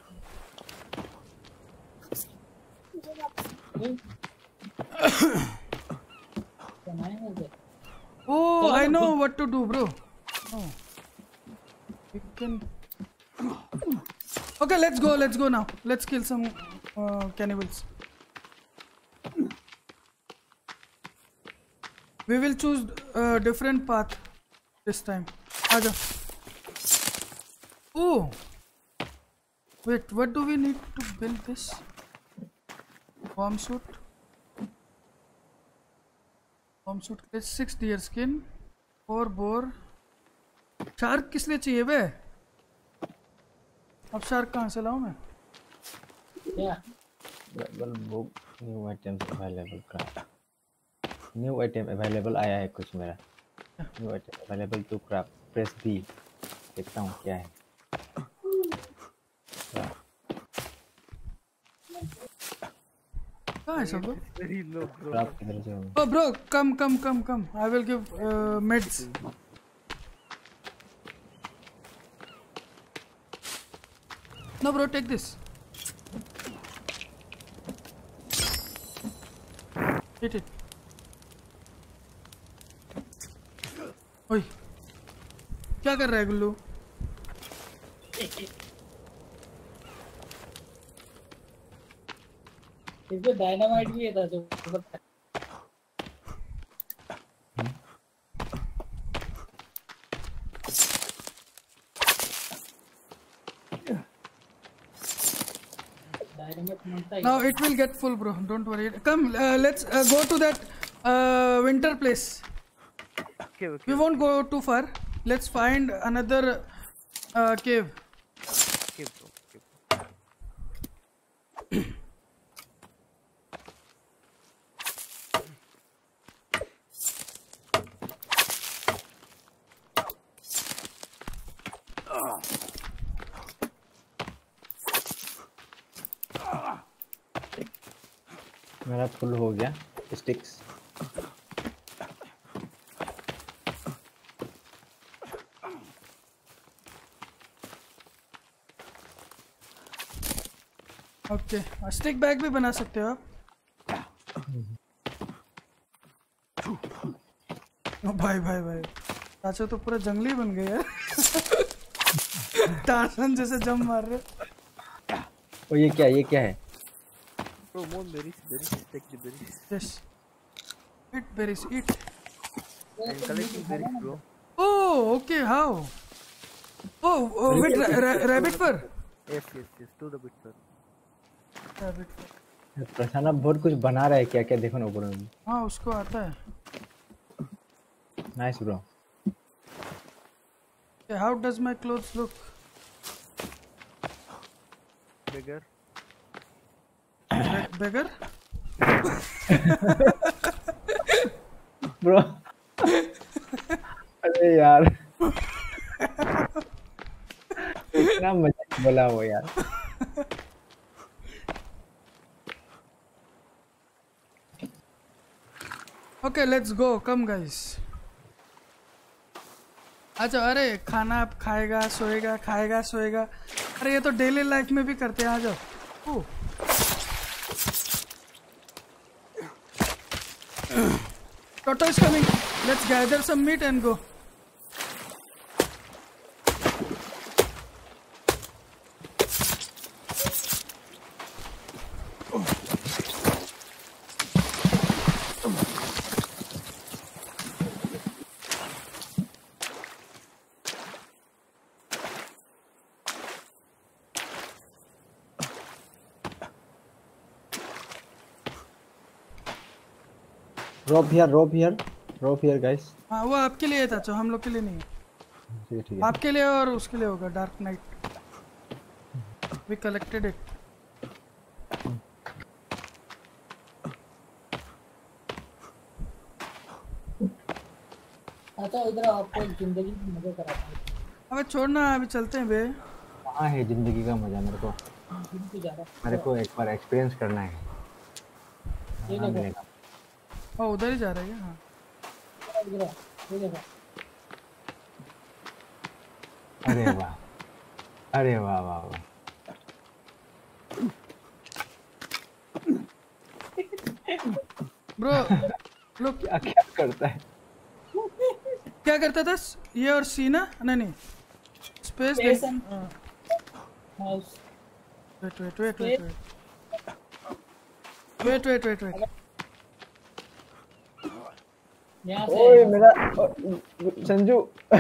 Oh, I know what to do, bro. Oh. You can Okay, let's go. Let's go now. Let's kill some uh, cannibals. We will choose a different path this time. Aja. Oh. Wait, what do we need to build this? Bomb suit. Bomb suit. Let's six deer skin. Four boar. Shark किस लिए चाहिए बे अब shark कहाँ से लाऊं मैं Yeah. Level book new items available. New item available आया है कुछ मेरा. New item available to craft. Press B. देखता हूँ क्या है. कहाँ है सब लोग Very low, bro. Craft किधर से होगा? Oh bro, come, come, come, come. I will give uh, meds. No bro, take this. Hit it. ओए क्या कर रहा है गुल्लू इसमें डायनामाइट भी है था जो है now it will get full bro don't worry come uh, let's uh, go to that uh, winter place Okay, okay. we won't go too far let's find another uh, cave Okay, bro. Bro. मेरा full हो गया sticks okay stick bag भी बना सकते हो आप भाई भाई भाई चाचा तो पूरा जंगली बन गए यार टार्सन जैसे जम मार रहे और ये क्या ये क्या है. Yes I'm collecting berries, bro. Okay how oh with rabbit fur Yes, yes, yes. To the bit, sir. Rabbit fur Prasanna अब बहुत कुछ बना रहा है क्या? क्या देखो ना ऊपर में? हाँ उसको आता है। Nice bro how does my clothes look Beggar. Beggar bro अरे यार। इतना मज़ा बोला वो यार। Okay let's go come guys अच्छा अरे, खाना आप खाएगा, सोएगा खाएगा, सोएगा। अरे, ये तो डेली लाइफ में भी करते हैं, आ जाओ। Toto is coming let's gather some meat and and go. Rope here rope here rope here guys हाँ वो आपके लिए था चाचो हम लोग के लिए नहीं है। ठीक है ठीक है। आपके लिए और उसके लिए होगा dark night we collected it अच्छा इधर आपको ज़िंदगी की मज़े कराता हूँ। अबे छोड़ना अभी चलते हैं बे। कहाँ है ज़िंदगी का मज़ा मेरे को? जा रहा मेरे को एक बार एक्सपीरियंस करना है। ये ओ उधर ही जा रहे हैं हाँ। इधर आओ, ये देखो अरे वाह। अरे वाह वाह वाह। ब्रो लोग क्या क्या करता है? क्या करता था? ये और सी ना? नहीं नहीं। Space wait wait wait wait wait wait wait wait ओए मेरा संजू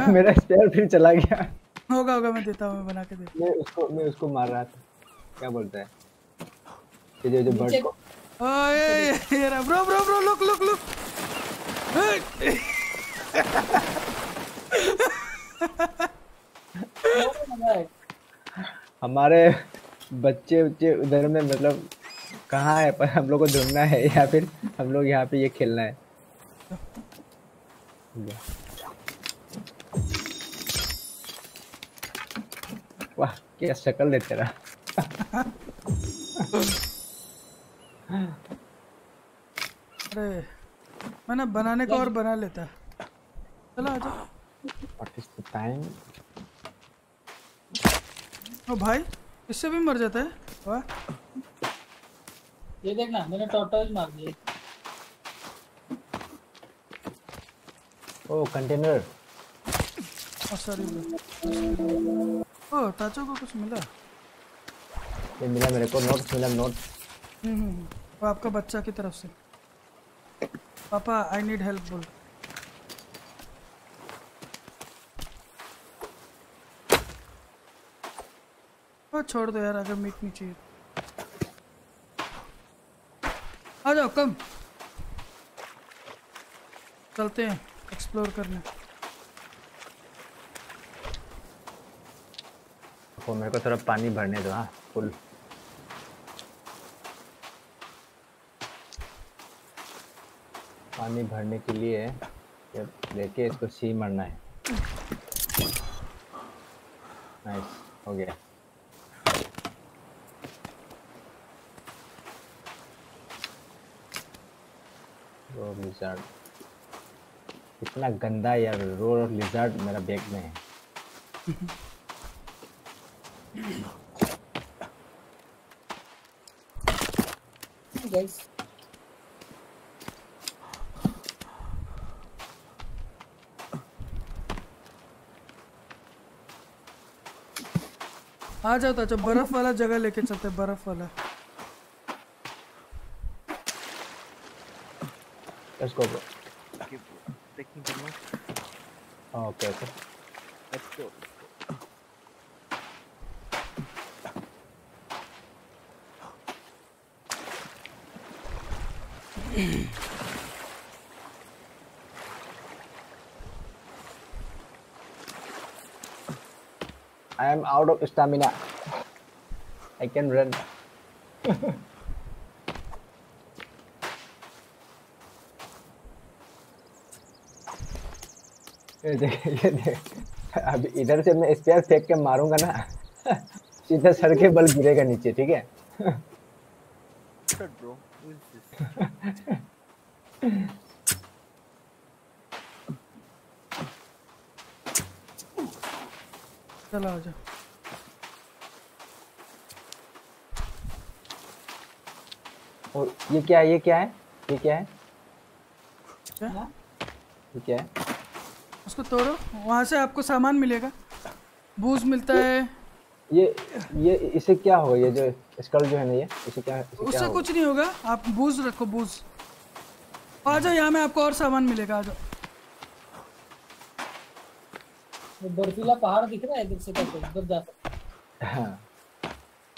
मेरा स्पेयर फिर चला गया। होगा होगा मैं देता हूँ मैं बना के देता मैं उसको मैं उसको मार रहा था। क्या बोलता है? ये जो जो बर्ड को ओए ये रहा bro bro bro look look look. है हमारे बच्चे बच्चे उधर में मतलब कहाँ है? पर हम लोग को ढूंढना है या फिर हम लोग यहाँ पे ये खेलना है? वाह क्या शक्ल है तेरा? अरे मैं ना बनाने को और बना लेता चलो आ जाओ व्हाट इज़ द टाइम ओ भाई इससे भी मर जाता है? वाह। ये देखना मैंने टॉर्टोइज मार दिए ओ कंटेनर ओ सॉरी ओ ताचो को कुछ मिला? ये मिला मेरे को नोट मिला नोट हम्म हम्म, हम्म। वो आपका बच्चा की तरफ़ से। पापा आई नीड हेल्प बोल। ओ छोड़ दो यार अगर मीट नहीं चाहिए। आ जाओ कम चलते हैं। एक्सप्लोर करने। वो मेरे को थोड़ा पानी भरने दो हाँ फुल। पानी भरने के लिए लेके इसको सी मरना है। नाइस हो गया। रोड लिजार्ड इतना गंदा यार रोड लिजार्ड मेरा बैग में है। गाइस आ जाओ ताचो बर्फ़ वाला जगह लेके चलते बर्फ़ वाला। Let's go, bro. Oh, okay, okay. Let's go. I am out of stamina. I can run. [LAUGHS] ये देख ये देख। अब इधर से मैं स्पेयर फेंक के मारूँगा ना सीधा सर के बल गिरेगा नीचे ठीक है? चलो आ जाओ और ये क्या है ये क्या है? ये क्या है? क्या? ये क्या है? उसको तोड़ो वहाँ से आपको सामान मिलेगा। बूज मिलता है। ये ये इसे क्या होगा? ये जो स्कल जो है ना ये इसे क्या इसे उससे होगा? कुछ नहीं होगा। आप बूज रखो बूज। आ जाओ यहाँ में आपको और सामान मिलेगा आ जाओ। बर्फीला पहाड़ दिख रहा है इधर से उधर जा सकते हैं। हाँ।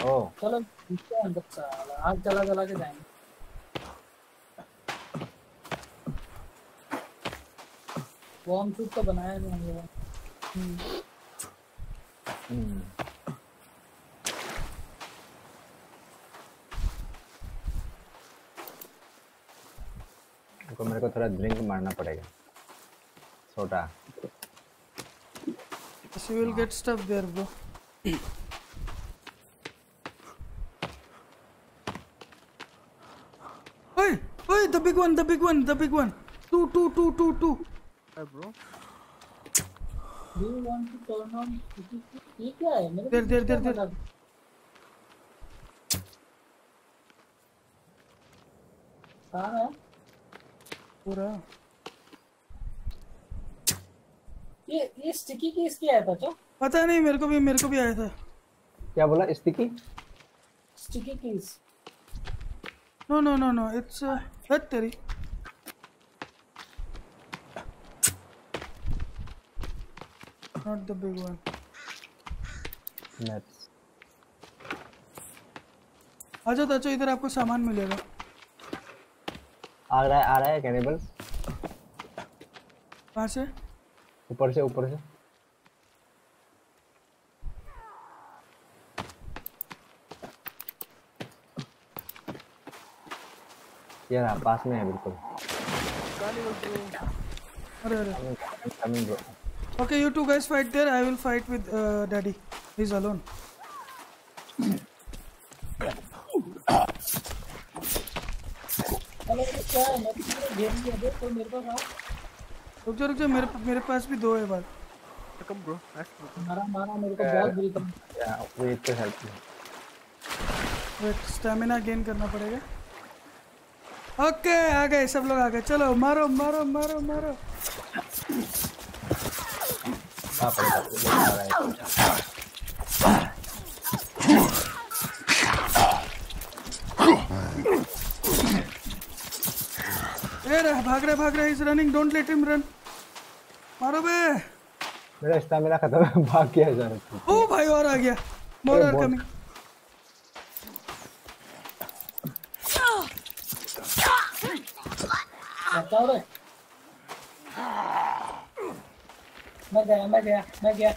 ओ। चलो अंदर जला जला के जाएँगे। वार्म सूट तो बनाया नहीं हम लोगों ने। हम्म। रुको, मेरे को थोड़ा ड्रिंक मारना पड़ेगा छोटा you will get stuff there, bro. Hey, hey, the big one, the big one, the big one. Two, two, two, two, two. है ब्रो ये क्या देर देर देर देर है? पूरा। ये ये स्टिकी की इसकी आया था क्या पता नहीं मेरे को भी मेरे को भी आया था। क्या बोला? Sticky sticky keys no no no no it's hut तेरी। Not the big one. आ जाओ ताचो इधर आपको सामान मिलेगा। आ रहा है आ रहा है कैनिबल्स कहाँ से? ऊपर से ऊपर से। ये रहा पास में है बिल्कुल। अरे अरे। Coming bro Okay, you two guys fight there. I will fight with uh, Daddy. He's alone. चलो क्या मैं गेम किया दे मेरे पास आओ रुक जा रुक जा मेरे मेरे पास भी दो है बाल ask bro. मारा मारा मेरे को बहुत बुरी तरह या wait to help me wait stamina gain करना पड़ेगा ओके आ गए सब लोग आ गए चलो मारो मारो मारो मारो रहा है भाग रहे भाग रहे is running don't let him run मारो बे। मेरा स्टैमिना खत्म है भाग किया जा रहा है ओ भाई और आ गया। मोर आर कमिंग बताओ रे मैं गया मैं गया मैं गया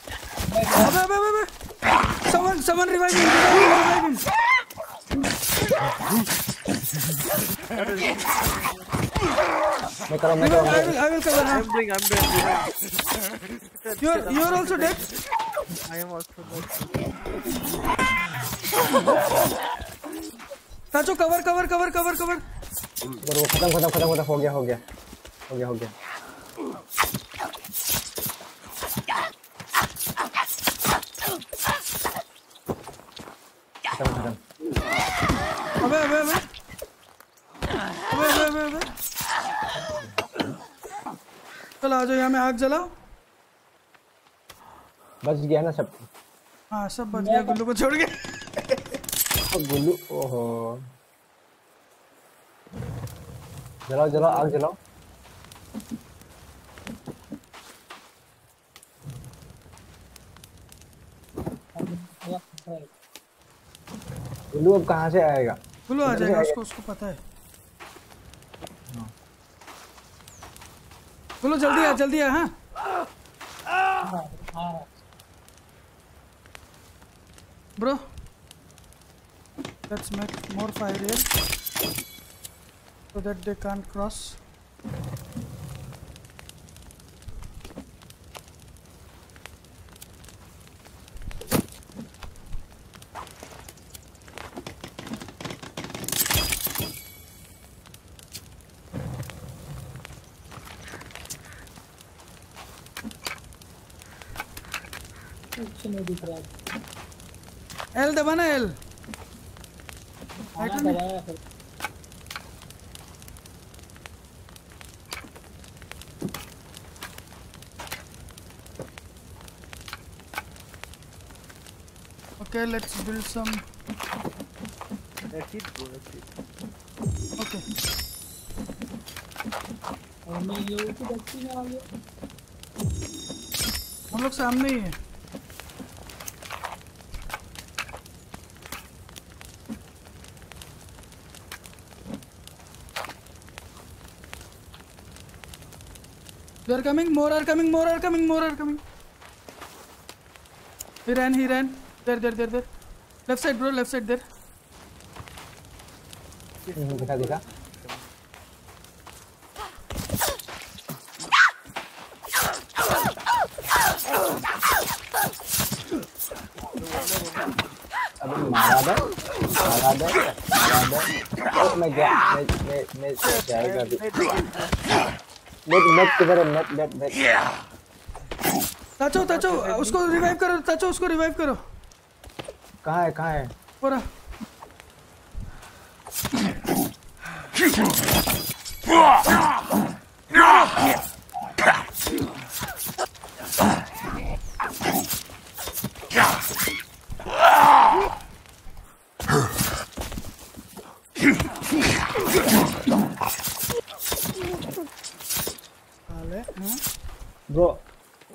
मैं गया। अबे अबे अबे समन समन रिवाइव मैं कर मैं कर रहा आई हूँ will I I'm doing, I'm doing, I'm you are you are also I am also not. ताचो cover cover cover cover cover खत्म खत्म खत्म खत्म। हो गया हो गया हो गया हो गया। खत्म खत्म अबे अबे अबे अबे अबे अबे अबे चलो आ जाओ यहाँ में आग जलाओ बच गया ना सब। हाँ सब बच गया गुल्लू को छोड़ के। गुल्लू ओहो। जलाओ जलाओ आग जलाओ। गुल्लू अब कहाँ से आएगा? गुल्लू आ जाएगा उसको उसको पता है। गुल्लू जल्दी आ जल्दी आ हाँ हाँ। Bro let's make more fire here so that they can't cross कुछ नहीं दिख रहा है। एल दबाना एल। खाना दबाया फिर। Okay let's build some That's it bro, that's it. okay. और मैं ये ऊपर देखती ना आगे हम लोग सामने ही है। They are coming, more are coming, more are coming, more are coming. He ran, he ran. There, there, there, there. Left side, bro, left side there. हम्म, दिखा दिखा अबे मारा दे मारा दे मैं मैं मैं मैं नेट नेट मत मत नेट नेट नेट ताचो ताचो उसको रिवाइव करो ताचो उसको रिवाइव करो कहाँ है कहाँ है पूरा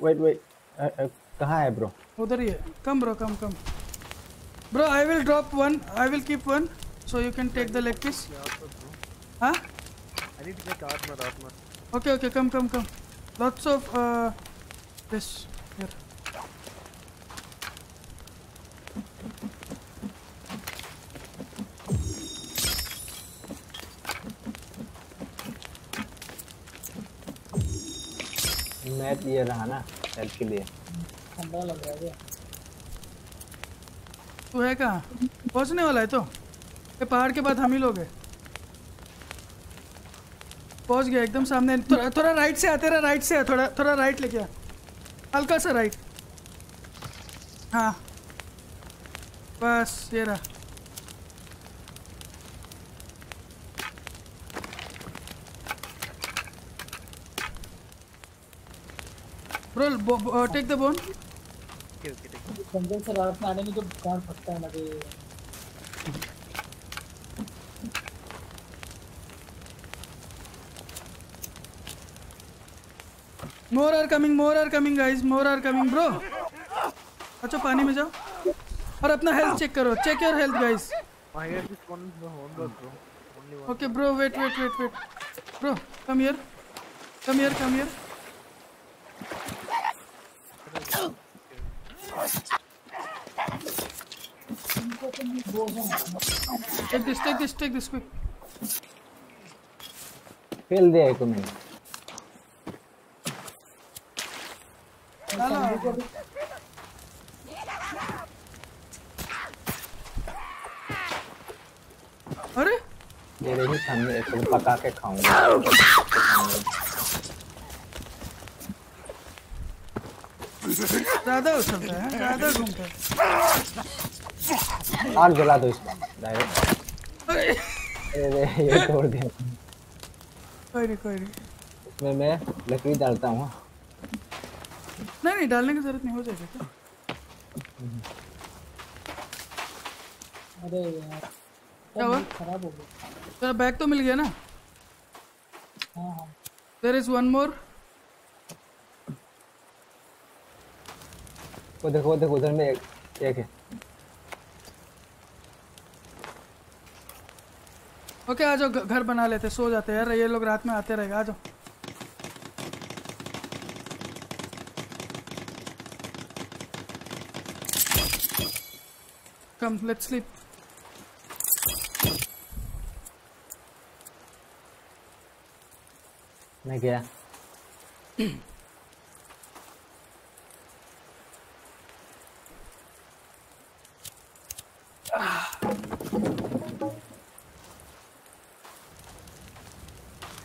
वेट वेट कहाँ है ब्रो उधर ही है। Come bro come come bro I will drop one I will keep one so you can take the leg piece okay okay come come come lots of this ये रहा ना help के लिए। ठंडा लग रहा है तू है कहाँ? पहुँचने वाला है तो? ये पहाड़ के बाद हम ही लोग हैं। पहुँच गया एकदम सामने। थोड़ा थोड़ा राइट से आ, तेरा राइट से आ, थोड़ा थोड़ा राइट लेके आ। हल्का सा राइट हाँ। बस, ये रहा। Bro take the bone okay, take it. जंगल से रात में आने में जो गांड फटता है ना बे more are coming more are coming guys more are coming bro अच्छा पानी में जाओ। और अपना हेल्थ चेक करो। Check your health guys. Okay bro wait wait wait wait bro come here come here come here take this take this take this quick fail दे एक minute अरे? मेरे ही सामने इसको पका के खाऊँगा। ज़्यादा उछलता है ज़्यादा घूमता है। आग जला दो इसको। डायरेक्ट ये तोड़ दिया। कोई नहीं कोई नहीं। इसमें मैं लकड़ी डालता हूँ। नहीं नहीं डालने की ज़रूरत नहीं हो जाएगा अरे यार क्या हुआ? खराब हो गया। तेरा बैग तो मिल गया ना? हाँ हाँ। देर इज़ वन मोर वो देखो वो देखो उधर में एक एक है। ओके आ जाओ घर बना लेते सो जाते हैं यार ये लोग रात में आते रहेगा आ जाओ। कम लेट्स स्लीप मैं गया [CLEARS THROAT]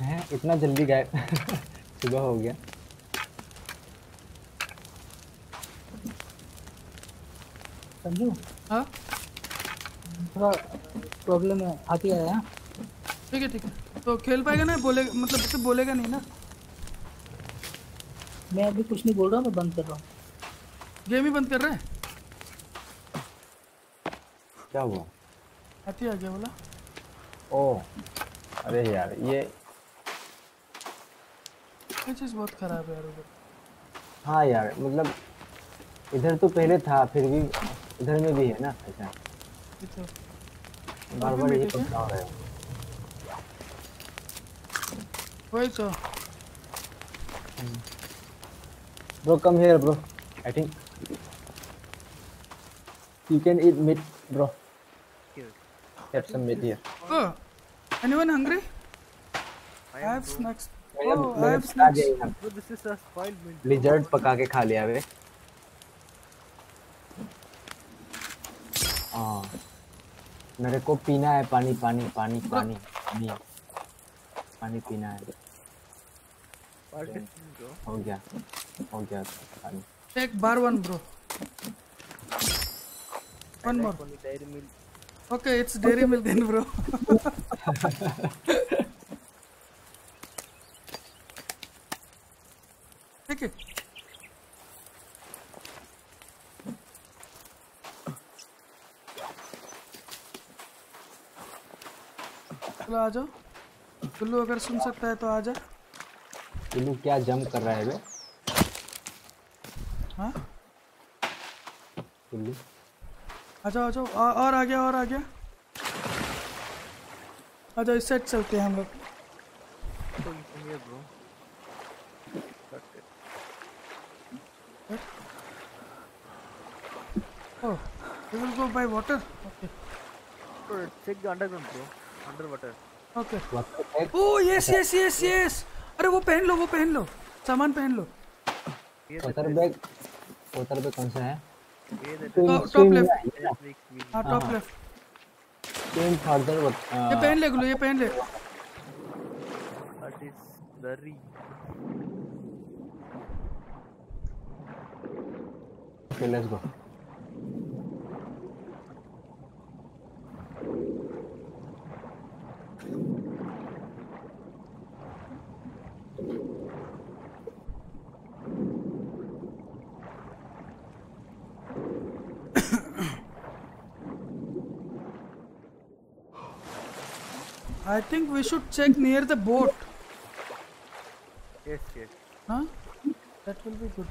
हैं इतना जल्दी गए [LAUGHS] सुबह हो गया। संजू हाँ? थोड़ा प्रॉब्लम है हाथी आया है? ठीक है ठीक है। तो खेल पाएगा ना? बोले मतलब उसे बोलेगा नहीं ना? मैं अभी कुछ नहीं बोल रहा मैं बंद कर रहा हूँ। गेम ही बंद कर रहे हैं? क्या हुआ? हाथी आ गया बोला ओ अरे यार ये चीज़ बहुत खराब है यार उधर। हाँ यार मतलब इधर तो पहले था फिर भी इधर में भी है ना ऐसा। अच्छा। बार बार यही पता रहा है। वही तो। Bro come here bro I think you can eat meat bro. Have some meat here anyone hungry I have snacks oh. Lizard पका के खा लिया वे हाँ मेरे को पीना है पानी पानी पानी पानी पानी पानी पीना है. हो गया हो गया पानी take bar one bro I one like more Only dairy milk. okay it's dairy milk then bro ठीक है चलो आ जाओ गुल्लू अगर सुन सकता है तो आ जा इलू क्या जम कर रहा है वे हाँ गुल्लू आ जाओ आ जाओ और आ गया और आ गया आ जाओ इस साइड चलते हैं हम लोग. Oh, we will go by water. Okay. Bro, check the underground, bro. Underwater. Bag Oh yes yes yes yes. अरे वो पहन लो वो पहन लो। सामान पहन लो। वाटर बैग वाटर बैग कौन सा है? electric wheel. हाँ टॉप लेफ़्ट स्विम फर्दर ये पहन ले गुलो ये पहन ले। That is very. Okay let's go I think we should check near the boat. Yes, yes. Huh? That will be good.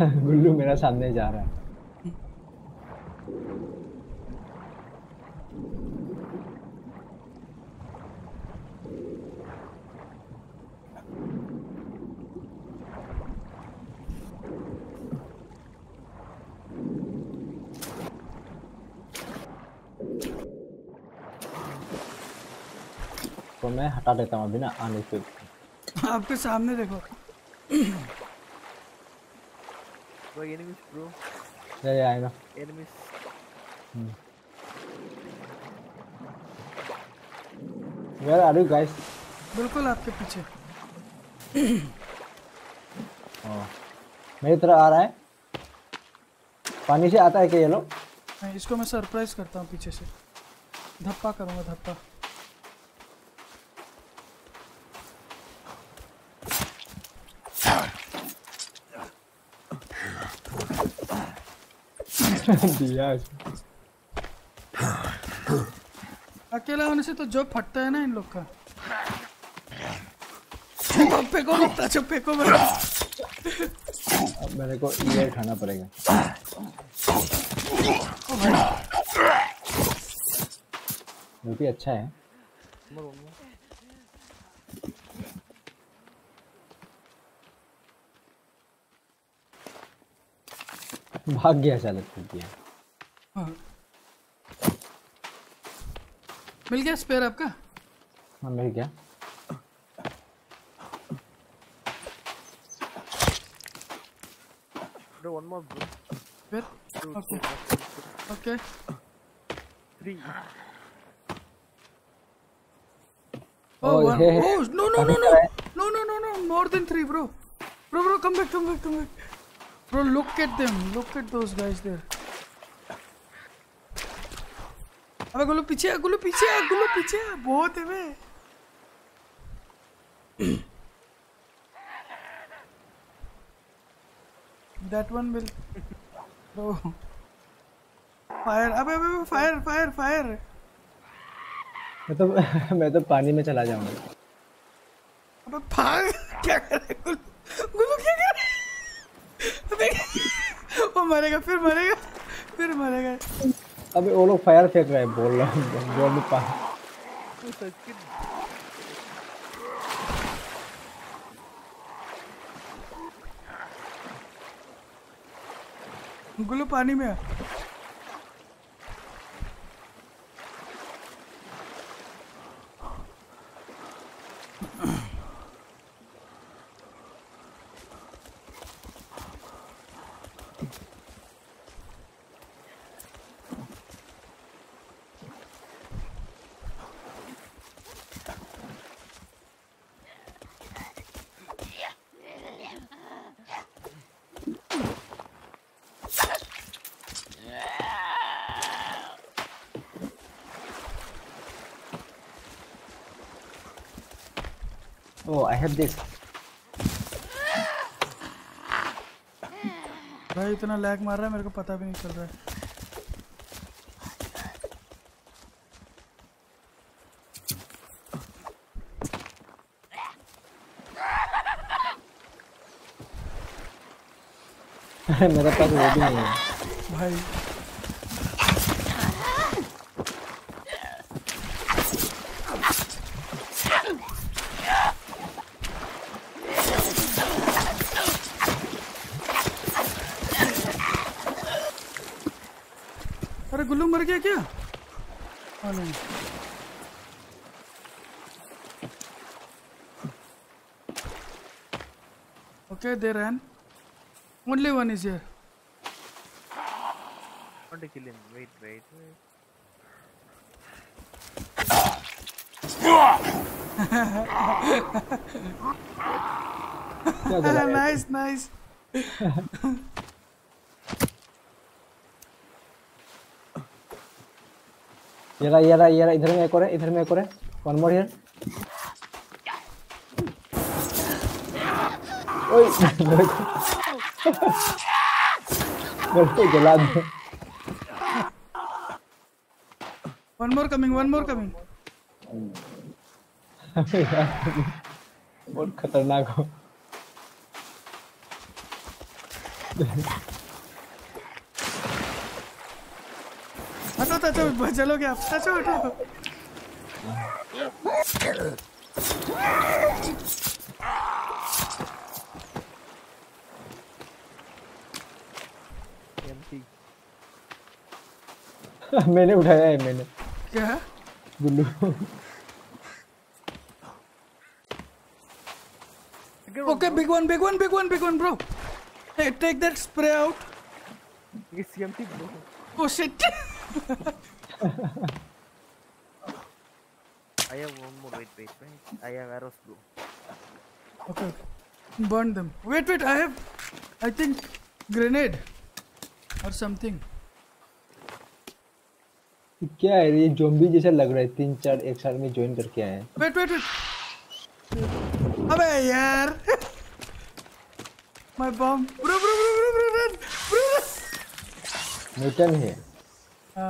Gullu मेरा सामने जा रहा है तो मैं हटा देता हूँ अभी ना आने से। आपके सामने देखो. Yeah yeah I know. Enemies. Where are you guys बिल्कुल आपके पीछे। [CLEARS THROAT] मेरी तरह आ रहा है। पानी से आता है क्या ये लोग? इसको मैं सरप्राइज़ करता हूँ पीछे से। धप्पा करूँगा धप्पा। दिया अकेला होने से तो जॉब फटता है ना इन लोग का। चुप्पे को लगता चुप्पे को मेरा अब मेरे को ये उठाना पड़ेगा। ओ भाई। अच्छा है One more, one more. भाग गया अचानक मिल गया मिल गया स्पेयर आपका? हाँ मिल गया। Okay no no no no no no no more than three bro bro bro come back come back come back Bro, look at them. Look at those guys there. अबे गुल्लू पीछे आ, गुल्लू पीछे आ, गुल्लू पीछे आ, बहुत है बे That one will. Bro. Fire. अबे अबे अबे fire, fire, fire. मैं तो मैं तो पानी में चला जाऊँगा अबे भाग क्या कर रहा है गुल्लू गुल्लू क्या कर रहा है अबे वो मरेगा फिर मरेगा फिर मरेगा अबे वो लोग फायर फेंक रहे हैं बोल रहा हूँ बोल नहीं पा. गुल्लू पानी में आ have this. भाई इतना लैग मार रहा है मेरे को पता भी नहीं चल रहा है [LAUGHS] मेरा पास वो भी नहीं है भाई गया क्या हाँ नहीं Okay, they ran. Only one is here. want to kill him. Wait, wait, wait. क्या कर रहा है nice, nice. ये रहा ये रहा ये रहा इधर में एक और है इधर में एक और है वन मोर हियर ओए मेरे को जला दो One more coming, one more coming. बहुत खतरनाक हो चलोगे [LAUGHS] मैंने उठाया है मैंने। क्या? Gullu okay big one big one big one big one bro take that spray out ये CMT bro oh shit I have one more. Wait, wait, wait. I have arrows, bro. Okay. Burn them. Wait, wait, I have, I think, grenade or something. क्या है ये zombie जैसा लग रहा है तीन चार एक साल में ज्वाइन करके आए हैं Wait, wait, wait. अबे यार. My bomb. Bro, bro, bro, bro, bro, run. [LAUGHS]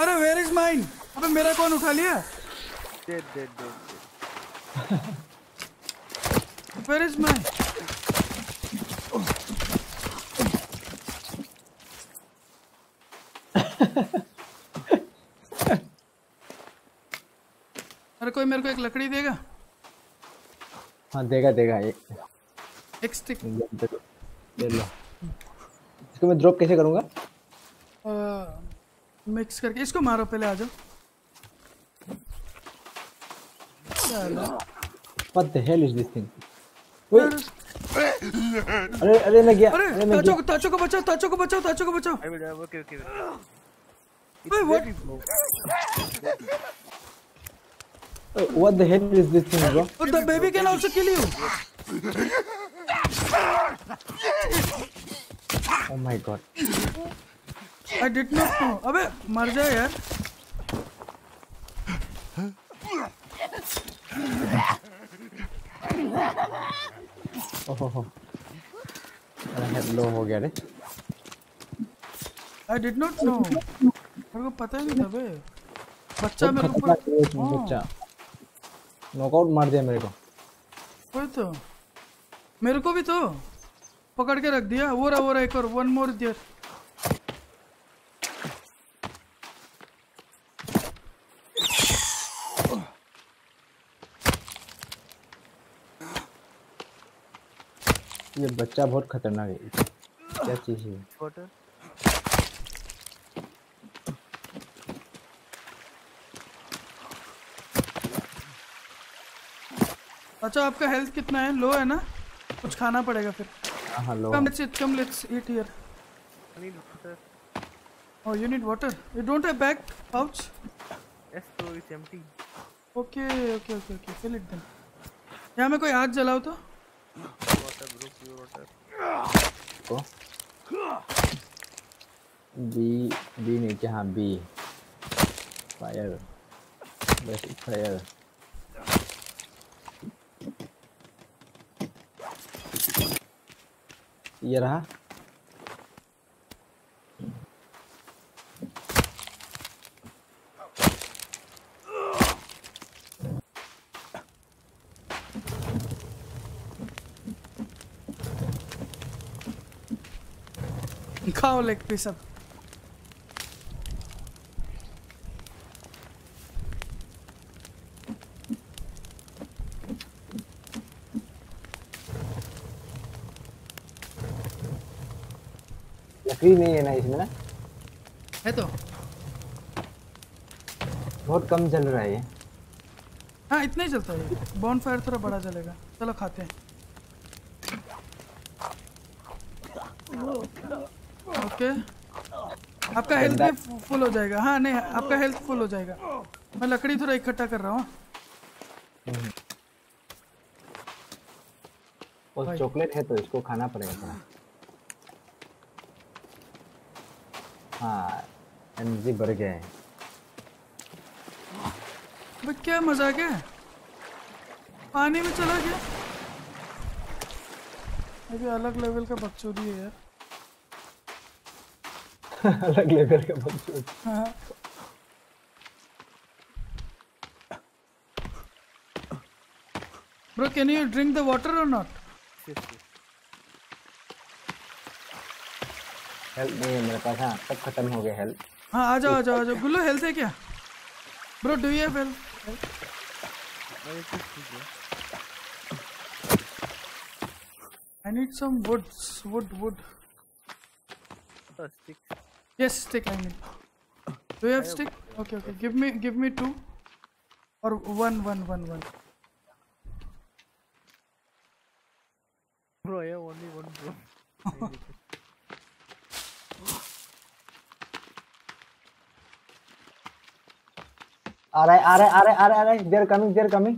अरे वेयर इज़ माइन अबे मेरा कौन उठा लिया? Dead, dead, dead, dead. Where is mine [LAUGHS] अरे कोई मेरे को एक लकड़ी देगा? हाँ देगा देगा ये एक स्टिक ले लो। इसको मैं ड्रॉप कैसे करूँगा? मिक्स करके। इसको मारो पहले आ जाओ। What the hell is this thing? Wait, अरे अरे मैं गया। अरे मैं ताचो गया। को ताचो को बचाओ ताचो को बचाओ ताचो को बचाओ। I will. Uh, okay, okay. wait. Wait, what? Heavy, bro. Uh, What the hell is this thing, bro? और the baby can also kill you Oh my god. I did not know अबे मर जाए यार Oh, oh, oh. मेरा head low हो गया रे I did not know मेरे को पता ही नहीं था बे। बच्चा मेरे ऊपर है। बच्चा। नॉकआउट मार दिया मेरे को। वही तो। मेरे को भी तो। पकड़ के रख दिया। वो रहा वो रहा एक और वन मोर देयर ये बच्चा बहुत खतरनाक है। क्या चीज़ है? Water. अच्छा आपका हेल्थ कितना है? लो है ना? कुछ खाना पड़ेगा फिर। Come come let's let's here oh you need water you don't have bag pouch yes so it's empty okay okay okay okay fill it then यहाँ में कोई आग जलाओ तो। वाटर ब्रो प्योर वाटर को बी बी नीचे हाँ B fire बस फायर ये रहा। खाओ लेग पीस अब लकड़ी नहीं है ना इसमें। ना है तो। बहुत कम चल रहा है ये। हाँ इतना ही चलता है बॉन फायर थोड़ा बड़ा चलेगा। चलो खाते हैं। ओके आपका हेल्थ भी फुल हो जाएगा। हाँ नहीं आपका हेल्थ फुल हो जाएगा। मैं लकड़ी थोड़ा इकट्ठा कर रहा हूँ। और चॉकलेट है तो इसको खाना पड़ेगा हाँ एनर्जी बढ़ है भाई क्या मज़ाक है पानी में चला गया ये भी अलग लेवल का बकचोदी है यार अलग लेवल का बच्चों हाँ Bro, can you drink the water or not? Yes, yes. Health नहीं है मेरे पास हाँ सब खत्म हो गया हेल्थ हाँ आ जाओ आ जाओ आ जाओ। गुल्लू हेल्थ है क्या? Bro do you have health I need some woods wood wood stick yes stick I need do you have stick okay okay give me give me two और one one one one bro I have only one bro [LAUGHS] आ रहा है आ रहा है आ रहा है आ रहा है आ रहा they're coming they're coming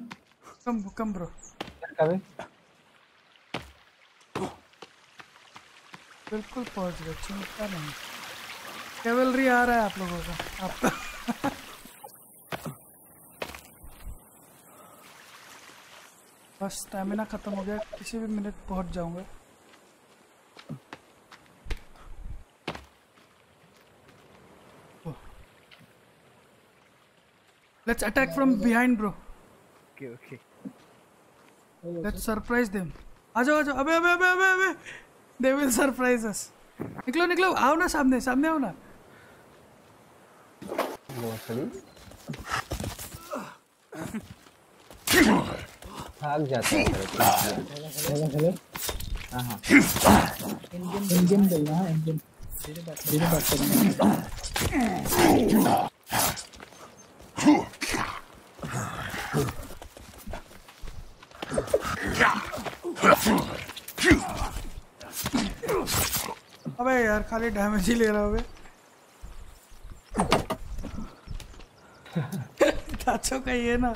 come come bro they're coming बिल्कुल पहुँच गए चिंता नहीं। कैवलरी आ रहा है आप लोगों का। आपका [LAUGHS] बस स्टैमिना खत्म हो गया। किसी भी मिनट पहुँच जाऊँगा। Let's attack from behind bro okay okay. Let's surprise them आ जाओ आ जाओ अबे अबे अबे अबे अबे। दे विल सरप्राइज़ अस निकलो निकलो। आओ ना सामने सामने आओ ना। भाग जाता है। हेलो हेलो हाँ हाँ इंजन बोलना हाँ इंजन धीरे बात धीरे बात करेंगे अबे यार खाली डैमेज ही ले रहा हूँ [LAUGHS] ताचो का ये ना।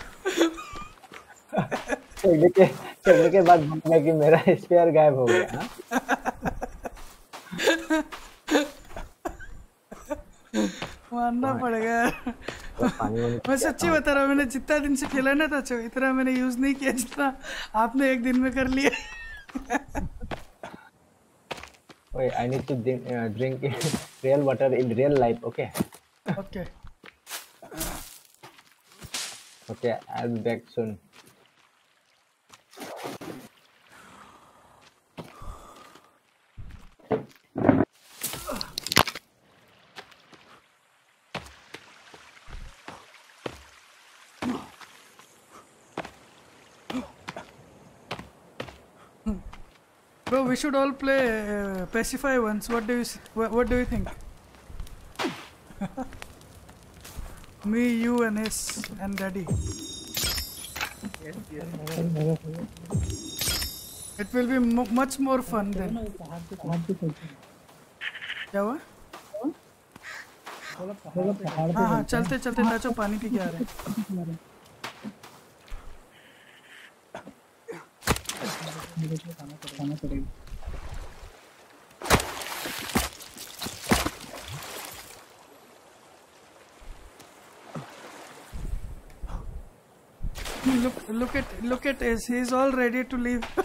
चलने के चलने के बाद बोला कि मेरा स्पेयर गायब हो गया हाँ? मानना पड़ेगा यार। तो मैं सच्ची बता रहा हूँ मैंने जितना दिन से खेला ना ताचो इतना मैंने यूज़ नहीं किया जितना आपने एक दिन में कर लिया। Wait, I need to drink, uh, drink [LAUGHS] real water in real life. Okay. Okay. Okay, I'll be back soon. we should all play uh, Pacify once. What do you s- what, what do you think? [LAUGHS] Me, you, and his and Daddy. yes yes It will be mu much more fun then. पहाड़ पे पहाड़ पे चलते हैं क्या हुआ? बोला पहाड़ पे हाँ हाँ चलते चलते ताचो पानी पी के आ रहे हैं चलते मेरे को खाना पड़ेगा खाना पड़ेगा Look look at look at his. He's all ready to leave. [LAUGHS]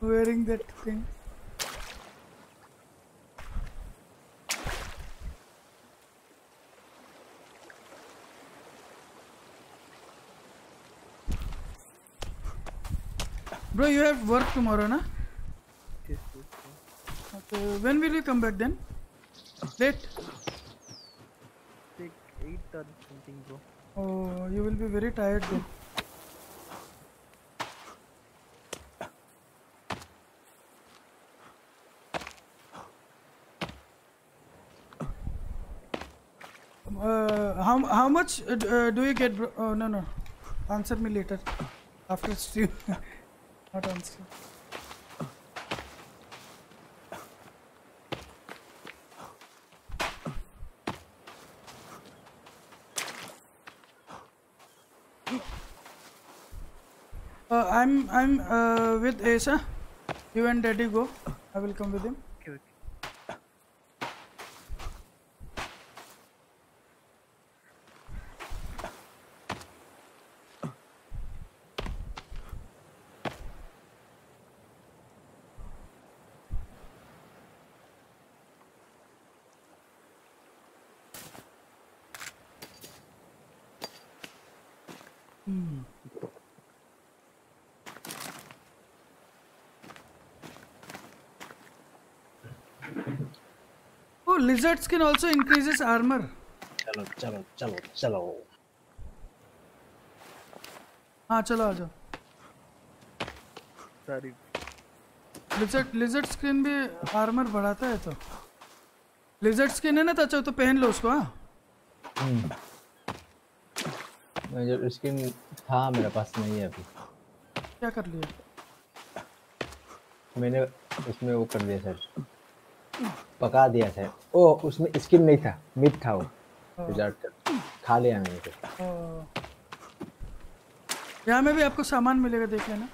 wearing that thing. Bro, you have work tomorrow, na? Yes, yes, yes. Okay. When will you come back then? Late? Take 8 or something, bro. Oh, you will be very tired then. Uh, how how much uh, do you get? Bro? Oh no no, answer me later after stream. [LAUGHS] Not on. Uh, I'm I'm uh, with Asa. You and Daddy go. I will come with him. Lizard skin also increases armor. चलो चलो चलो चलो। हाँ चलो आ जाओ। Sorry. Lizard lizard skin भी armour बढ़ाता है तो। लिजर्ड स्किन है ना तो अच्छा तो पहन लो उसको हाँ। मैं जो स्किन था मेरे पास नहीं है अभी। क्या कर लिया? मैंने उसमें वो कर दिया सर पका दिया था। ओ उसमें स्किन नहीं था मीट था वो। रिज़ल्ट का खा लिया मैंने ओ। यहाँ में भी आपको सामान मिलेगा देख लेना.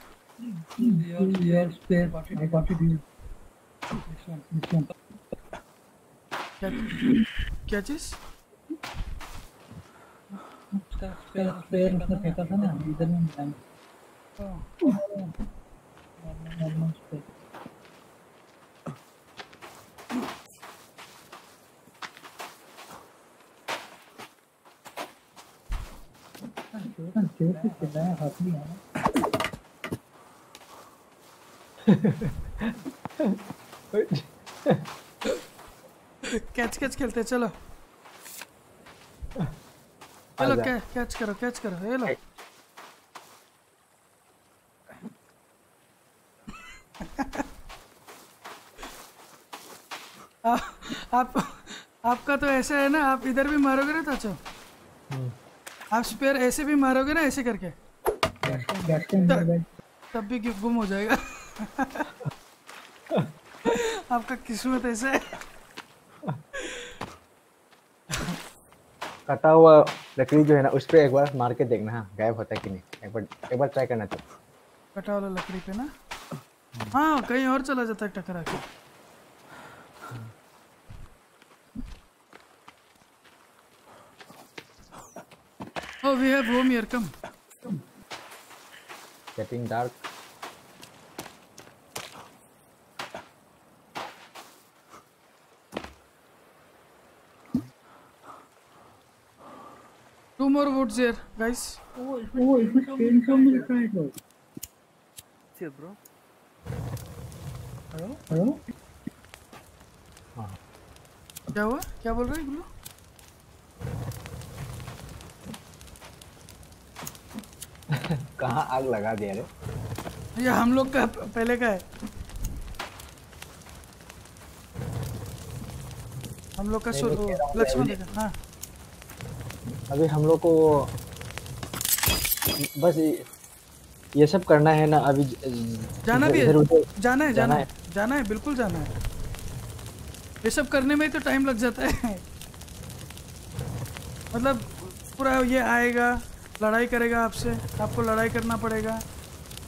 क्या चीज़? फेंका था ना इधर में मिला नॉर्मल spare. ज़ोर ज़ोर से चिल्लाया हाथ आया कैच कैच खेलते हैं, चलो। चलो आजा। कै, कैच करो कैच करो ये लो। आप आपका तो ऐसा है ना आप इधर भी मारोगे ना ताचो आप स्पेयर ऐसे भी मारोगे ना ऐसे करके? तब भी गु- गुम हो जाएगा। [LAUGHS] आपका किस्मत ऐसा कटा हुआ लकड़ी जो है ना उस पर एक बार मार के देखना हाँ गायब होता है कि नहीं? एक बार एक बार ट्राई करना तो कटा वाला लकड़ी पे ना? हाँ कहीं और चला जाता है टकरा के। We have home here. Come. Getting dark Two more woods here, guys. Oh, इसमें स्पेन का मिलता है तो Chill, bro. हेलो क्या हुआ क्या बोल रहे हैं गुल्लू कहाँ आग लगा दिया रे? ये हम लोग का पहले का है। हम लोग का शुरू हूँ लक्ष्मण हाँ। अभी हम लोग को बस ये- सब करना है ना अभी जाना भी है। जाना है जाना जाना है। जाना है बिल्कुल जाना है। ये सब करने में तो टाइम लग जाता है। मतलब पूरा ये आएगा लड़ाई करेगा आपसे आपको लड़ाई करना पड़ेगा।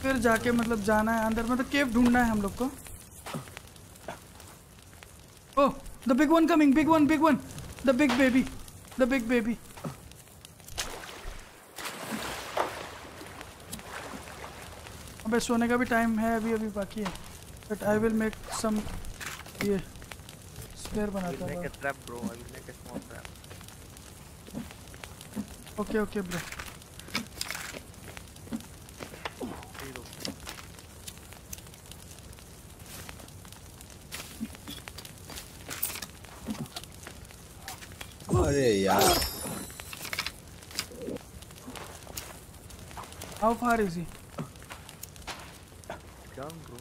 फिर जाके मतलब जाना है अंदर मतलब केव ढूंढना है हम लोग को। ओ the big one coming big one big one the big baby the big baby अबे सोने का भी टाइम है अभी अभी बाकी है। But I will make some ये स्पेयर बनाता हूँ. ओके ओके ब्रो अरे यार how far is he Done, bro.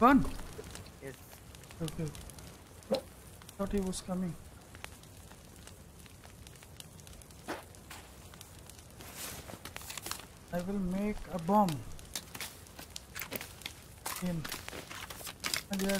One Yes. Okay. Thought he was coming. I will make a bomb. In. आ गया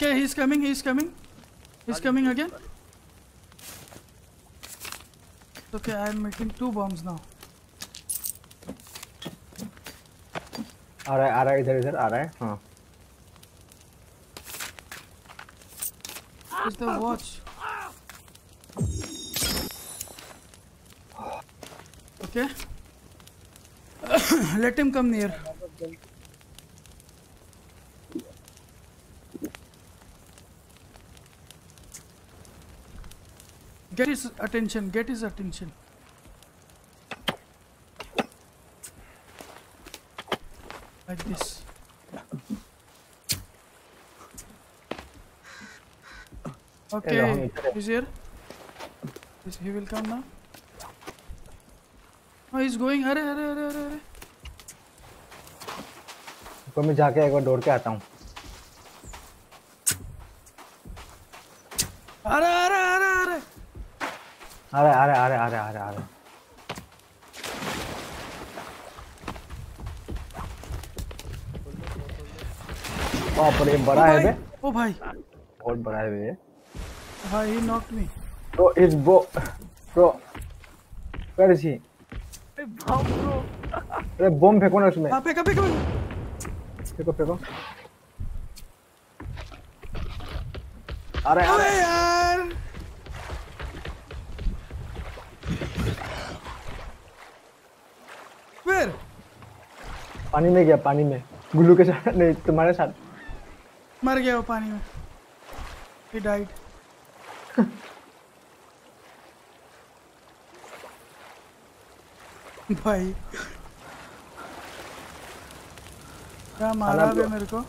Okay, he's coming, he's coming. He's coming again. Okay, I'm making two bombs now. आ रहा है आ रहा है इधर इधर आ रहा है हाँ Where's the watch? Okay. [COUGHS] Let him come near. Get his attention, get his attention. Like this. Okay, he's here. Yes, he will come now. Oh, he's going. अरे अरे अरे अरे अरे तो मैं जाके एक बार दौड़ के आता हूँ अरे आ रहा है आ रहा है आ रहा आ रहा आ रहा आ रहा बाप रे बड़ा है बे। ओ भाई। बहुत बड़ा है बे। भाई he knocked me Bro, is bo bro where is he Hey, bomb, bro. अरे बम फेंको ना उसमें। हाँ फेंका फेंका फेंको। फेंको अरे। अरे यार। पानी में गया पानी में। गुल्लू के साथ नहीं तुम्हारे साथ। मर गया वो पानी में। He died. भाई। क्या मारा बे मेरे को?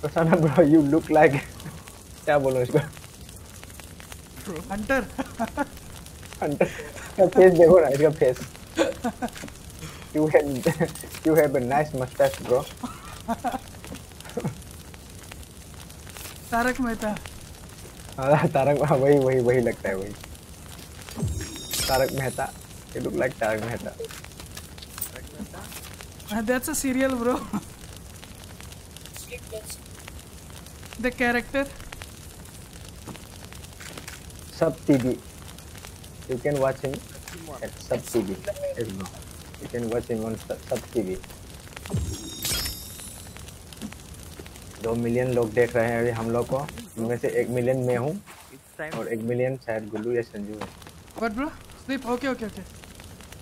प्रसन्न ब्रो यू लुक लाइक क्या बोलो इसको? हंटर अंडर का फेस देखो ना इसका face You have [LAUGHS] you have a nice moustache bro Tarak Mehta [LAUGHS] Tarak हाँ, वही वही वही लगता है वही Tarak Mehta you look like Tarak Mehta that's a serial bro Skip this. the character Sub TV. You can watch him at Sub TV. Yes, bro. You can watch him on Sub Sub TV. दो million लोग देख रहे हैं अभी हम लोग को। उनमें से एक मिलियन मैं हूँ और एक मिलियन शायद गुल्लू या संजू है। What bro sleep. Okay okay okay.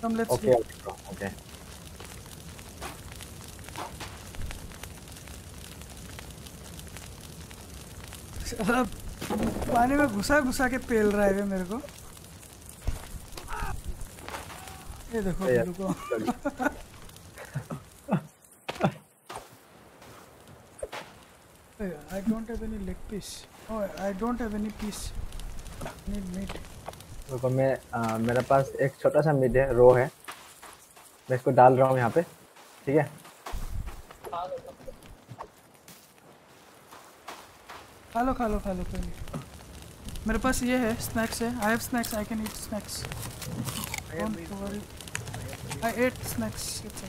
Come let's okay sleep. Okay साला पानी में घुसा घुसा के पेल रहा है मेरे को। ये देखो मेरे को I don't have any leg piece. Oh, I don't have any piece. Need meat. देखो मैं आ, मेरे पास एक छोटा सा मिड है रो है मैं इसको डाल रहा हूँ यहाँ पे ठीक है खा लो। खा लो खा लो खा लो कोई नहीं मेरे पास ये है स्नैक्स है I have snacks I can eat snacks I I ate snacks it's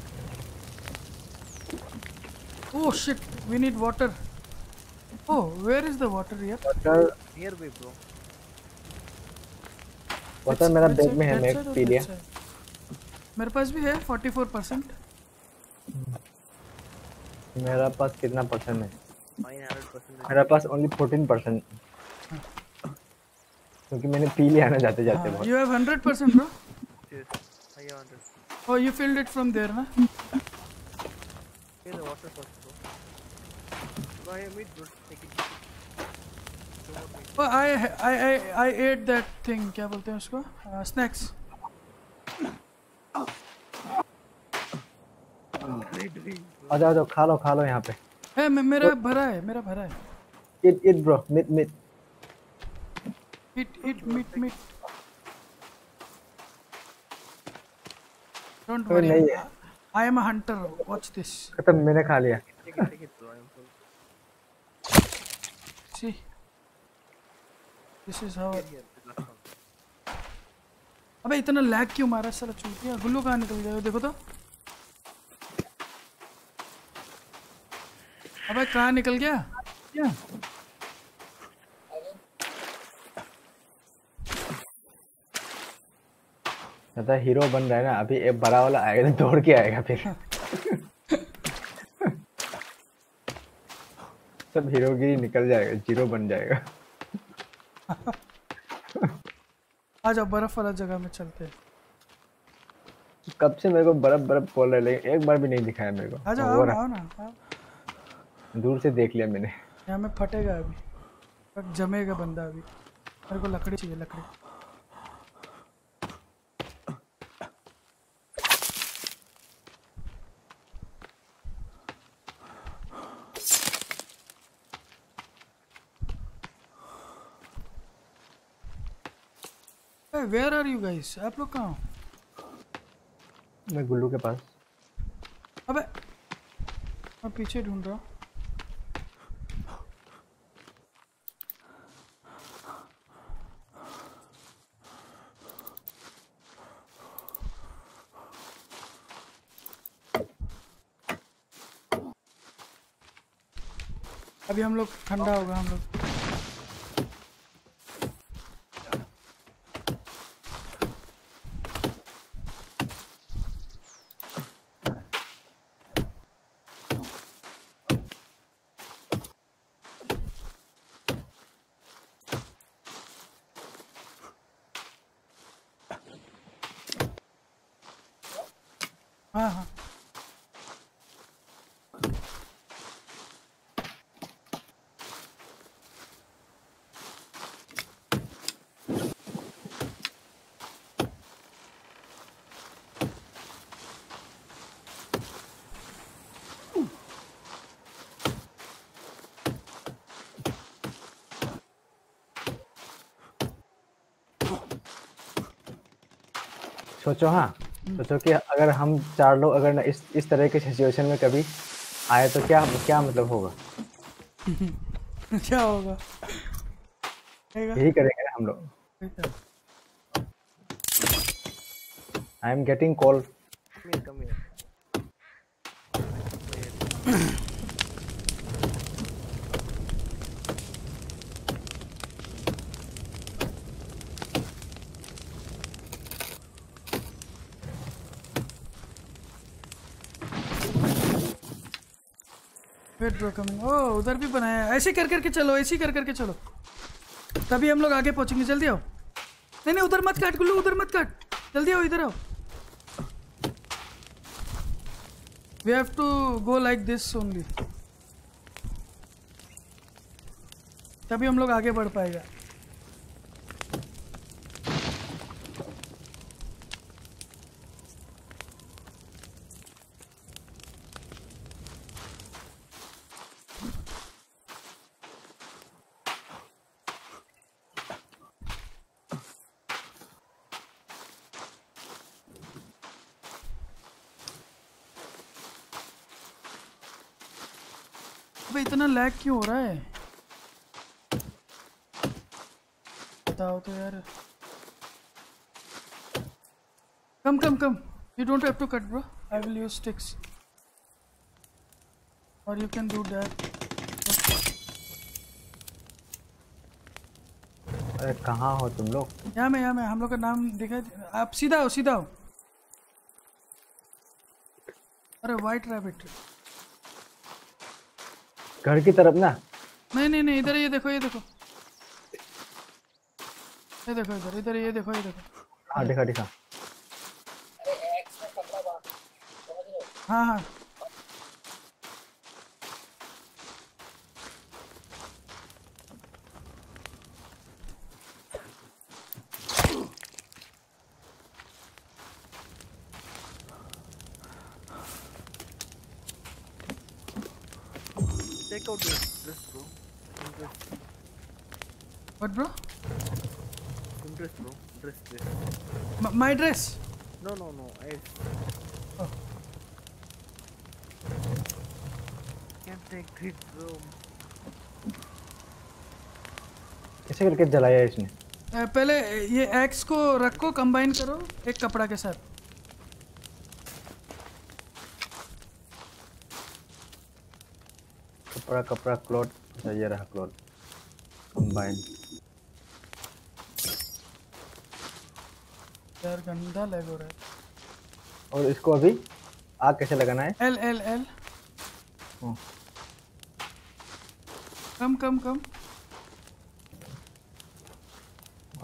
oh shit we need water oh where is the water here water nearby, bro. पता है मेरा बैग में है मैं पी लिया? मेरे पास भी है 44 परसेंट मेरा पास कितना परसेंट है? Mine 100% मेरा पास ओनली फोर्टीन परसेंट क्योंकि मैंने पी लिया ना जाते जाते बहुत। You have 100 percent bro Yes, I have 100. Oh, you filled it from there, the water first, bro. Bro, bro. Take it. Meat. Oh, I, I, I, I ate that thing. क्या बोलते हैं उसको? Uh, snacks. आ जाओ आ जाओ खा लो खा लो यहाँ पे है मे- मेरा भरा है मेरा भरा है इट इट ब्रो मिट मिट eat eat meat meat don't अरे worry नहीं है। I am a hunter watch this खत्म मैंने खा डोंट वरी नहीं है। I am a hunter watch this खत्म मैंने खा लिया। सी दिस इज़ हाउ अबे इतना लैग क्यों मार रहा है साला चूतिया? गुल्लू कहाँ निकल गया? देखो तो। अबे कहाँ निकल गया? क्या. मतलब हीरो बन रहा है ना अभी एक बड़ा वाला आएगा तो दौड़ के आएगा फिर। सब हीरोगिरी निकल जाएगा ज़ीरो बन जाएगा। [LAUGHS] आ जाओ बर्फ़ वाला जगह में चलते हैं। कब से मेरे को बर्फ़ बर्फ़ बोल रहे लेकिन एक बार भी नहीं दिखाया मेरे आ जाओ को आओ ना आओ ना दूर से देख लिया मैंने। यहाँ में फटेगा अभी। जमेगा बंदा अभी। मेरे को लकड़ी चाहिए लकड़ी। वेयर आर यू गाइस आप लोग कहाँ हो? मैं गुल्लू के पास। अबे मैं पीछे ढूंढ रहा हूँ। अभी हम लोग ठंडा होगा हम लोग हाँ हाँ सोचो हाँ। सोचो कि अगर हम चार लोग अगर ना इस इस तरह के सिचुएशन में कभी आए तो क्या क्या मतलब होगा? क्या होगा? [LAUGHS] यही करेंगे ना हम लोग। I am getting call Come here, come here. Bro coming oh उधर भी बनाया ऐसे कर करके चलो, ऐसे कर करके चलो। तभी हम लोग आगे पहुँचेंगे। जल्दी आओ। नहीं नहीं, उधर मत काट, गुल्लू, उधर मत काट। जल्दी आओ, इधर आओ। We have to go like this only तभी हम लोग आगे बढ़ पाएगा अबे इतना लैग क्यों हो रहा है? बताओ तो यार। Come come come you don't have to cut bro I will use sticks और यू कैन डू दैट अरे कहाँ हो तुम लोग? यहाँ में यहाँ में। हम लोग का नाम दिखाई आप सीधा हो सीधा हो। अरे वाइट रैबिट घर की तरफ़ ना। नहीं नहीं नहीं इधर ये देखो ये देखो। ये देखो इधर इधर ये देखो ये देखो। हाँ दिखा दिखा। हो हाँ हाँ Take out this dress, bro. Dress, what bro dress, bro. Dress, dress. No, no, no. I. Oh. Can't take this, bro. कैसे करके जलाया इसने पहले ये एक्स को रखो कंबाइन करो एक कपड़ा के साथ कपड़ा कपड़ा क्लॉथ ये रहा क्लॉथ कंबाइन यार गंदा लग हो रहा है। और इसको अभी आग कैसे लगाना है? L L L. Come come come.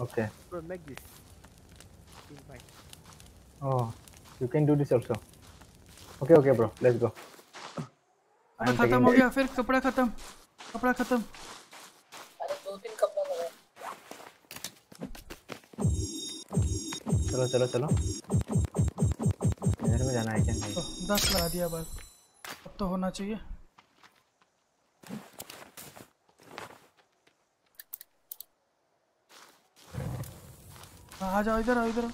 Okay Bro, make this. Can do this also okay okay bro let's go खत्म हो गया फिर कपड़ा खत्म। कपड़ा खत्म। चलो चलो चलो। इधर में जाना है क्या? नहीं। तो दस लगा दिया बस अब तो होना चाहिए। आ जाओ इधर आओ इधर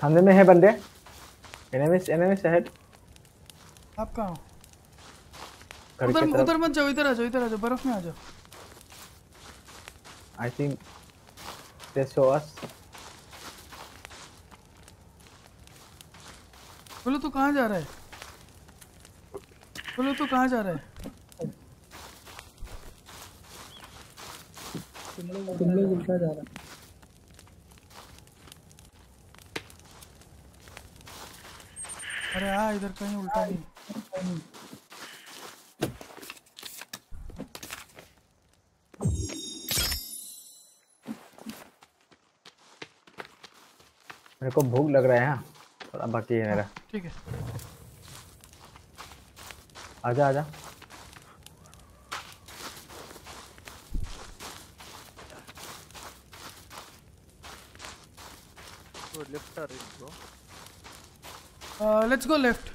सामने में है बंदे? एनिमीज एनिमीज अहेड आप कहाँ हो? उधर उधर मत जाओ इधर आ जाओ इधर आ जाओ बर्फ़ में आ जाओ। आई थिंक अस बोलो तू कहाँ जा रहा है? बोलो तू कहाँ जा रहा है? तुम लोग तुम लोग उल्टा जा रहा है। अरे आ इधर कहीं उल्टा नहीं। मेरे को भूख लग रहा है यहाँ थोड़ा बाकी है मेरा। ठीक है। आजा आजा। Left uh go left uh,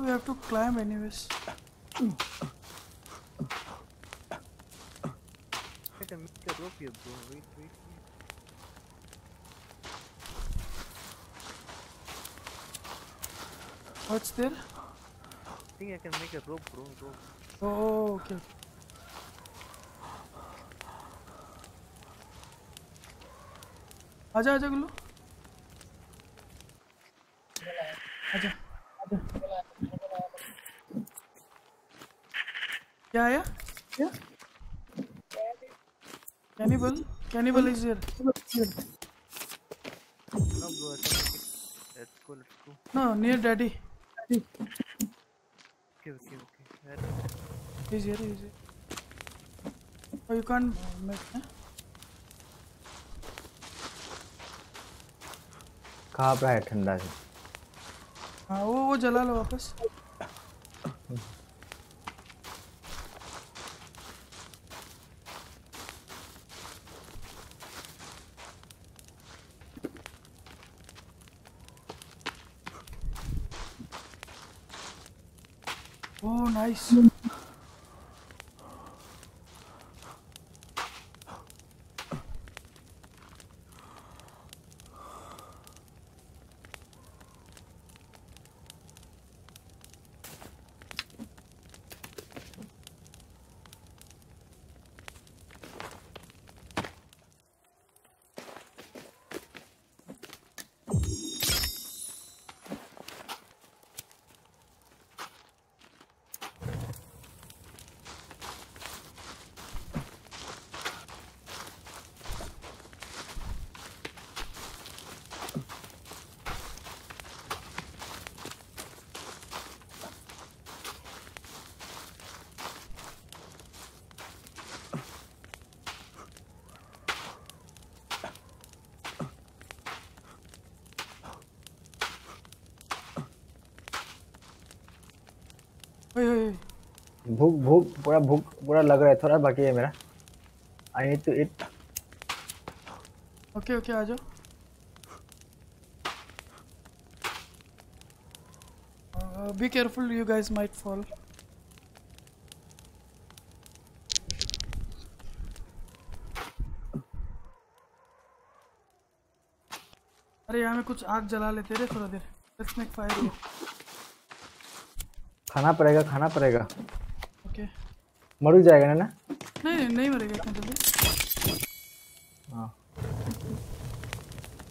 We have to climb anyways. [CLEARS THROAT] here, bro. Wait, wait, wait. What's there? I think I can make a rope, bro. Rope. Oh, okay. आजा आजा गुल्लू आजा क्या आया क्या cannibal cannibal is here No, bro. Let's go, let's go. No near daddy Okay, okay, okay. Where? Is here is here Oh, you can't make huh? कहाँ पे है ठंडा से हाँ वो वो जला लो वापस भूख भूख पूरा भूख पूरा लग रहा है थोड़ा बाकी है मेरा। I need to eat okay okay आ जाओ। Be careful you guys might fall अरे यहाँ में कुछ आग जला लेते थोड़ा देर। लेट्स मेक फायर खाना पड़ेगा खाना पड़ेगा। ओके। मर जाएगा ना ना? नहीं नहीं नहीं मरेगा इतना जल्दी। हाँ।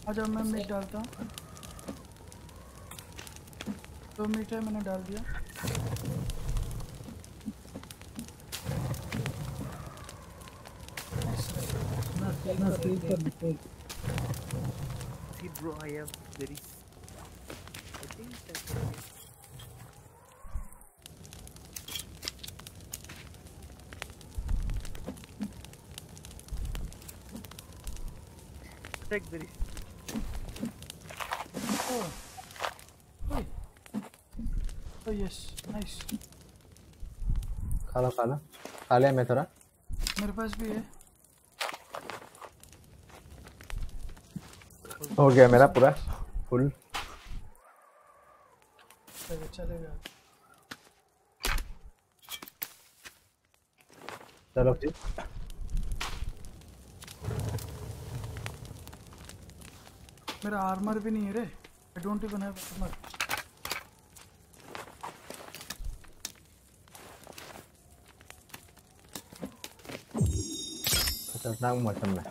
आ जाओ मैं मीट डालता हूँ। दो मीट है मैंने डाल दिया। ना स्लीप कर लेते See, bro, I have very. Take very. Oh. Oi. Oh yes, nice. खा लो खा लो खा लिया मैं थोड़ा मेरे पास भी है हो गया मेरा पूरा फुल चलेगा चलेगा चलो फिर मेरा आर्मर भी नहीं है रे। I don't even have armour खतरनाक मौसम में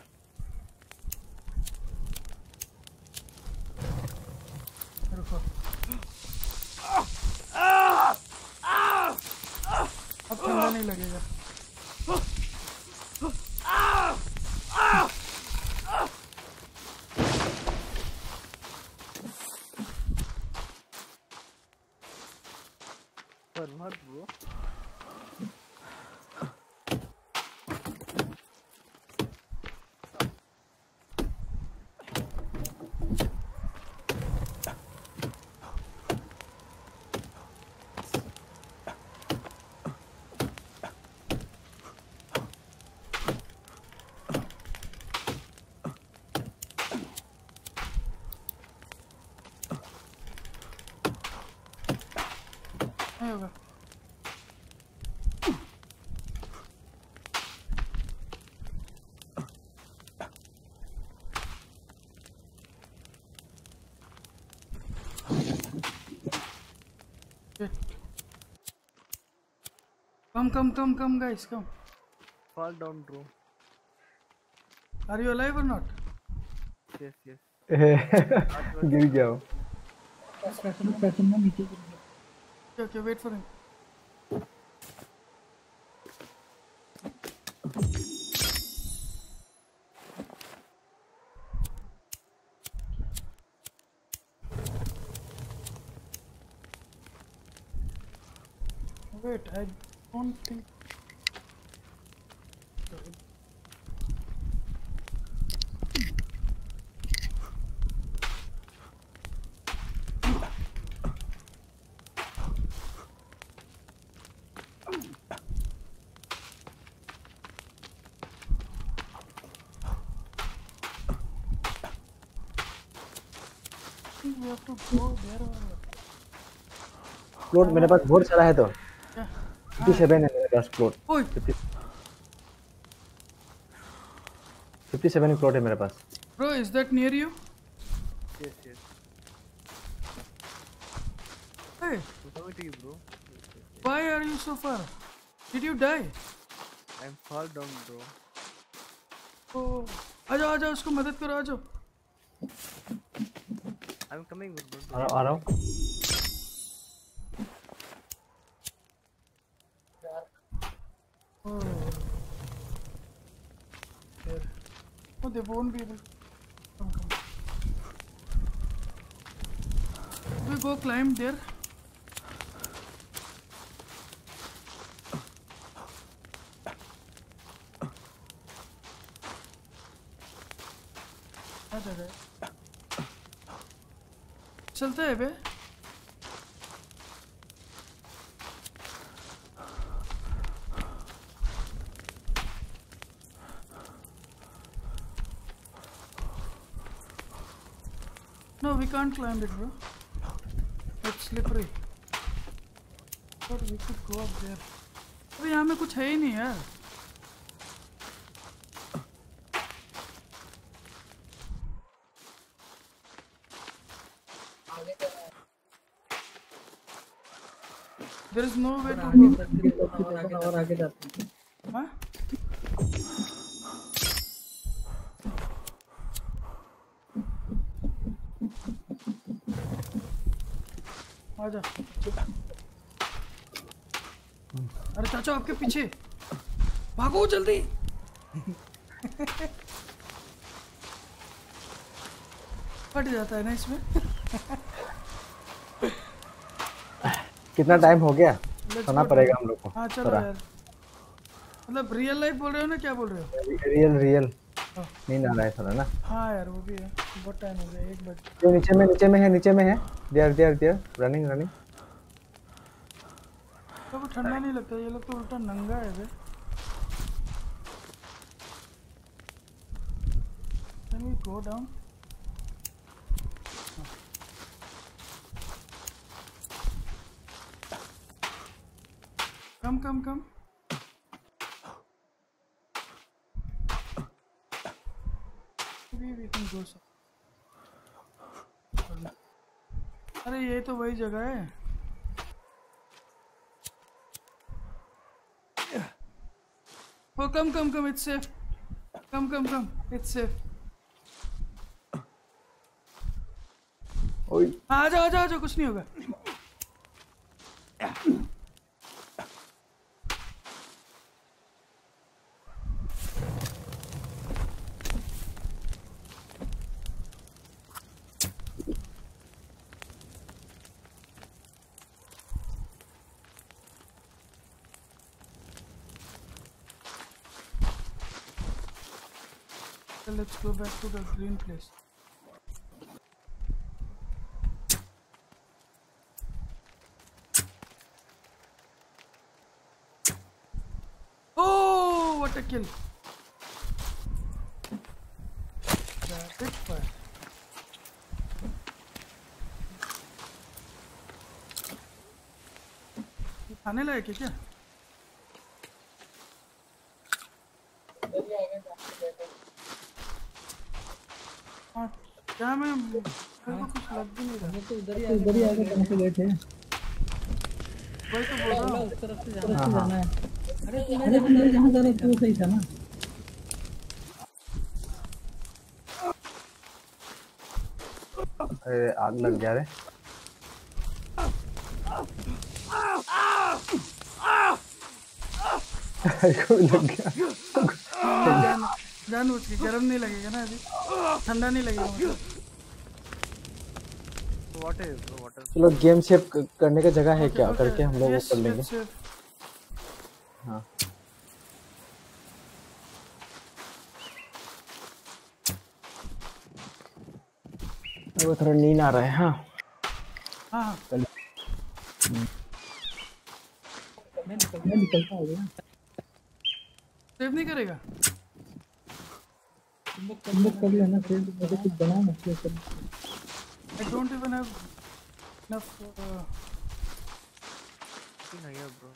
Come, come, come, come, guys, come. Fall down, bro. Are you alive or not? Yes, yes. [LAUGHS] गिर जाओ पैशन पैशन ना नीचे गिर गया Okay, okay, wait for him. Think we have to go there or plot मेरे पास बहुत सारा है तो क्या? फिफ्टी सेवन है मेरे पास प्लॉट ओए फिफ्टी सेवन प्लॉट है मेरे पास bro is that near you Yes, yes. hey why are you so far did you die I'm fall down, bro. oh आ जाओ आ जाओ उसको मदद करो आ जाओ I'm coming with good. Arrow, arrow. Oh. Oh, they won't be able. Come, come. We go climb there. not there, bro. No, we can't climb it, bro. It's slippery. But we could go up there. अबे यहाँ में कुछ है ही नहीं यार There is no way to. और आगे जाते हैं हाँ? आजा अरे चाचा आपके पीछे भागो जल्दी [LAUGHS] फट जाता है ना इसमें [LAUGHS] कितना टाइम हो गया? सोना पड़ेगा हम लोग को हाँ। चलो यार। मतलब रियल लाइफ बोल रहे हो ना क्या बोल रहे हो? रियल रियल हाँ। नींद आ रहा है थोड़ा ना। हाँ यार वो भी है। बहुत टाइम हो गया एक बज नीचे में नीचे में है नीचे में है। There there there running running तो को ठंडा नहीं लगता ये लोग तो उल्टा नंगा है बे we go down? Come, come, come. Maybe we can go some. अरे ये तो वही जगह है। ओ come come come it's safe come come come it's safe हाँ, जाओ आ जाओ आ जाओ कुछ नहीं होगा। Back to the green place. Oh, what a kill! Rapid fire. खाने लायक है क्या हाँ क्या मैं मेरे को कुछ लग भी नहीं रहा तो उधर ही ही से गए थे वही तो बोल रहा हूँ उस तरफ़ से जाना है अरे जा रहे वो सही था ना अरे आग लग गया रे। लग गया। जान जान गर्म नहीं लगेगा ना अभी। ठंडा नहीं लगेगा मतलब What is bro? What is? चलो गेम सेव करने का जगह है क्या? करके हम लोग वो कर लेंगे. हाँ। वो थोड़ा नींद आ रहा है हाँ। हाँ हाँ। मैं निकल मैं निकलता हो गया सेव नहीं करेगा? तुम लोग कर लेना फिर मुझे कुछ बनाओ ना फिर कर I don't even have enough. Uh, Nothing here, bro.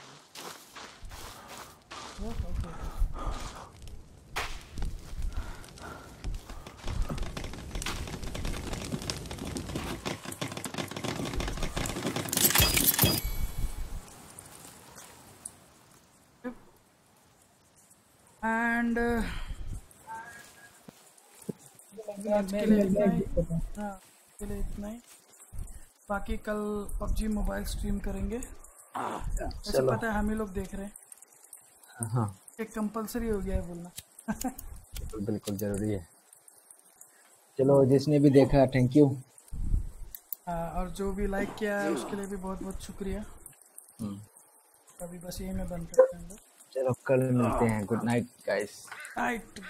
oh, okay. Yep. And uh, आज के लिए इतना ही। बाकी कल पबजी मोबाइल स्ट्रीम करेंगे। ऐसे पता है हम ही लोग देख रहे हैं। हाँ। एक कंपलसरी हो गया है बोलना। बिल्कुल बिल्कुल ज़रूरी है। चलो जिसने भी देखा थैंक यू और जो भी लाइक किया है उसके लिए भी बहुत बहुत शुक्रिया अभी बस यही में बंद करते हैं। चलो कल मिलते हैं। Good night guys night